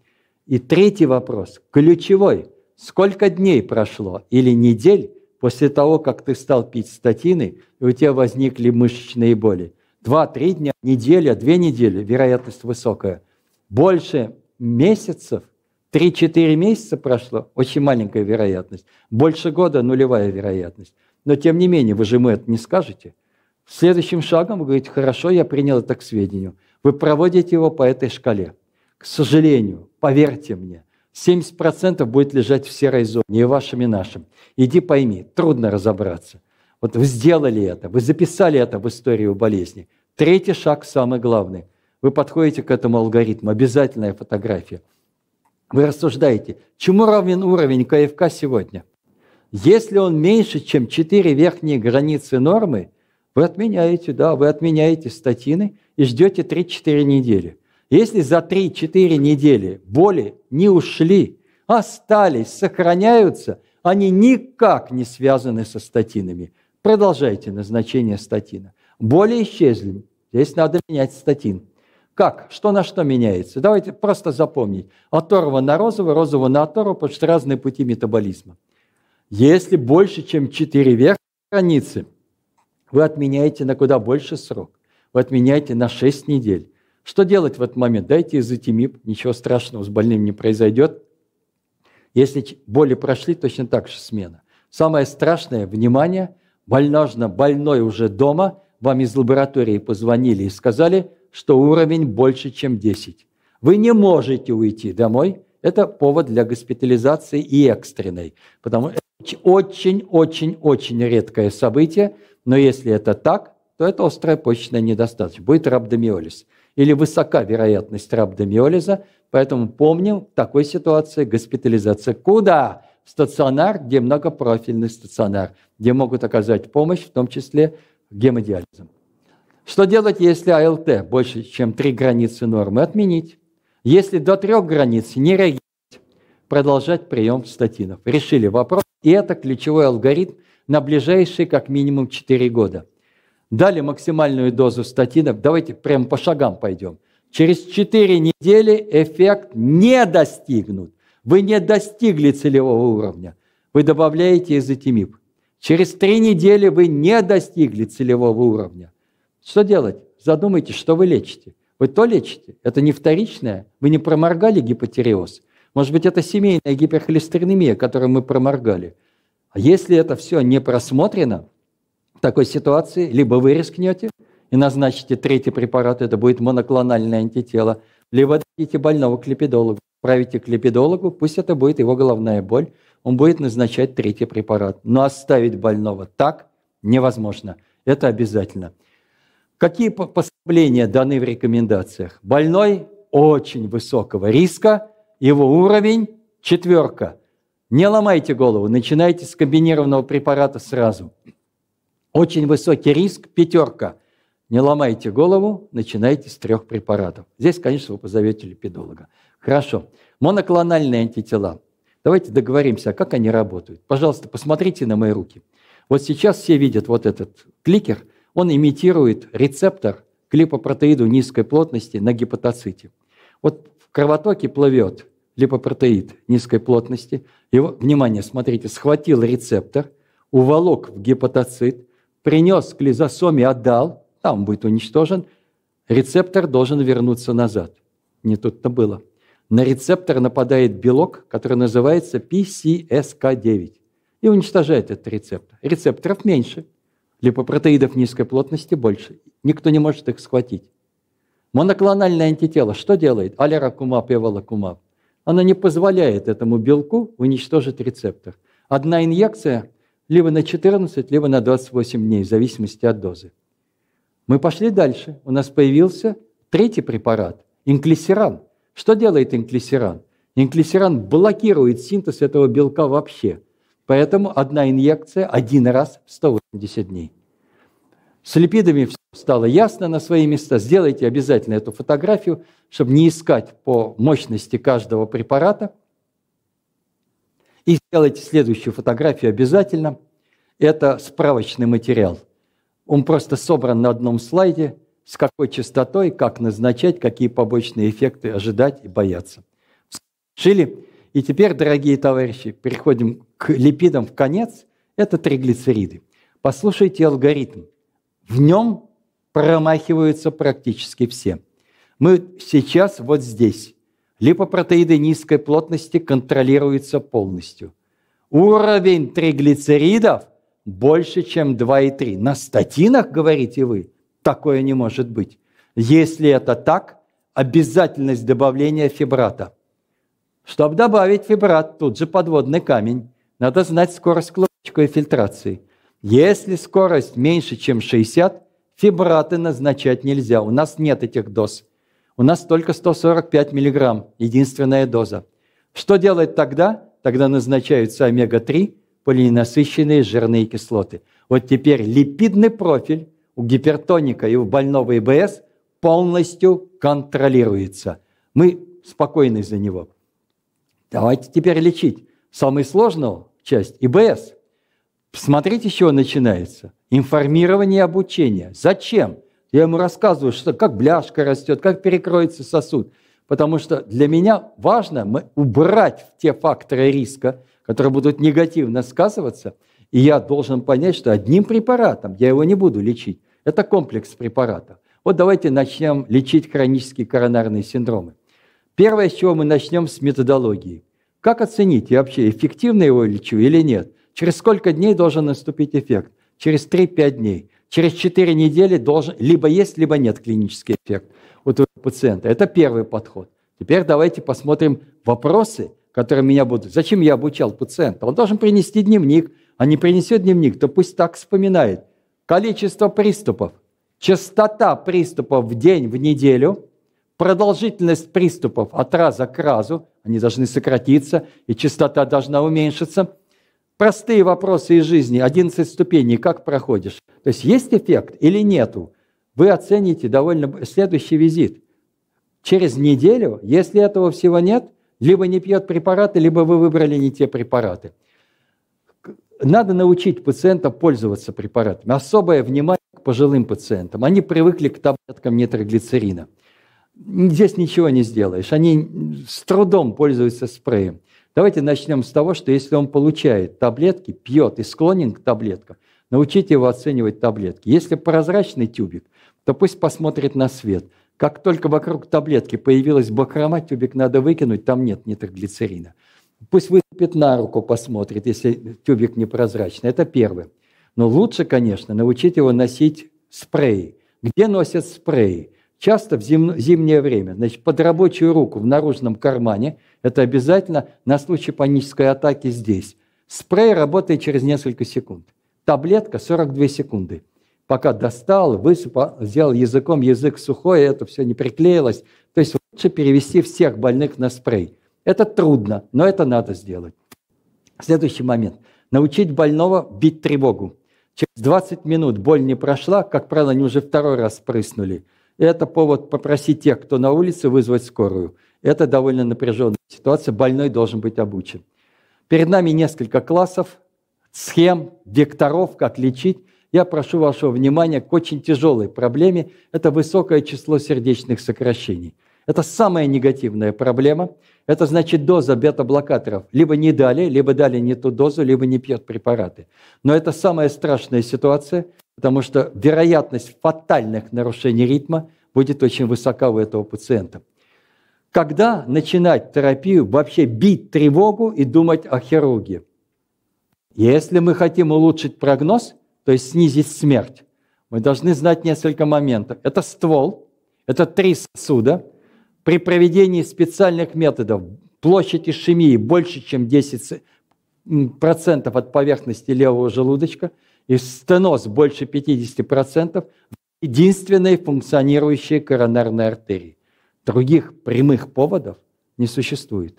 И третий вопрос, ключевой. Сколько дней прошло или недель после того, как ты стал пить статины, и у тебя возникли мышечные боли? Два-три дня, неделя, две недели, вероятность высокая. Больше месяцев, три-четыре месяца прошло, очень маленькая вероятность. Больше года – нулевая вероятность. Но тем не менее, вы же ему это не скажете. Следующим шагом вы говорите, хорошо, я принял это к сведению. Вы проводите его по этой шкале. К сожалению, поверьте мне, 70% будет лежать в серой зоне, и вашим, и нашим. Иди пойми, трудно разобраться. Вот вы сделали это, вы записали это в историю болезни. Третий шаг самый главный. Вы подходите к этому алгоритму, обязательная фотография. Вы рассуждаете, чему равен уровень КФК сегодня? Если он меньше, чем 4 верхние границы нормы, вы отменяете, да, вы отменяете статины и ждете 3-4 недели. Если за 3-4 недели боли не ушли, остались, сохраняются, они никак не связаны со статинами. Продолжайте назначение статина. Боли исчезли. Здесь надо менять статин. Как? Что на что меняется? Давайте просто запомнить. Оторва на розово, розово на оторву, потому что разные пути метаболизма. Если больше, чем 4 верхние границы, вы отменяете на куда больше срок. Вы отменяете на 6 недель. Что делать в этот момент? Дайте изотимип, ничего страшного с больным не произойдет. Если боли прошли, точно так же смена. Самое страшное, внимание, больножно, больной уже дома, вам из лаборатории позвонили и сказали, что уровень больше, чем 10. Вы не можете уйти домой. Это повод для госпитализации и экстренной, потому что очень-очень-очень редкое событие, но если это так, то это острая почечная недостаточность, будет рhabdomиолиз. Или высока вероятность рhabdomиолиза, поэтому помним, в такой ситуации госпитализация куда? В стационар, где многопрофильный стационар, где могут оказать помощь, в том числе гемодиализом. Что делать, если АЛТ больше, чем три границы нормы? Отменить. Если до трех границ не реагировать, продолжать прием статинов. Решили вопрос, и это ключевой алгоритм на ближайшие как минимум 4 года. Дали максимальную дозу статинов, давайте прямо по шагам пойдем. Через 4 недели эффект не достигнут. Вы не достигли целевого уровня. Вы добавляете изотимип. Через 3 недели вы не достигли целевого уровня. Что делать? Задумайтесь, что вы лечите. Вы то лечите, это не вторичное, вы не проморгали гипотереоз. Может быть, это семейная гиперхолестеринемия, которую мы проморгали. А если это все не просмотрено, в такой ситуации либо вы рискнете и назначите третий препарат, это будет моноклональное антитело, либо дадите больного к липидологу, правите к липидологу, пусть это будет его головная боль, он будет назначать третий препарат. Но оставить больного так невозможно. Это обязательно. Какие послабления даны в рекомендациях? Больной очень высокого риска, его уровень – четверка. Не ломайте голову, начинайте с комбинированного препарата сразу. Очень высокий риск – пятерка. Не ломайте голову, начинайте с трех препаратов. Здесь, конечно, вы позовете липидолога. Хорошо. Моноклональные антитела. Давайте договоримся, как они работают. Пожалуйста, посмотрите на мои руки. Вот сейчас все видят вот этот кликер – он имитирует рецептор к липопротеиду низкой плотности на гепатоците. Вот кровотоке плывет липопротеид низкой плотности. Его, внимание, смотрите, схватил рецептор, уволок в гепатоцит, принес к лизосоме, отдал, там будет уничтожен, рецептор должен вернуться назад. Не тут-то было. На рецептор нападает белок, который называется PCSK9 и уничтожает этот рецептор. Рецепторов меньше – липопротеидов низкой плотности больше. Никто не может их схватить. Моноклональное антитело что делает? Аляракумаб, эвалакумаб. Оно не позволяет этому белку уничтожить рецептор. Одна инъекция либо на 14, либо на 28 дней, в зависимости от дозы. Мы пошли дальше. У нас появился третий препарат – инклисеран. Что делает инклисеран? Инклисеран блокирует синтез этого белка вообще. Поэтому одна инъекция один раз в 180 дней. С липидами стало ясно на свои места. Сделайте обязательно эту фотографию, чтобы не искать по мощности каждого препарата. И сделайте следующую фотографию обязательно. Это справочный материал. Он просто собран на одном слайде, с какой частотой, как назначать, какие побочные эффекты ожидать и бояться. Шили. И теперь, дорогие товарищи, переходим к липидам в конец. Это триглицериды. Послушайте алгоритм. В нем промахиваются практически все. Мы сейчас вот здесь. Липопротеиды низкой плотности контролируются полностью. Уровень триглицеридов больше, чем 2,3. На статинах, говорите вы, такое не может быть. Если это так, обязательность добавления фибрата. Чтобы добавить фибрат, тут же подводный камень. Надо знать скорость клубочковой фильтрации. Если скорость меньше, чем 60, фибраты назначать нельзя. У нас нет этих доз. У нас только 145 миллиграмм, единственная доза. Что делать тогда? Тогда назначаются омега-3, полиненасыщенные жирные кислоты. Вот теперь липидный профиль у гипертоника и у больного ИБС полностью контролируется. Мы спокойны за него. Давайте теперь лечить. Самую сложную часть – ИБС. Смотрите, с чего начинается. Информирование и обучение. Зачем? Я ему рассказываю, что как бляшка растет, как перекроется сосуд. Потому что для меня важно убрать те факторы риска, которые будут негативно сказываться, и я должен понять, что одним препаратом я его не буду лечить. Это комплекс препаратов. Вот давайте начнем лечить хронические коронарные синдромы. Первое, с чего мы начнем, с методологии. Как оценить, я вообще эффективно его лечу или нет? Через сколько дней должен наступить эффект? Через 3-5 дней. Через 4 недели должен, либо есть, либо нет клинический эффект у твоего пациента. Это первый подход. Теперь давайте посмотрим вопросы, которые меня будут. Зачем я обучал пациента? Он должен принести дневник, а не принесет дневник, то пусть так вспоминает. Количество приступов, частота приступов в день, в неделю, продолжительность приступов от раза к разу, они должны сократиться, и частота должна уменьшиться. Простые вопросы из жизни, 11 ступеней, как проходишь? То есть есть эффект или нету? Вы оцените довольно следующий визит. Через неделю, если этого всего нет, либо не пьет препараты, либо вы выбрали не те препараты. Надо научить пациента пользоваться препаратами. Особое внимание к пожилым пациентам. Они привыкли к таблеткам нитроглицерина. Здесь ничего не сделаешь. Они с трудом пользуются спреем. Давайте начнем с того, что если он получает таблетки, пьет и склонен к таблеткам, научите его оценивать таблетки. Если прозрачный тюбик, то пусть посмотрит на свет. Как только вокруг таблетки появилась бахрома, тюбик надо выкинуть, там нет нитроглицерина. Пусть выступит на руку, посмотрит, если тюбик непрозрачный. Это первое. Но лучше, конечно, научить его носить спреи. Где носят спреи? Часто в зим, зимнее время, значит, под рабочую руку в наружном кармане, это обязательно на случай панической атаки здесь. Спрей работает через несколько секунд. Таблетка 42 секунды. Пока достал, высыпал, взял языком, язык сухой, это все не приклеилось. То есть лучше перевести всех больных на спрей. Это трудно, но это надо сделать. Следующий момент. Научить больного бить тревогу. Через 20 минут боль не прошла, как правило, они уже второй раз прыснули. Это повод попросить тех, кто на улице, вызвать скорую. Это довольно напряженная ситуация, больной должен быть обучен. Перед нами несколько классов, схем, векторов, как лечить. Я прошу вашего внимания к очень тяжелой проблеме. Это высокое число сердечных сокращений. Это самая негативная проблема. Это значит доза бета-блокаторов. Либо не дали, либо дали не ту дозу, либо не пьет препараты. Но это самая страшная ситуация, потому что вероятность фатальных нарушений ритма будет очень высока у этого пациента. Когда начинать терапию, вообще бить тревогу и думать о хирургии? Если мы хотим улучшить прогноз, то есть снизить смерть, мы должны знать несколько моментов. Это ствол, это три сосуда. При проведении специальных методов площадь ишемии больше, чем 10% от поверхности левого желудочка – и стеноз больше 50% единственной функционирующей коронарной артерии. Других прямых поводов не существует.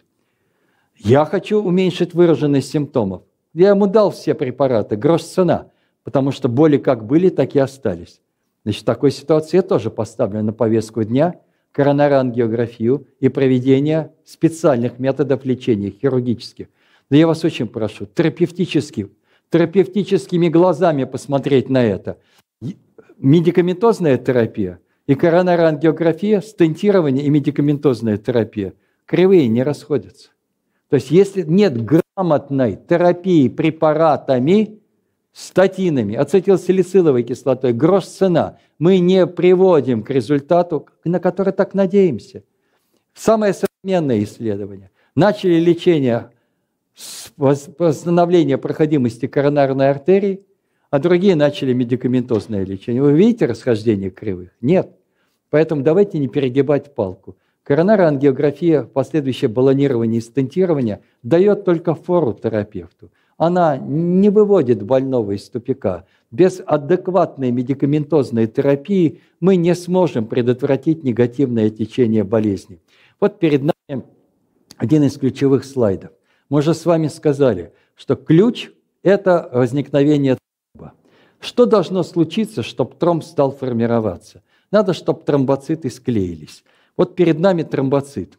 Я хочу уменьшить выраженность симптомов. Я ему дал все препараты, грош цена, потому что боли как были, так и остались. Значит, в такой ситуации я тоже поставлю на повестку дня коронарангиографию и проведение специальных методов лечения, хирургических. Но я вас очень прошу, терапевтически терапевтическими глазами посмотреть на это. Медикаментозная терапия и коронарангиография, стентирование и медикаментозная терапия кривые не расходятся. То есть если нет грамотной терапии препаратами, статинами, ацетилсалициловой кислотой, грош цена, мы не приводим к результату, на который так надеемся. Самое современное исследование. Начали лечение восстановления проходимости коронарной артерии, а другие начали медикаментозное лечение. Вы видите расхождение кривых? Нет. Поэтому давайте не перегибать палку. Коронарная ангиография, последующее баллонирование и стентирование дает только фору терапевту. Она не выводит больного из тупика. Без адекватной медикаментозной терапии мы не сможем предотвратить негативное течение болезни. Вот перед нами один из ключевых слайдов. Мы же с вами сказали, что ключ – это возникновение тромба. Что должно случиться, чтобы тромб стал формироваться? Надо, чтобы тромбоциты склеились. Вот перед нами тромбоцит.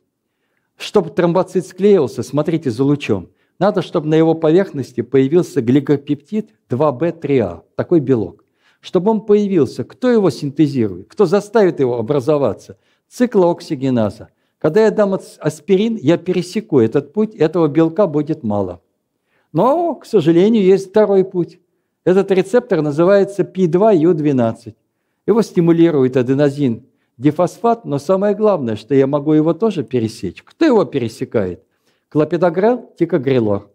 Чтобы тромбоцит склеился, смотрите за лучом. Надо, чтобы на его поверхности появился гликопептид 2B3A, такой белок. Чтобы он появился, кто его синтезирует, кто заставит его образоваться? Циклооксигеназа. Когда я дам аспирин, я пересеку этот путь, этого белка будет мало. Но, к сожалению, есть второй путь. Этот рецептор называется P2U12. Его стимулирует аденозин дифосфат, но самое главное, что я могу его тоже пересечь. Кто его пересекает? Клопидогрел, тикогрелор.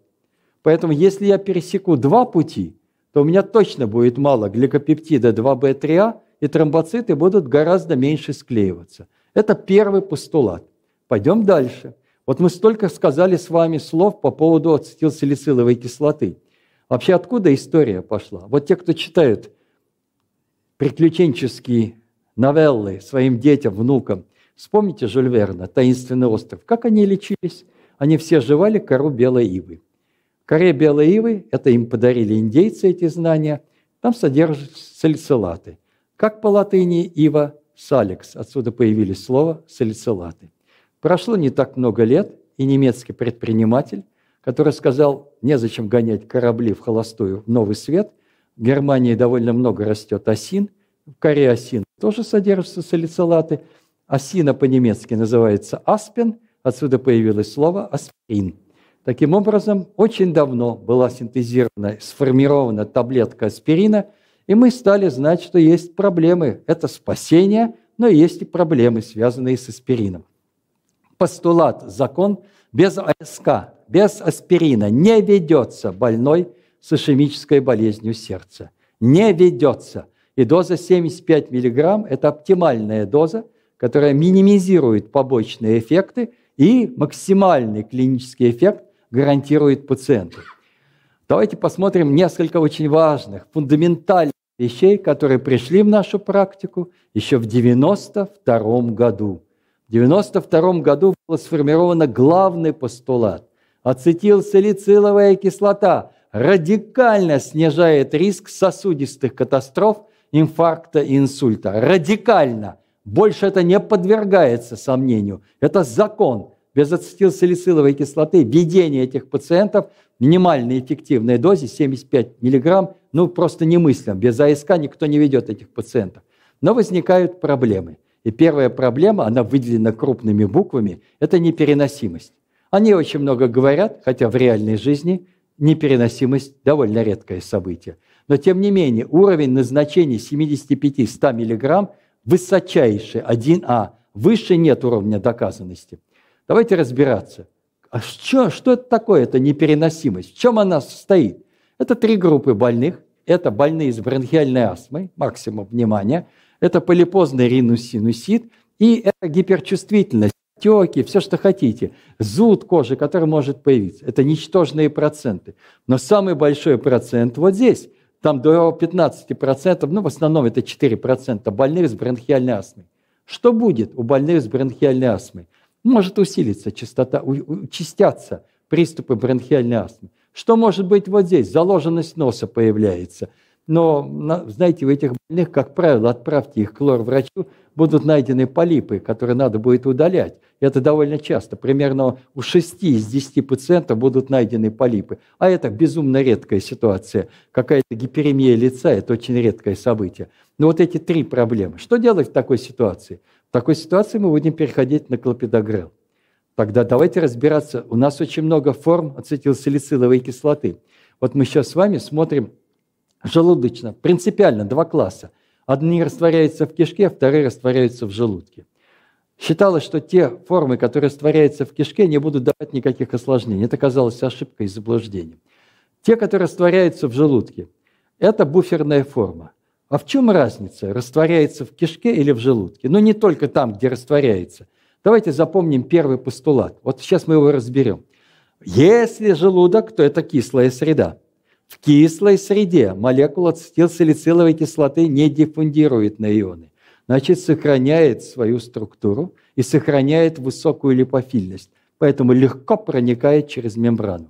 Поэтому если я пересеку два пути, то у меня точно будет мало гликопептида 2B3А, и тромбоциты будут гораздо меньше склеиваться. Это первый постулат. Пойдем дальше. Вот мы столько сказали с вами слов по поводу ацетилсалициловой кислоты. Вообще откуда история пошла? Вот те, кто читают приключенческие новеллы своим детям, внукам. Вспомните Жюль Верна «Таинственный остров». Как они лечились? Они все жевали кору белой ивы. Коре белой ивы, это им подарили индейцы эти знания, там содержат салицилаты. Как по латыни ива саликс, отсюда появились слова салицилаты. Прошло не так много лет, и немецкий предприниматель, который сказал, незачем гонять корабли в холостую в новый свет, в Германии довольно много растет осин, в коре осин тоже содержатся салицилаты. Осина по-немецки называется аспен, отсюда появилось слово аспирин. Таким образом, очень давно была синтезирована, сформирована таблетка аспирина, и мы стали знать, что есть проблемы. Это спасение, но есть и проблемы, связанные с аспирином. Постулат, закон без АСК, без аспирина не ведется больной с ишемической болезнью сердца. Не ведется. И доза 75 мг – это оптимальная доза, которая минимизирует побочные эффекты и максимальный клинический эффект гарантирует пациенту. Давайте посмотрим несколько очень важных, фундаментальных вещей, которые пришли в нашу практику еще в 1992 году. В 1992 году был сформирован главный постулат. Ацетилсалициловая кислота радикально снижает риск сосудистых катастроф инфаркта и инсульта. Радикально. Больше это не подвергается сомнению. Это закон. Без ацетилсалициловой кислоты введение этих пациентов минимальной эффективной дозе 75 мг, ну просто немыслимо. Без АСК никто не ведет этих пациентов. Но возникают проблемы. И первая проблема, она выделена крупными буквами, это непереносимость. Они очень много говорят, хотя в реальной жизни непереносимость довольно редкое событие. Но тем не менее уровень назначения 75-100 мг высочайший, 1А, выше нет уровня доказанности. Давайте разбираться. А что, что это такое, это непереносимость? В чем она состоит? Это три группы больных. Это больные с бронхиальной астмой, максимум внимания. Это полипозный ринусинусит. И это гиперчувствительность, отеки, все, что хотите. Зуд кожи, который может появиться. Это ничтожные проценты. Но самый большой процент вот здесь – там до 15%, ну в основном это 4% больных с бронхиальной астмой. Что будет у больных с бронхиальной астмой? Может усилиться частота, участятся приступы бронхиальной астмы. Что может быть вот здесь? Заложенность носа появляется – но, знаете, у этих больных, как правило, отправьте их к лор-врачу, будут найдены полипы, которые надо будет удалять. Это довольно часто. Примерно у 6 из 10 пациентов будут найдены полипы. А это безумно редкая ситуация. Какая-то гиперемия лица – это очень редкое событие. Но вот эти три проблемы. Что делать в такой ситуации? В такой ситуации мы будем переходить на клопидогрел. Тогда давайте разбираться. У нас очень много форм ацетилсалициловой кислоты. Вот мы сейчас с вами смотрим желудочно, принципиально два класса. Одни растворяются в кишке, вторые растворяются в желудке. Считалось, что те формы, которые растворяются в кишке, не будут давать никаких осложнений. Это казалось ошибкой и заблуждением. Те, которые растворяются в желудке, Это буферная форма. А в чем разница? Растворяется в кишке или в желудке? Ну, не только там, где растворяется. Давайте запомним первый постулат. Вот сейчас мы его разберем. Если желудок, то это кислая среда. В кислой среде молекула ацетилсалициловой кислоты не диффундирует на ионы. Значит, сохраняет свою структуру и сохраняет высокую липофильность. Поэтому легко проникает через мембрану.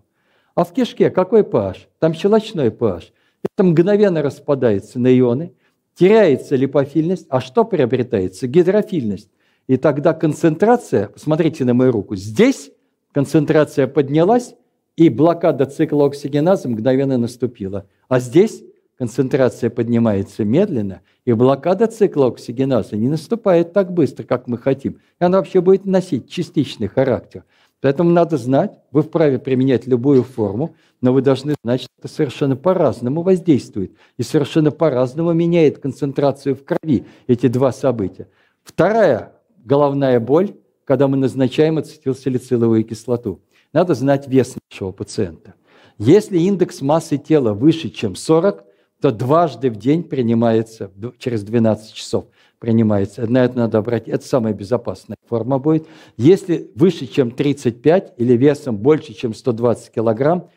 А в кишке какой pH? Там щелочной pH. Это мгновенно распадается на ионы, теряется липофильность, а что приобретается? Гидрофильность. И тогда концентрация, посмотрите на мою руку, здесь концентрация поднялась, и блокада цикла оксигеназа мгновенно наступила. А здесь концентрация поднимается медленно, и блокада цикла оксигеназа не наступает так быстро, как мы хотим. И она вообще будет носить частичный характер. Поэтому надо знать, вы вправе применять любую форму, но вы должны знать, что это совершенно по-разному воздействует и совершенно по-разному меняет концентрацию в крови, эти два события. Вторая головная боль, когда мы назначаем ацетилсалициловую кислоту. Надо знать вес нашего пациента. Если индекс массы тела выше, чем 40, то дважды в день принимается, через 12 часов принимается. На это надо обратить. Это самая безопасная форма будет. Если выше, чем 35 или весом больше, чем 120 килограмм,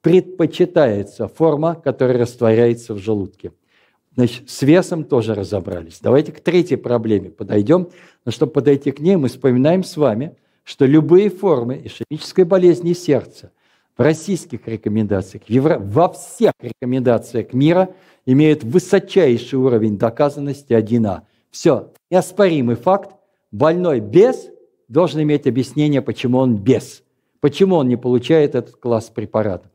предпочитается форма, которая растворяется в желудке. Значит, с весом тоже разобрались. Давайте к третьей проблеме подойдем. Но чтобы подойти к ней, мы вспоминаем с вами, что любые формы ишемической болезни сердца в российских рекомендациях, во всех рекомендациях мира имеют высочайший уровень доказанности 1А. Все, неоспоримый факт, больной без должен иметь объяснение, почему он без, почему он не получает этот класс препаратов.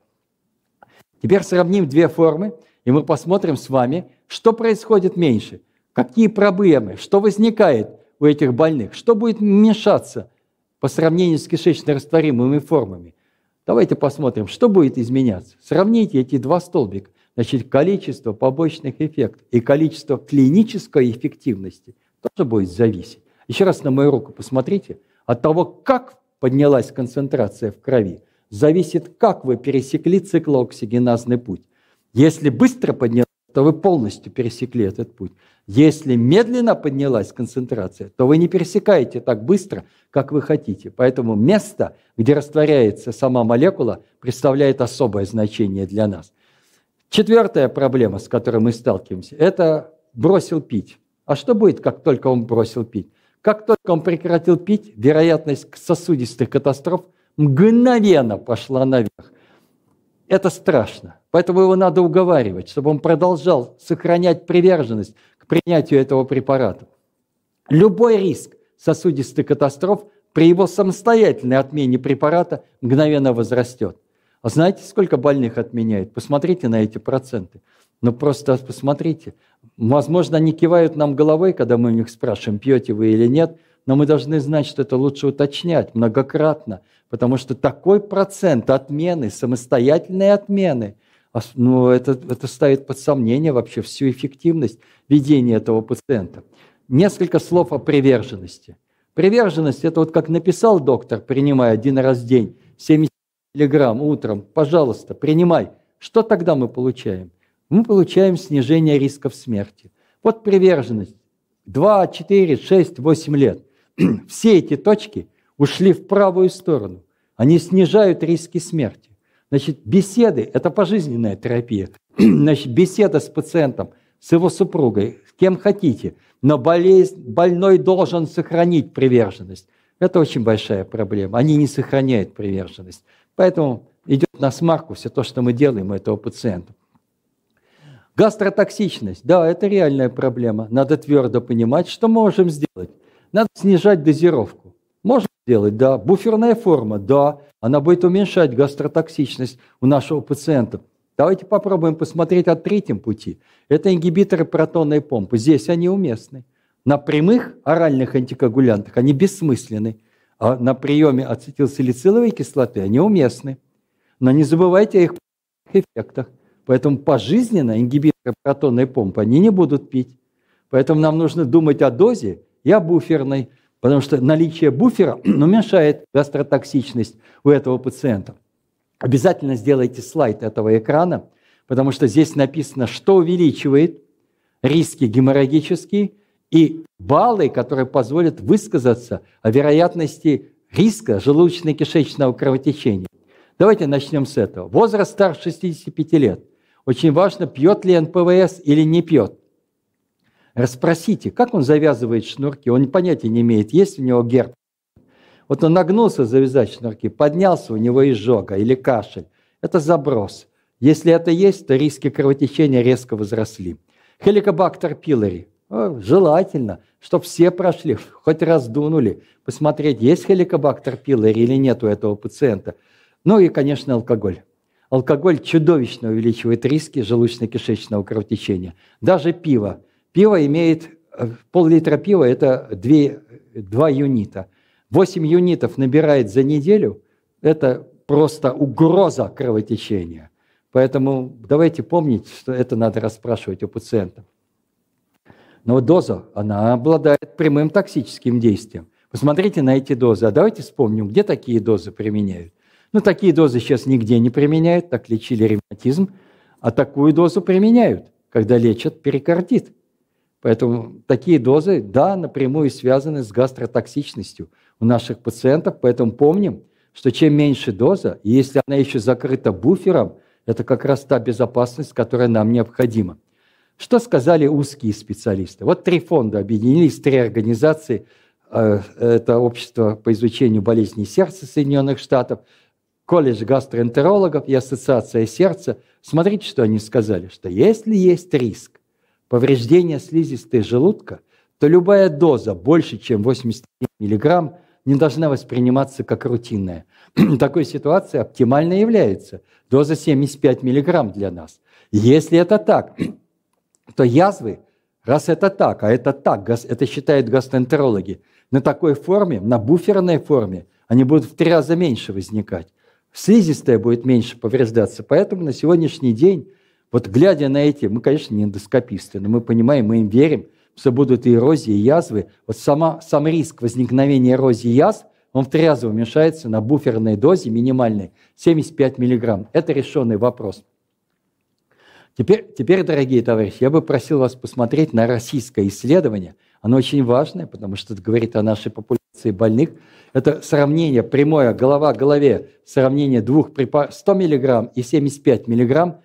Теперь сравним две формы, и мы посмотрим с вами, что происходит меньше, какие проблемы, что возникает у этих больных, что будет мешаться по сравнению с кишечно растворимыми формами. Давайте посмотрим, что будет изменяться. Сравните эти два столбика. Значит, количество побочных эффектов и количество клинической эффективности тоже будет зависеть. Еще раз на мою руку посмотрите. От того, как поднялась концентрация в крови, зависит, как вы пересекли циклооксигеназный путь. Если быстро поднялась, то вы полностью пересекли этот путь. Если медленно поднялась концентрация, то вы не пересекаете так быстро, как вы хотите. Поэтому место, где растворяется сама молекула, представляет особое значение для нас. Четвертая проблема, с которой мы сталкиваемся, это бросил пить. А что будет, как только он бросил пить? Как только он прекратил пить, вероятность сосудистых катастроф мгновенно пошла наверх. Это страшно. Поэтому его надо уговаривать, чтобы он продолжал сохранять приверженность принятию этого препарата. Любой риск сосудистых катастроф при его самостоятельной отмене препарата мгновенно возрастет. А знаете, сколько больных отменяет? Посмотрите на эти проценты. Ну просто посмотрите. Возможно, они кивают нам головой, когда мы у них спрашиваем, пьете вы или нет, но мы должны знать, что это лучше уточнять многократно, потому что такой процент отмены, самостоятельной отмены, ну, это, это ставит под сомнение вообще всю эффективность ведения этого пациента. Несколько слов о приверженности. Приверженность – это вот как написал доктор, принимая один раз в день 70 миллиграмм утром, пожалуйста, принимай. Что тогда мы получаем? Мы получаем снижение рисков смерти. Вот приверженность. 2, 4, 6, 8 лет. Все эти точки ушли в правую сторону. Они снижают риски смерти. Значит, беседы – это пожизненная терапия. Значит, беседа с пациентом, с его супругой, с кем хотите, но болезнь, больной должен сохранить приверженность. Это очень большая проблема. Они не сохраняют приверженность. Поэтому идет на смарку все то, что мы делаем у этого пациента. Гастротоксичность. Да, это реальная проблема. Надо твердо понимать, что можем сделать. Надо снижать дозировку. Можно сделать, да. Буферная форма, да. Она будет уменьшать гастротоксичность у нашего пациента. Давайте попробуем посмотреть о третьем пути. Это ингибиторы протонной помпы. Здесь они уместны. На прямых оральных антикоагулянтах они бессмысленны, а на приеме ацетилсалициловой кислоты они уместны. Но не забывайте о их эффектах. Поэтому пожизненно ингибиторы протонной помпы они не будут пить. Поэтому нам нужно думать о дозе и о буферной потому что наличие буфера уменьшает гастротоксичность у этого пациента. Обязательно сделайте слайд этого экрана, потому что здесь написано, что увеличивает риски геморрагические и баллы, которые позволят высказаться о вероятности риска желудочно-кишечного кровотечения. Давайте начнем с этого. Возраст старше 65 лет. Очень важно, пьет ли НПВС или не пьет. Расспросите, как он завязывает шнурки. Он понятия не имеет, есть у него герб. Вот он нагнулся завязать шнурки, поднялся, у него изжога или кашель. Это заброс. Если это есть, то риски кровотечения резко возросли. Хеликобактер пилори. Желательно, чтобы все прошли, хоть раз дунули, посмотреть, есть хеликобактер пилори или нет у этого пациента. Ну и, конечно, алкоголь. Алкоголь чудовищно увеличивает риски желудочно-кишечного кровотечения. Даже пиво. Пиво имеет, э, пол-литра пива – это 2, 2 юнита. 8 юнитов набирает за неделю – это просто угроза кровотечения. Поэтому давайте помнить, что это надо расспрашивать у пациента. Но доза, она обладает прямым токсическим действием. Посмотрите на эти дозы. А давайте вспомним, где такие дозы применяют. Ну, такие дозы сейчас нигде не применяют, так лечили ревматизм, а такую дозу применяют, когда лечат перикардит. Поэтому такие дозы, да, напрямую связаны с гастротоксичностью у наших пациентов, поэтому помним, что чем меньше доза, и если она еще закрыта буфером, это как раз та безопасность, которая нам необходима. Что сказали узкие специалисты? Вот три фонда объединились, три организации. Э, это Общество по изучению болезней сердца Соединенных Штатов – колледж гастроэнтерологов и ассоциация сердца, смотрите, что они сказали, что если есть риск повреждения слизистой желудка, то любая доза больше, чем 80 мг, не должна восприниматься как рутинная. Такой ситуации оптимально является доза 75 мг для нас. Если это так, то язвы, раз это так, а это так, это считают гастроэнтерологи, на такой форме, на буферной форме, они будут в три раза меньше возникать слизистая будет меньше повреждаться. Поэтому на сегодняшний день, вот глядя на эти, мы, конечно, не эндоскописты, но мы понимаем, мы им верим, что будут и эрозии, и язвы. Вот сама, сам риск возникновения эрозии язв, он в три раза уменьшается на буферной дозе минимальной 75 мг. Это решенный вопрос. Теперь, теперь, дорогие товарищи, я бы просил вас посмотреть на российское исследование. Оно очень важное, потому что это говорит о нашей популяции больных – это сравнение прямое, голова к голове, сравнение двух препаратов, 100 мг и 75 мг,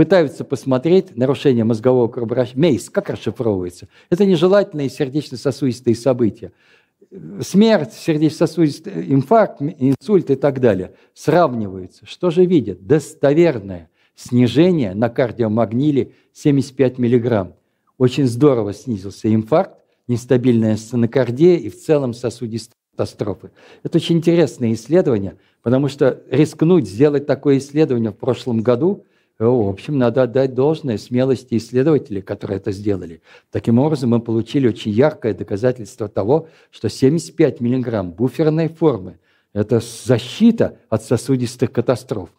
пытаются посмотреть нарушение мозгового кровообращения. МЕЙС, как расшифровывается? Это нежелательные сердечно-сосудистые события. Смерть, сердечно-сосудистый инфаркт, инсульт и так далее. Сравниваются. Что же видят? Достоверное снижение на кардиомагниле 75 мг. Очень здорово снизился инфаркт, нестабильная стенокардия и в целом сосудистая катастрофы. Это очень интересное исследование, потому что рискнуть сделать такое исследование в прошлом году, в общем, надо отдать должное смелости исследователей, которые это сделали. Таким образом, мы получили очень яркое доказательство того, что 75 мг буферной формы – это защита от сосудистых катастроф.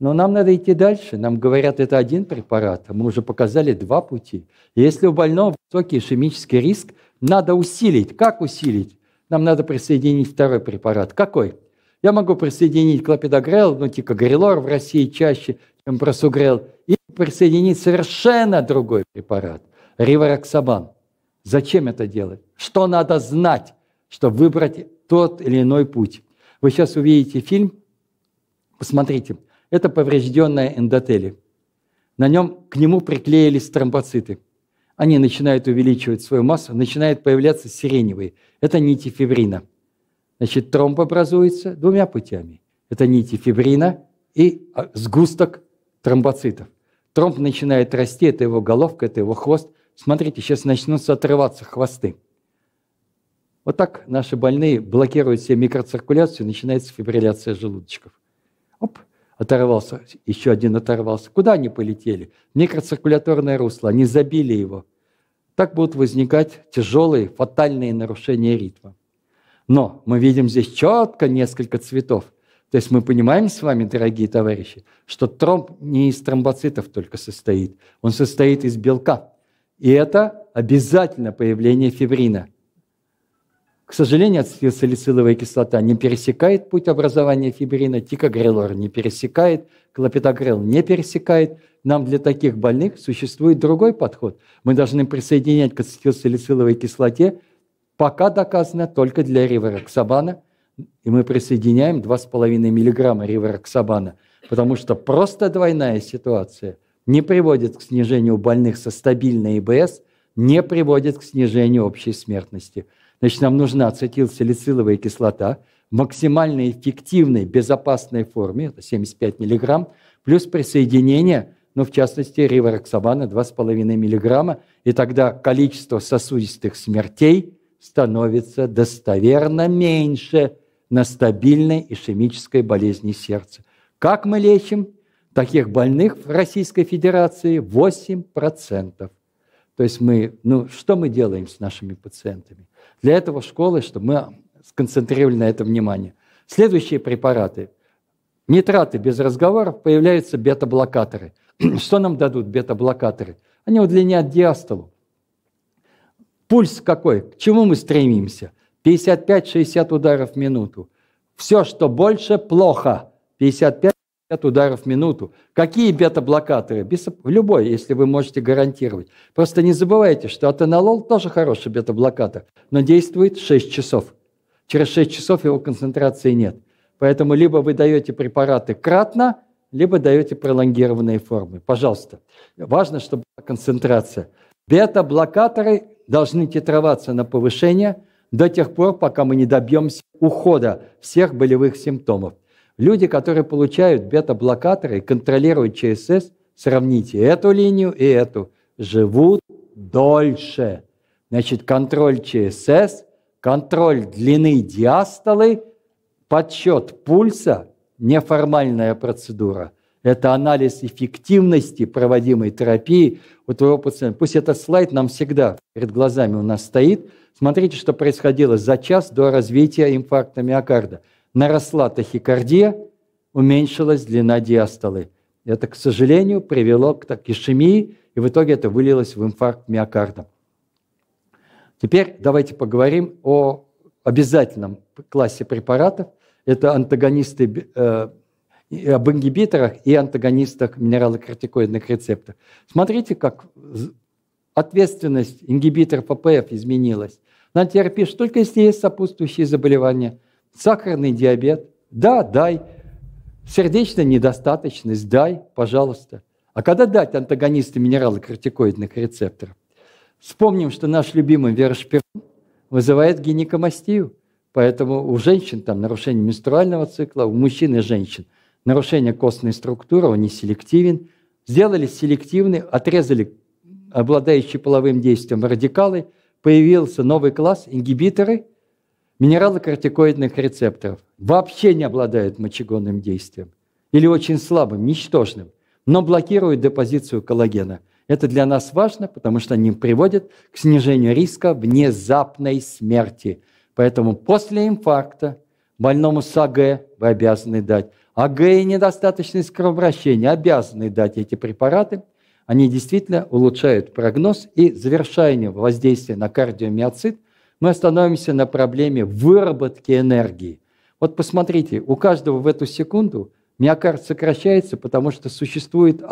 Но нам надо идти дальше. Нам говорят, это один препарат, а мы уже показали два пути. И если у больного высокий ишемический риск, надо усилить. Как усилить? нам надо присоединить второй препарат. Какой? Я могу присоединить клопидогрел, ну, горилор в России чаще, просугрел, и присоединить совершенно другой препарат – ривароксабан. Зачем это делать? Что надо знать, чтобы выбрать тот или иной путь? Вы сейчас увидите фильм, посмотрите, это поврежденная эндотели. На нем к нему приклеились тромбоциты – они начинают увеличивать свою массу, начинают появляться сиреневые. Это нити фибрина. Значит, тромб образуется двумя путями. Это нити фибрина и а, сгусток тромбоцитов. Тромб начинает расти, это его головка, это его хвост. Смотрите, сейчас начнутся отрываться хвосты. Вот так наши больные блокируют себе микроциркуляцию, начинается фибрилляция желудочков. Оп, оторвался, еще один оторвался. Куда они полетели? Микроциркуляторное русло, они забили его. Так будут возникать тяжелые, фатальные нарушения ритма. Но мы видим здесь четко несколько цветов. То есть мы понимаем с вами, дорогие товарищи, что тромб не из тромбоцитов только состоит, он состоит из белка. И это обязательно появление фибрина. К сожалению, ацетилсалициловая кислота не пересекает путь образования фибрина, тикогрелор не пересекает, клопидогрел не пересекает. Нам для таких больных существует другой подход. Мы должны присоединять к ацетилсалициловой кислоте, пока доказано только для ривароксабана, и мы присоединяем 2,5 мг ривароксабана, потому что просто двойная ситуация не приводит к снижению больных со стабильной ИБС, не приводит к снижению общей смертности – Значит, нам нужна ацетилсалициловая кислота в максимально эффективной, безопасной форме, это 75 мг, плюс присоединение, ну, в частности, ривароксабана 2,5 мг, и тогда количество сосудистых смертей становится достоверно меньше на стабильной ишемической болезни сердца. Как мы лечим? Таких больных в Российской Федерации 8%. То есть мы, ну, что мы делаем с нашими пациентами? Для этого школы, чтобы мы сконцентрировали на этом внимание. Следующие препараты. Нитраты без разговоров, появляются бета-блокаторы. Что нам дадут бета-блокаторы? Они удлиняют диастолу. Пульс какой? К чему мы стремимся? 55-60 ударов в минуту. Все, что больше, плохо. 55 ударов в минуту. Какие бета-блокаторы? Любой, если вы можете гарантировать. Просто не забывайте, что атенолол тоже хороший бета-блокатор, но действует 6 часов. Через 6 часов его концентрации нет. Поэтому либо вы даете препараты кратно, либо даете пролонгированные формы. Пожалуйста. Важно, чтобы концентрация. Бета-блокаторы должны титроваться на повышение до тех пор, пока мы не добьемся ухода всех болевых симптомов. Люди, которые получают бета-блокаторы и контролируют ЧСС, сравните эту линию и эту, живут дольше. Значит, контроль ЧСС, контроль длины диастолы, подсчет пульса – неформальная процедура. Это анализ эффективности проводимой терапии у твоего пациента. Пусть этот слайд нам всегда перед глазами у нас стоит. Смотрите, что происходило за час до развития инфаркта миокарда – наросла тахикардия, уменьшилась длина диастолы. Это, к сожалению, привело к ишемии, и в итоге это вылилось в инфаркт миокарда. Теперь давайте поговорим о обязательном классе препаратов. Это антагонисты э, об ингибиторах и антагонистах минералокортикоидных рецепторов. Смотрите, как ответственность ингибиторов АПФ изменилась. На терапии только если есть сопутствующие заболевания – Сахарный диабет, да, дай. Сердечная недостаточность, дай, пожалуйста. А когда дать антагонисты минералокортикоидных рецепторов? Вспомним, что наш любимый вершпирон вызывает гинекомастию. Поэтому у женщин там нарушение менструального цикла, у мужчин и женщин нарушение костной структуры, он не селективен. Сделали селективный, отрезали обладающие половым действием радикалы, появился новый класс, ингибиторы – минералокортикоидных рецепторов вообще не обладают мочегонным действием или очень слабым, ничтожным, но блокируют депозицию коллагена. Это для нас важно, потому что они приводят к снижению риска внезапной смерти. Поэтому после инфаркта больному с АГ вы обязаны дать. АГ и недостаточность кровообращения обязаны дать эти препараты. Они действительно улучшают прогноз и завершение воздействия на кардиомиоцит мы остановимся на проблеме выработки энергии. Вот посмотрите, у каждого в эту секунду миокард сокращается, потому что существует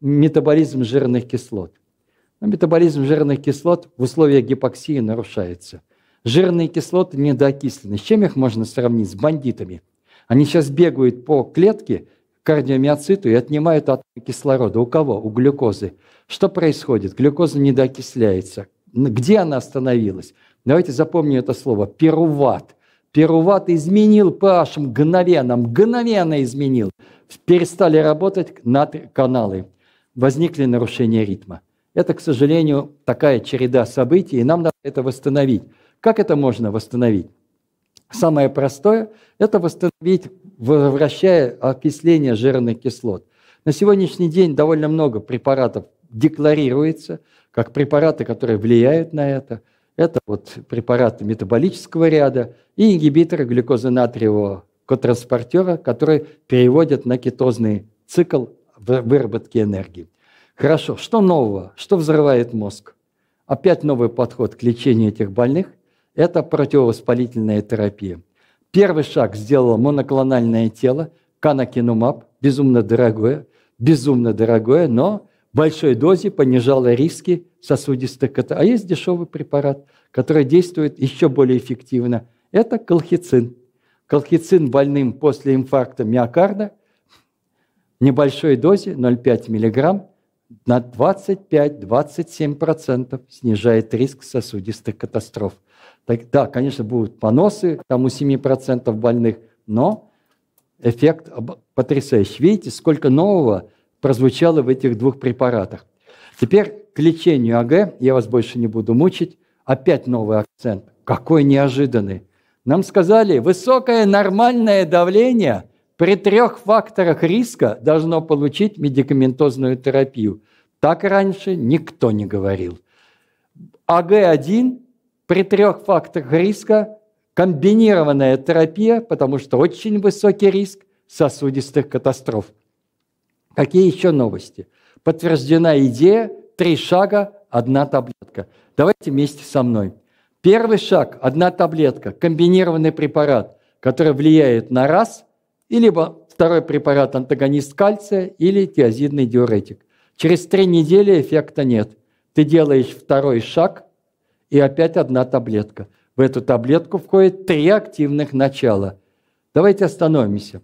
метаболизм жирных кислот. Но метаболизм жирных кислот в условиях гипоксии нарушается. Жирные кислоты недоокислены. С чем их можно сравнить? С бандитами. Они сейчас бегают по клетке, кардиомиоциту и отнимают атомы кислорода. У кого? У глюкозы. Что происходит? Глюкоза недоокисляется. Где она остановилась? Давайте запомним это слово. Перуват. Перуват изменил pH мгновенно, мгновенно изменил. Перестали работать каналы. Возникли нарушения ритма. Это, к сожалению, такая череда событий, и нам надо это восстановить. Как это можно восстановить? Самое простое – это восстановить, возвращая окисление жирных кислот. На сегодняшний день довольно много препаратов декларируется, как препараты, которые влияют на это – это вот препараты метаболического ряда и ингибиторы глюкозонатриевого котранспортера, которые переводят на кетозный цикл выработки энергии. Хорошо, что нового? Что взрывает мозг? Опять новый подход к лечению этих больных. Это противовоспалительная терапия. Первый шаг сделало моноклональное тело, канакинумаб, безумно дорогое, безумно дорогое, но в большой дозе понижало риски сосудистых катастроф. А есть дешевый препарат, который действует еще более эффективно. Это колхицин. Колхицин больным после инфаркта миокарда в небольшой дозе 0,5 мг на 25-27% снижает риск сосудистых катастроф. Так, да, конечно, будут поносы, там у 7% больных, но эффект потрясающий. Видите, сколько нового прозвучало в этих двух препаратах. Теперь к лечению АГ, я вас больше не буду мучить, опять новый акцент. Какой неожиданный. Нам сказали, высокое нормальное давление при трех факторах риска должно получить медикаментозную терапию. Так раньше никто не говорил. АГ1 при трех факторах риска комбинированная терапия, потому что очень высокий риск сосудистых катастроф. Какие еще новости? Подтверждена идея три шага, одна таблетка. Давайте вместе со мной. Первый шаг – одна таблетка, комбинированный препарат, который влияет на раз, и второй препарат – антагонист кальция или тиазидный диуретик. Через три недели эффекта нет. Ты делаешь второй шаг – и опять одна таблетка. В эту таблетку входит три активных начала. Давайте остановимся.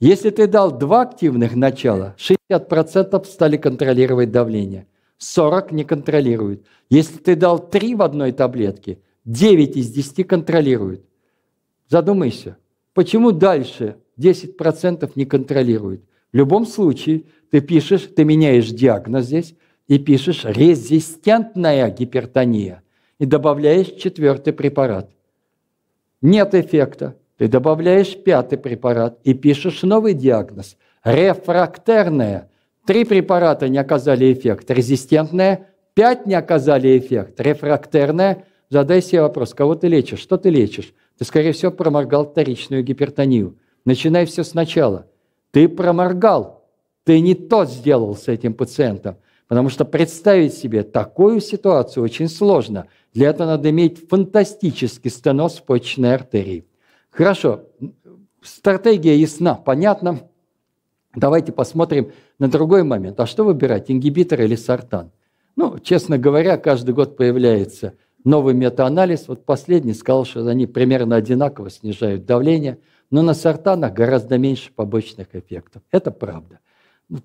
Если ты дал два активных начала, 60% стали контролировать давление, 40% не контролируют. Если ты дал три в одной таблетке, 9 из 10 контролируют. Задумайся, почему дальше 10% не контролируют? В любом случае, ты пишешь, ты меняешь диагноз здесь и пишешь резистентная гипертония – и добавляешь четвертый препарат. Нет эффекта. Ты добавляешь пятый препарат и пишешь новый диагноз. Рефрактерная. Три препарата не оказали эффект. Резистентная. Пять не оказали эффект. Рефрактерная. Задай себе вопрос, кого ты лечишь? Что ты лечишь? Ты, скорее всего, проморгал вторичную гипертонию. Начинай все сначала. Ты проморгал. Ты не то сделал с этим пациентом. Потому что представить себе такую ситуацию очень сложно. Для этого надо иметь фантастический стеноз почечной артерии. Хорошо, стратегия ясна, понятна. Давайте посмотрим на другой момент. А что выбирать, ингибитор или сортан? Ну, честно говоря, каждый год появляется новый метаанализ. Вот последний сказал, что они примерно одинаково снижают давление, но на сортанах гораздо меньше побочных эффектов. Это правда.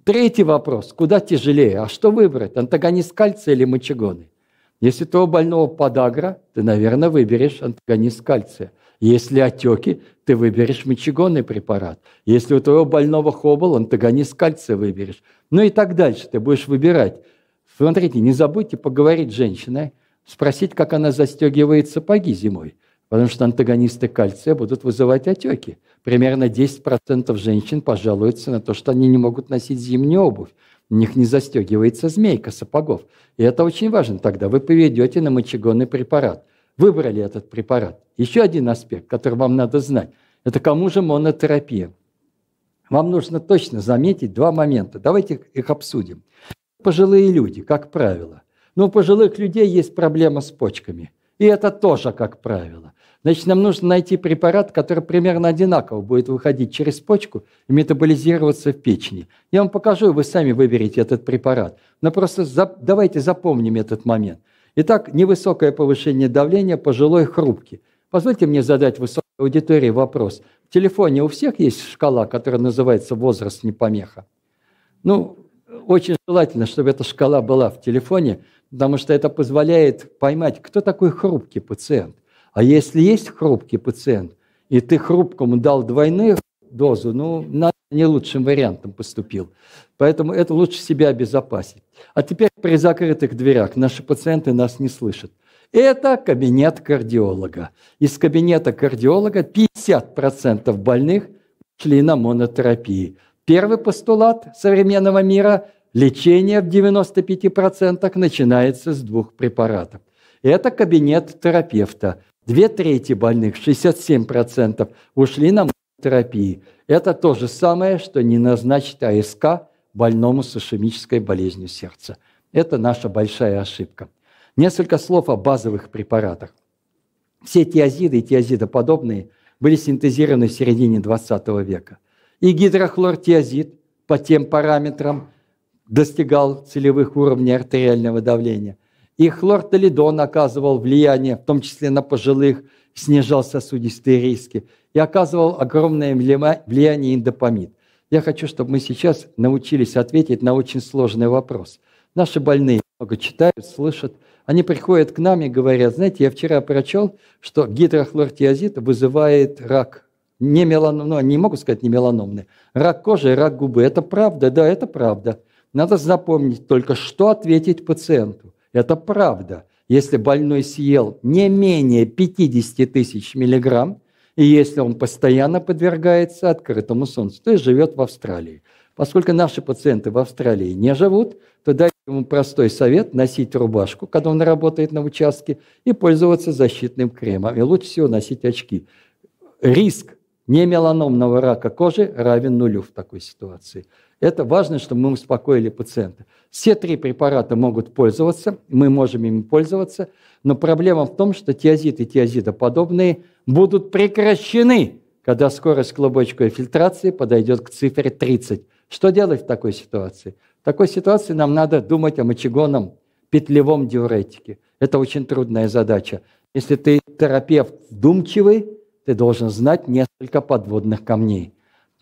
Третий вопрос. Куда тяжелее? А что выбрать? Антагонист кальция или мочегонный? Если того больного подагра, ты, наверное, выберешь антагонист кальция. Если отеки, ты выберешь мочегонный препарат. Если у твоего больного хобл, антагонист кальция выберешь. Ну и так дальше ты будешь выбирать. Смотрите, не забудьте поговорить с женщиной, спросить, как она застегивает сапоги зимой. Потому что антагонисты кальция будут вызывать отеки. Примерно 10% женщин пожалуются на то, что они не могут носить зимнюю обувь. У них не застегивается змейка сапогов. И это очень важно. Тогда вы поведете на мочегонный препарат. Выбрали этот препарат. Еще один аспект, который вам надо знать. Это кому же монотерапия? Вам нужно точно заметить два момента. Давайте их обсудим. Пожилые люди, как правило. Но у пожилых людей есть проблема с почками. И это тоже как правило. Значит, нам нужно найти препарат, который примерно одинаково будет выходить через почку и метаболизироваться в печени. Я вам покажу, и вы сами выберете этот препарат. Но просто за, давайте запомним этот момент. Итак, невысокое повышение давления, пожилой хрупкий. Позвольте мне задать высокой аудитории вопрос. В телефоне у всех есть шкала, которая называется «возраст не помеха». Ну, очень желательно, чтобы эта шкала была в телефоне, потому что это позволяет поймать, кто такой хрупкий пациент. А если есть хрупкий пациент, и ты хрупкому дал двойную дозу, ну, не лучшим вариантом поступил. Поэтому это лучше себя обезопасить. А теперь при закрытых дверях наши пациенты нас не слышат. Это кабинет кардиолога. Из кабинета кардиолога 50% больных шли на монотерапии. Первый постулат современного мира – лечение в 95% начинается с двух препаратов. Это кабинет терапевта. Две трети больных, 67%, ушли на терапии. Это то же самое, что не назначить АСК больному с ишемической болезнью сердца. Это наша большая ошибка. Несколько слов о базовых препаратах. все тиазиды и тиазидоподобные были синтезированы в середине 20 века. И гидрохлортиазид по тем параметрам достигал целевых уровней артериального давления. И хлортолидон оказывал влияние, в том числе на пожилых, снижал сосудистые риски. И оказывал огромное влияние индопамид. Я хочу, чтобы мы сейчас научились ответить на очень сложный вопрос. Наши больные много читают, слышат. Они приходят к нам и говорят, знаете, я вчера прочел, что гидрохлортиазид вызывает рак. Не меланом, ну, не могу сказать не меланомный. Рак кожи рак губы. Это правда? Да, это правда. Надо запомнить только, что ответить пациенту. Это правда. Если больной съел не менее 50 тысяч миллиграмм, и если он постоянно подвергается открытому солнцу, то есть живет в Австралии. Поскольку наши пациенты в Австралии не живут, то дайте ему простой совет – носить рубашку, когда он работает на участке, и пользоваться защитным кремом. И лучше всего носить очки. Риск немеланомного рака кожи равен нулю в такой ситуации. Это важно, чтобы мы успокоили пациента. Все три препарата могут пользоваться, мы можем ими пользоваться, но проблема в том, что тиазид и тиазидоподобные будут прекращены, когда скорость клубочковой фильтрации подойдет к цифре 30. Что делать в такой ситуации? В такой ситуации нам надо думать о мочегонном петлевом диуретике. Это очень трудная задача. Если ты терапевт вдумчивый, ты должен знать несколько подводных камней.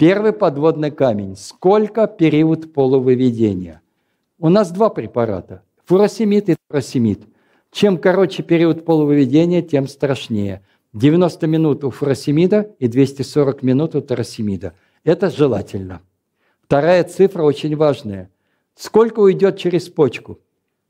Первый подводный камень. Сколько период полувыведения? У нас два препарата. Фуросемид и фуросемид. Чем короче период полувыведения, тем страшнее. 90 минут у фуросемида и 240 минут у таросемида. Это желательно. Вторая цифра очень важная. Сколько уйдет через почку?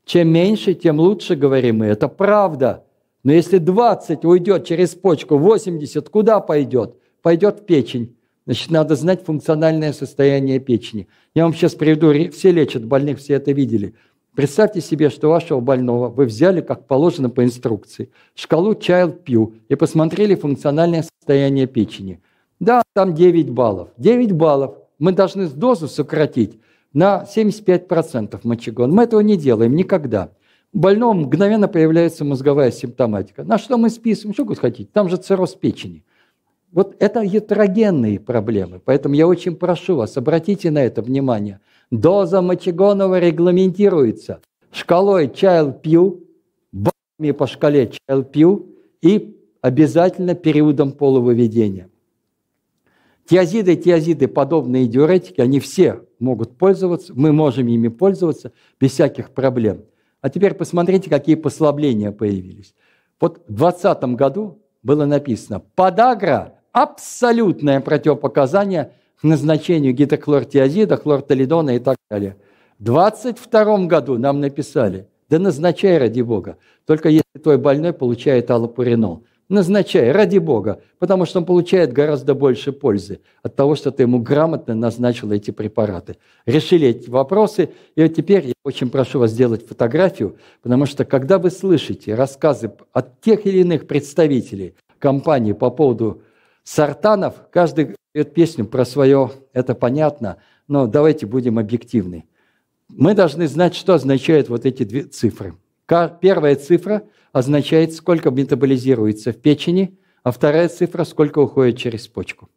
Чем меньше, тем лучше, говорим мы. Это правда. Но если 20 уйдет через почку, 80 куда пойдет? Пойдет в печень. Значит, надо знать функциональное состояние печени. Я вам сейчас приведу, все лечат больных, все это видели. Представьте себе, что вашего больного вы взяли, как положено по инструкции, шкалу Child Pew и посмотрели функциональное состояние печени. Да, там 9 баллов. 9 баллов. Мы должны дозу сократить на 75% мочегон. Мы этого не делаем никогда. У больного мгновенно появляется мозговая симптоматика. На что мы списываем? Что вы хотите? Там же цирроз печени. Вот это гетерогенные проблемы. Поэтому я очень прошу вас, обратите на это внимание. Доза мочегонова регламентируется шкалой Child баллами по шкале Child и обязательно периодом полувыведения. Тиазиды, тиазиды, подобные диуретики, они все могут пользоваться, мы можем ими пользоваться без всяких проблем. А теперь посмотрите, какие послабления появились. Вот в 2020 году было написано «Подагра – абсолютное противопоказание назначению гидроклортиазида, хлортолидона и так далее». В 2022 году нам написали «Да назначай ради Бога, только если твой больной получает аллопуринол» назначай, ради Бога, потому что он получает гораздо больше пользы от того, что ты ему грамотно назначил эти препараты. Решили эти вопросы, и вот теперь я очень прошу вас сделать фотографию, потому что когда вы слышите рассказы от тех или иных представителей компании по поводу сортанов, каждый поет песню про свое, это понятно, но давайте будем объективны. Мы должны знать, что означают вот эти две цифры. Первая цифра – означает, сколько метаболизируется в печени, а вторая цифра, сколько уходит через почку.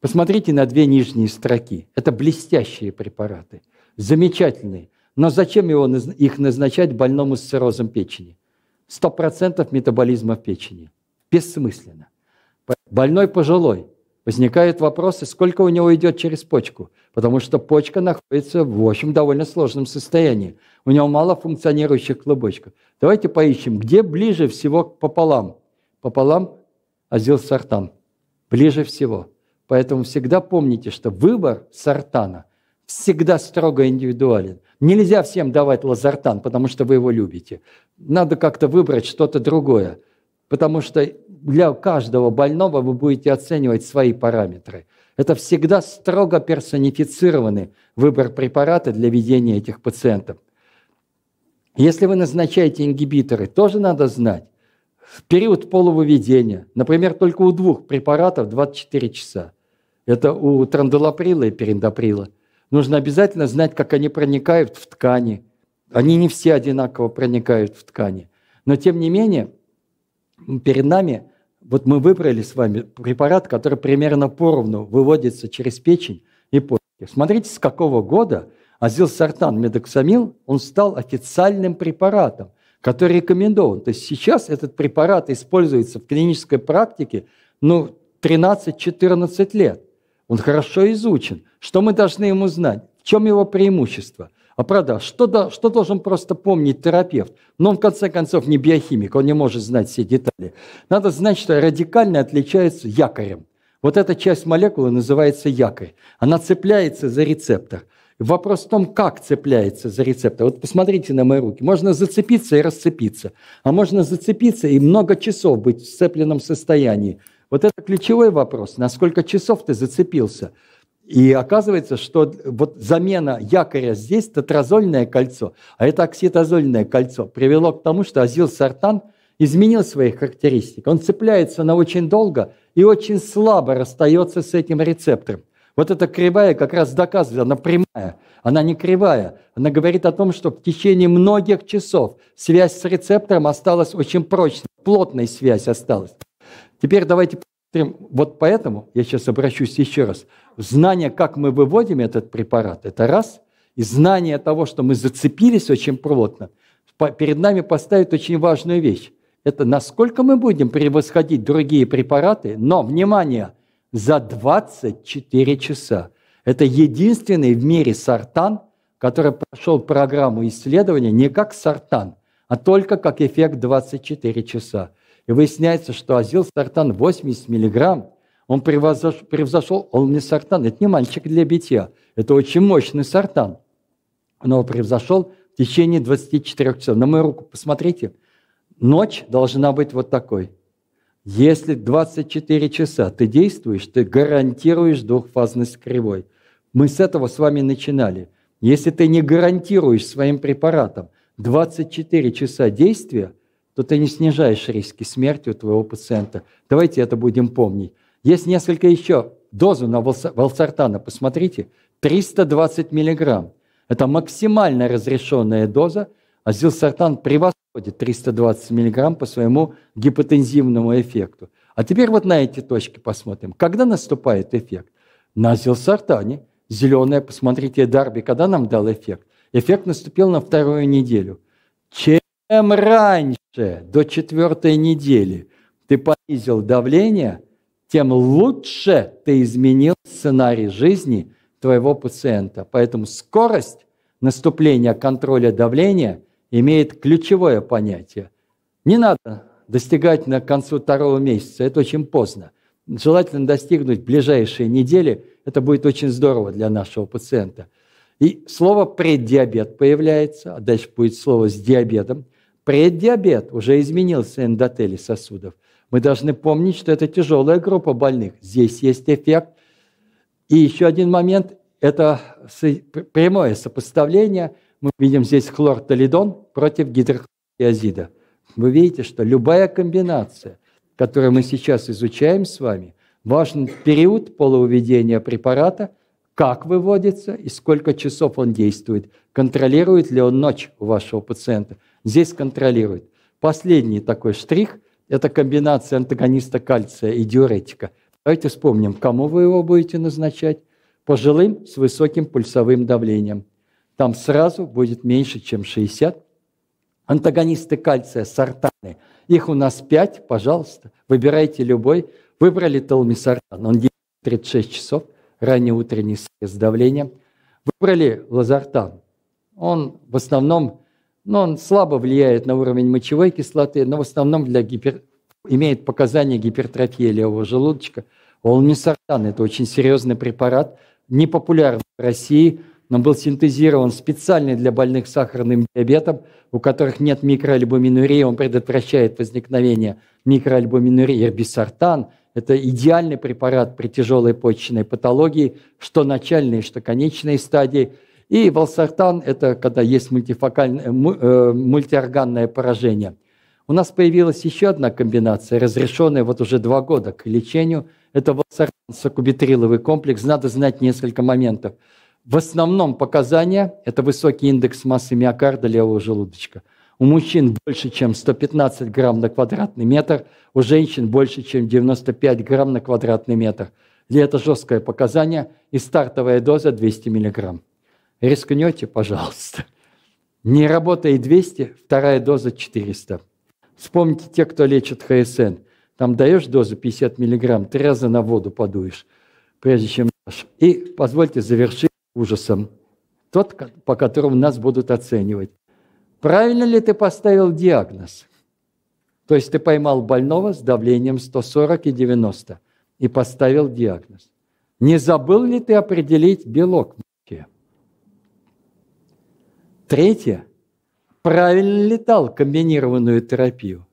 Посмотрите на две нижние строки. Это блестящие препараты, замечательные. Но зачем его, их назначать больному с циррозом печени? 100% метаболизма в печени. Бессмысленно. Больной пожилой. Возникают вопросы, сколько у него идет через почку. Потому что почка находится в общем довольно сложном состоянии. У него мало функционирующих клубочков. Давайте поищем, где ближе всего к пополам. Пополам азилсартан. Ближе всего. Поэтому всегда помните, что выбор сортана всегда строго индивидуален. Нельзя всем давать лазартан, потому что вы его любите. Надо как-то выбрать что-то другое, потому что для каждого больного вы будете оценивать свои параметры. Это всегда строго персонифицированный выбор препарата для ведения этих пациентов. Если вы назначаете ингибиторы, тоже надо знать. В период полувыведения, например, только у двух препаратов 24 часа. Это у трандолаприла и периндоприла. Нужно обязательно знать, как они проникают в ткани. Они не все одинаково проникают в ткани. Но тем не менее, перед нами вот мы выбрали с вами препарат, который примерно поровну выводится через печень и почки. Смотрите, с какого года азилсартан медоксамил, он стал официальным препаратом, который рекомендован. То есть сейчас этот препарат используется в клинической практике ну, 13-14 лет. Он хорошо изучен. Что мы должны ему знать? В чем его преимущество? А правда, что, да, что должен просто помнить терапевт? Но он, в конце концов, не биохимик, он не может знать все детали. Надо знать, что радикально отличается якорем. Вот эта часть молекулы называется якорь. Она цепляется за рецептор. Вопрос в том, как цепляется за рецептор. Вот посмотрите на мои руки. Можно зацепиться и расцепиться. А можно зацепиться и много часов быть в сцепленном состоянии. Вот это ключевой вопрос. На сколько часов ты зацепился? И оказывается, что вот замена якоря здесь, тетразольное кольцо, а это окситозольное кольцо, привело к тому, что азилсартан изменил свои характеристики. Он цепляется на очень долго и очень слабо расстается с этим рецептором. Вот эта кривая как раз доказывает, она прямая, она не кривая. Она говорит о том, что в течение многих часов связь с рецептором осталась очень прочной, плотная связь осталась. Теперь давайте. Вот поэтому, я сейчас обращусь еще раз, знание, как мы выводим этот препарат, это раз, и знание того, что мы зацепились очень плотно, перед нами поставит очень важную вещь. Это насколько мы будем превосходить другие препараты, но, внимание, за 24 часа. Это единственный в мире сортан, который прошел программу исследования не как сортан, а только как эффект 24 часа. И выясняется, что азил-сартан 80 миллиграмм, он превзошел, он не сартан, это не мальчик для битья, это очень мощный сартан. Но превзошел в течение 24 часов. На мою руку посмотрите, ночь должна быть вот такой. Если 24 часа ты действуешь, ты гарантируешь двухфазность кривой. Мы с этого с вами начинали. Если ты не гарантируешь своим препаратом 24 часа действия, то ты не снижаешь риски смерти у твоего пациента. Давайте это будем помнить. Есть несколько еще. Дозу на валсартана, посмотрите, 320 миллиграмм. Это максимально разрешенная доза, а зилсартан превосходит 320 миллиграмм по своему гипотензивному эффекту. А теперь вот на эти точки посмотрим. Когда наступает эффект? На зилсартане. Зеленая, посмотрите, Дарби, когда нам дал эффект? Эффект наступил на вторую неделю. Чем раньше до четвертой недели ты понизил давление, тем лучше ты изменил сценарий жизни твоего пациента. Поэтому скорость наступления контроля давления имеет ключевое понятие. Не надо достигать на концу второго месяца, это очень поздно. Желательно достигнуть ближайшие недели, это будет очень здорово для нашего пациента. И слово преддиабет появляется, а дальше будет слово с диабетом – Преддиабет уже изменился эндотели сосудов. Мы должны помнить, что это тяжелая группа больных. Здесь есть эффект. И еще один момент – это прямое сопоставление. Мы видим здесь хлортолидон против гидрохлоротиазида. Вы видите, что любая комбинация, которую мы сейчас изучаем с вами, важен период полувыведения препарата, как выводится и сколько часов он действует, контролирует ли он ночь у вашего пациента – здесь контролирует. Последний такой штрих – это комбинация антагониста кальция и диуретика. Давайте вспомним, кому вы его будете назначать. Пожилым с высоким пульсовым давлением. Там сразу будет меньше, чем 60. Антагонисты кальция, сортаны. Их у нас 5, пожалуйста. Выбирайте любой. Выбрали талмисартан, он действует 36 часов, ранний утренний с давлением. Выбрали лазартан. Он в основном но он слабо влияет на уровень мочевой кислоты, но в основном для гипер... имеет показания гипертрофии левого желудочка. Олмисартан – это очень серьезный препарат, не популярный в России, но был синтезирован специально для больных сахарным диабетом, у которых нет микроальбуминурии, он предотвращает возникновение микроальбуминурии. Эрбисартан – это идеальный препарат при тяжелой почечной патологии, что начальной, что конечной стадии – и валсартан – это когда есть э, э, мультиорганное поражение. У нас появилась еще одна комбинация, разрешенная вот уже два года к лечению. Это валсартан-сакубитриловый комплекс. Надо знать несколько моментов. В основном показания – это высокий индекс массы миокарда левого желудочка. У мужчин больше, чем 115 грамм на квадратный метр, у женщин больше, чем 95 грамм на квадратный метр. И это жесткое показание, и стартовая доза 200 миллиграмм. Рискнете, пожалуйста. Не работает 200, вторая доза 400. Вспомните те, кто лечит ХСН. Там даешь дозу 50 миллиграмм, три раза на воду подуешь, прежде чем дашь. И позвольте завершить ужасом. Тот, по которому нас будут оценивать. Правильно ли ты поставил диагноз? То есть ты поймал больного с давлением 140 и 90 и поставил диагноз. Не забыл ли ты определить белок? Третье. Правильно ли дал комбинированную терапию?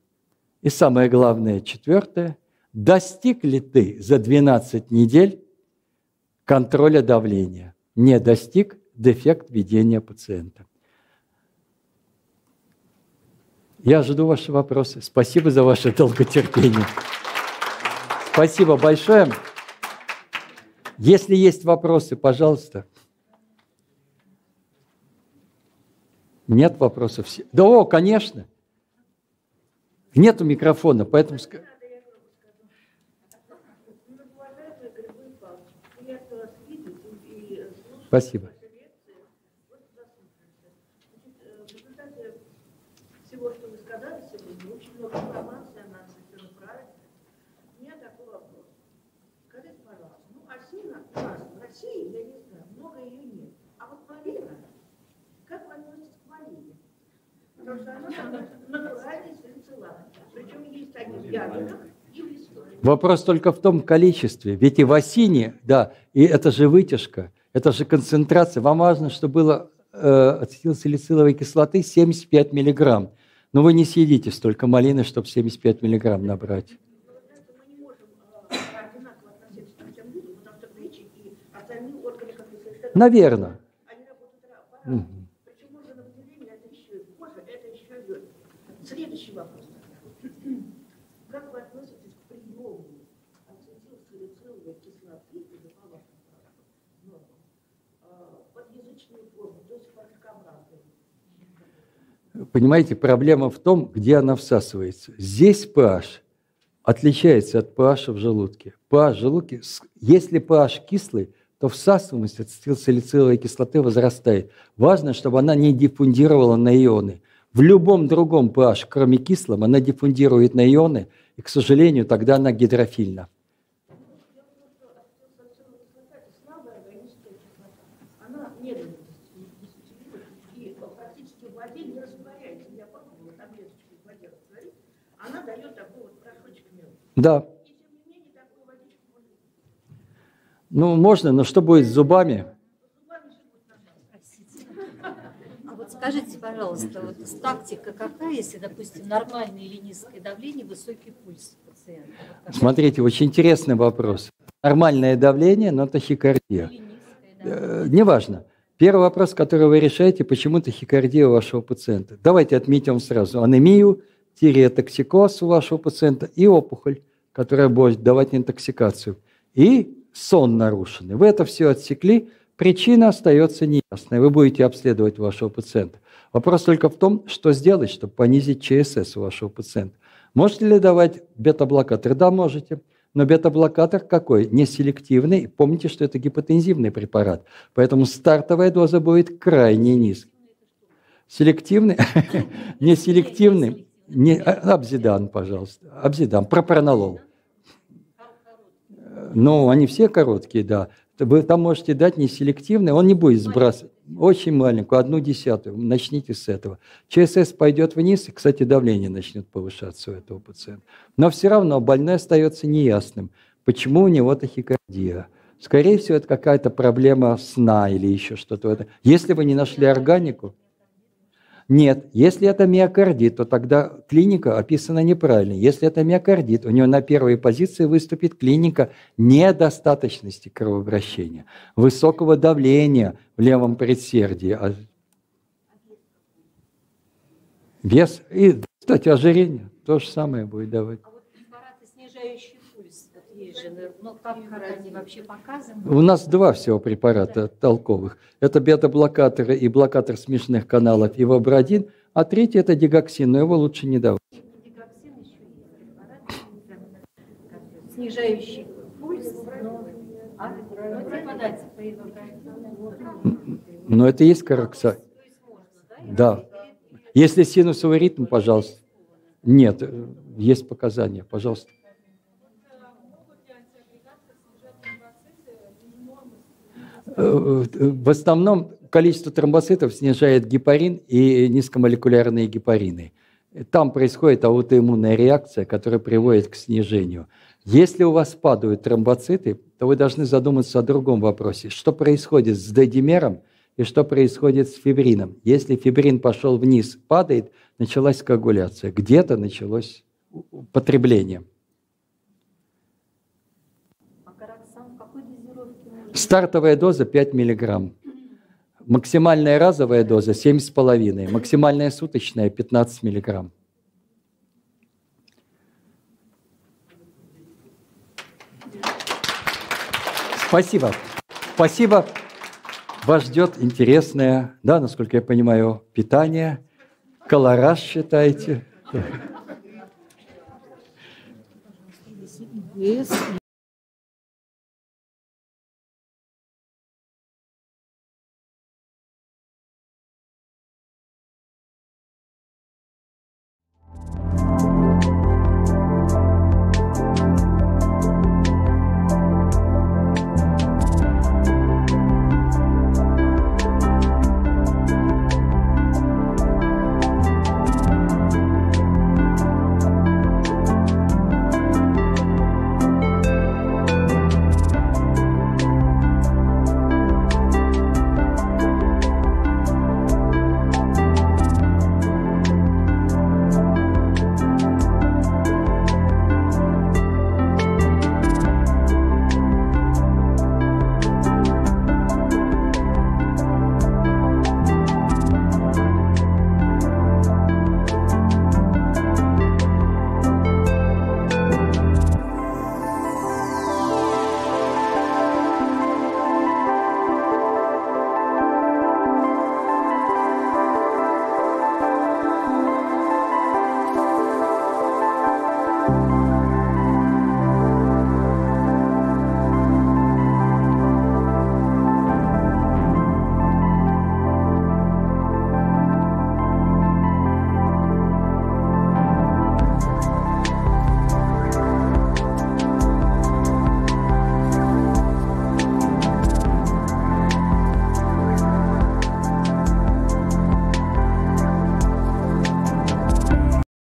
И самое главное, четвертое. Достиг ли ты за 12 недель контроля давления? Не достиг – дефект ведения пациента. Я жду ваши вопросы. Спасибо за ваше долготерпение. Спасибо большое. Если есть вопросы, пожалуйста. Нет вопросов? Да, о, конечно. Нету микрофона, поэтому... Спасибо. Вопрос только в том количестве. Ведь и в осине, да, и это же вытяжка, это же концентрация. Вам важно, чтобы было э, ацетилсалициловой кислоты 75 миллиграмм. Но вы не съедите столько малины, чтобы 75 миллиграмм набрать. Наверное. Угу. Понимаете, проблема в том, где она всасывается. Здесь pH отличается от pH в желудке. pH в желудке, если pH кислый, то всасываемость ацетилсалициловой кислоты возрастает. Важно, чтобы она не диффундировала на ионы. В любом другом pH, кроме кислого, она диффундирует на ионы, и, к сожалению, тогда она гидрофильна. Да. Ну, можно, но что будет с зубами? А вот скажите, пожалуйста, вот тактика какая, если, допустим, нормальное или низкое давление, высокий пульс пациента? Вот Смотрите, очень интересный вопрос. Нормальное давление, но тахикардия. Э, неважно. Первый вопрос, который вы решаете, почему тахикардия у вашего пациента. Давайте отметим сразу анемию, тиреотоксикоз у вашего пациента и опухоль которая будет давать интоксикацию, и сон нарушенный. Вы это все отсекли, причина остается неясной. Вы будете обследовать вашего пациента. Вопрос только в том, что сделать, чтобы понизить ЧСС у вашего пациента. Можете ли давать бета-блокатор? Да, можете. Но бета-блокатор какой? Не селективный. Помните, что это гипотензивный препарат. Поэтому стартовая доза будет крайне низкой. Селективный? Не селективный. Не, а, обзидан, пожалуйста. Обзидан. Пропронолол. Ну, они все короткие, да. Вы там можете дать неселективный, он не будет сбрасывать. Очень маленькую, одну десятую. Начните с этого. ЧСС пойдет вниз, и, кстати, давление начнет повышаться у этого пациента. Но все равно больной остается неясным, почему у него тахикардия. Скорее всего, это какая-то проблема сна или еще что-то. Если вы не нашли органику, нет, если это миокардит, то тогда клиника описана неправильно. Если это миокардит, у него на первой позиции выступит клиника недостаточности кровообращения, высокого давления в левом предсердии. А вес и, кстати, ожирение то же самое будет давать. А вот препараты, снижающие ну, как они вообще показаны? У нас два всего препарата да. толковых. Это бета-блокаторы и блокатор смешанных каналов и вабрадин. А третий – это дигоксин, но его лучше не давать. Дигоксин еще есть препарат, снижающий пульс, но, а, но Но это есть карокса. Да. Если синусовый ритм, пожалуйста. Нет, есть показания, пожалуйста. Э, э, в основном количество тромбоцитов снижает гепарин и низкомолекулярные гепарины. Там происходит аутоиммунная реакция, которая приводит к снижению. Если у вас падают тромбоциты, то вы должны задуматься о другом вопросе. Что происходит с дедимером и что происходит с фибрином? Если фибрин пошел вниз, падает, началась коагуляция. Где-то началось потребление. Стартовая доза 5 мг. Максимальная разовая доза 7,5. Максимальная суточная 15 мг. Спасибо. Спасибо. Вас ждет интересное, да, насколько я понимаю, питание. Колораж считаете. Yes,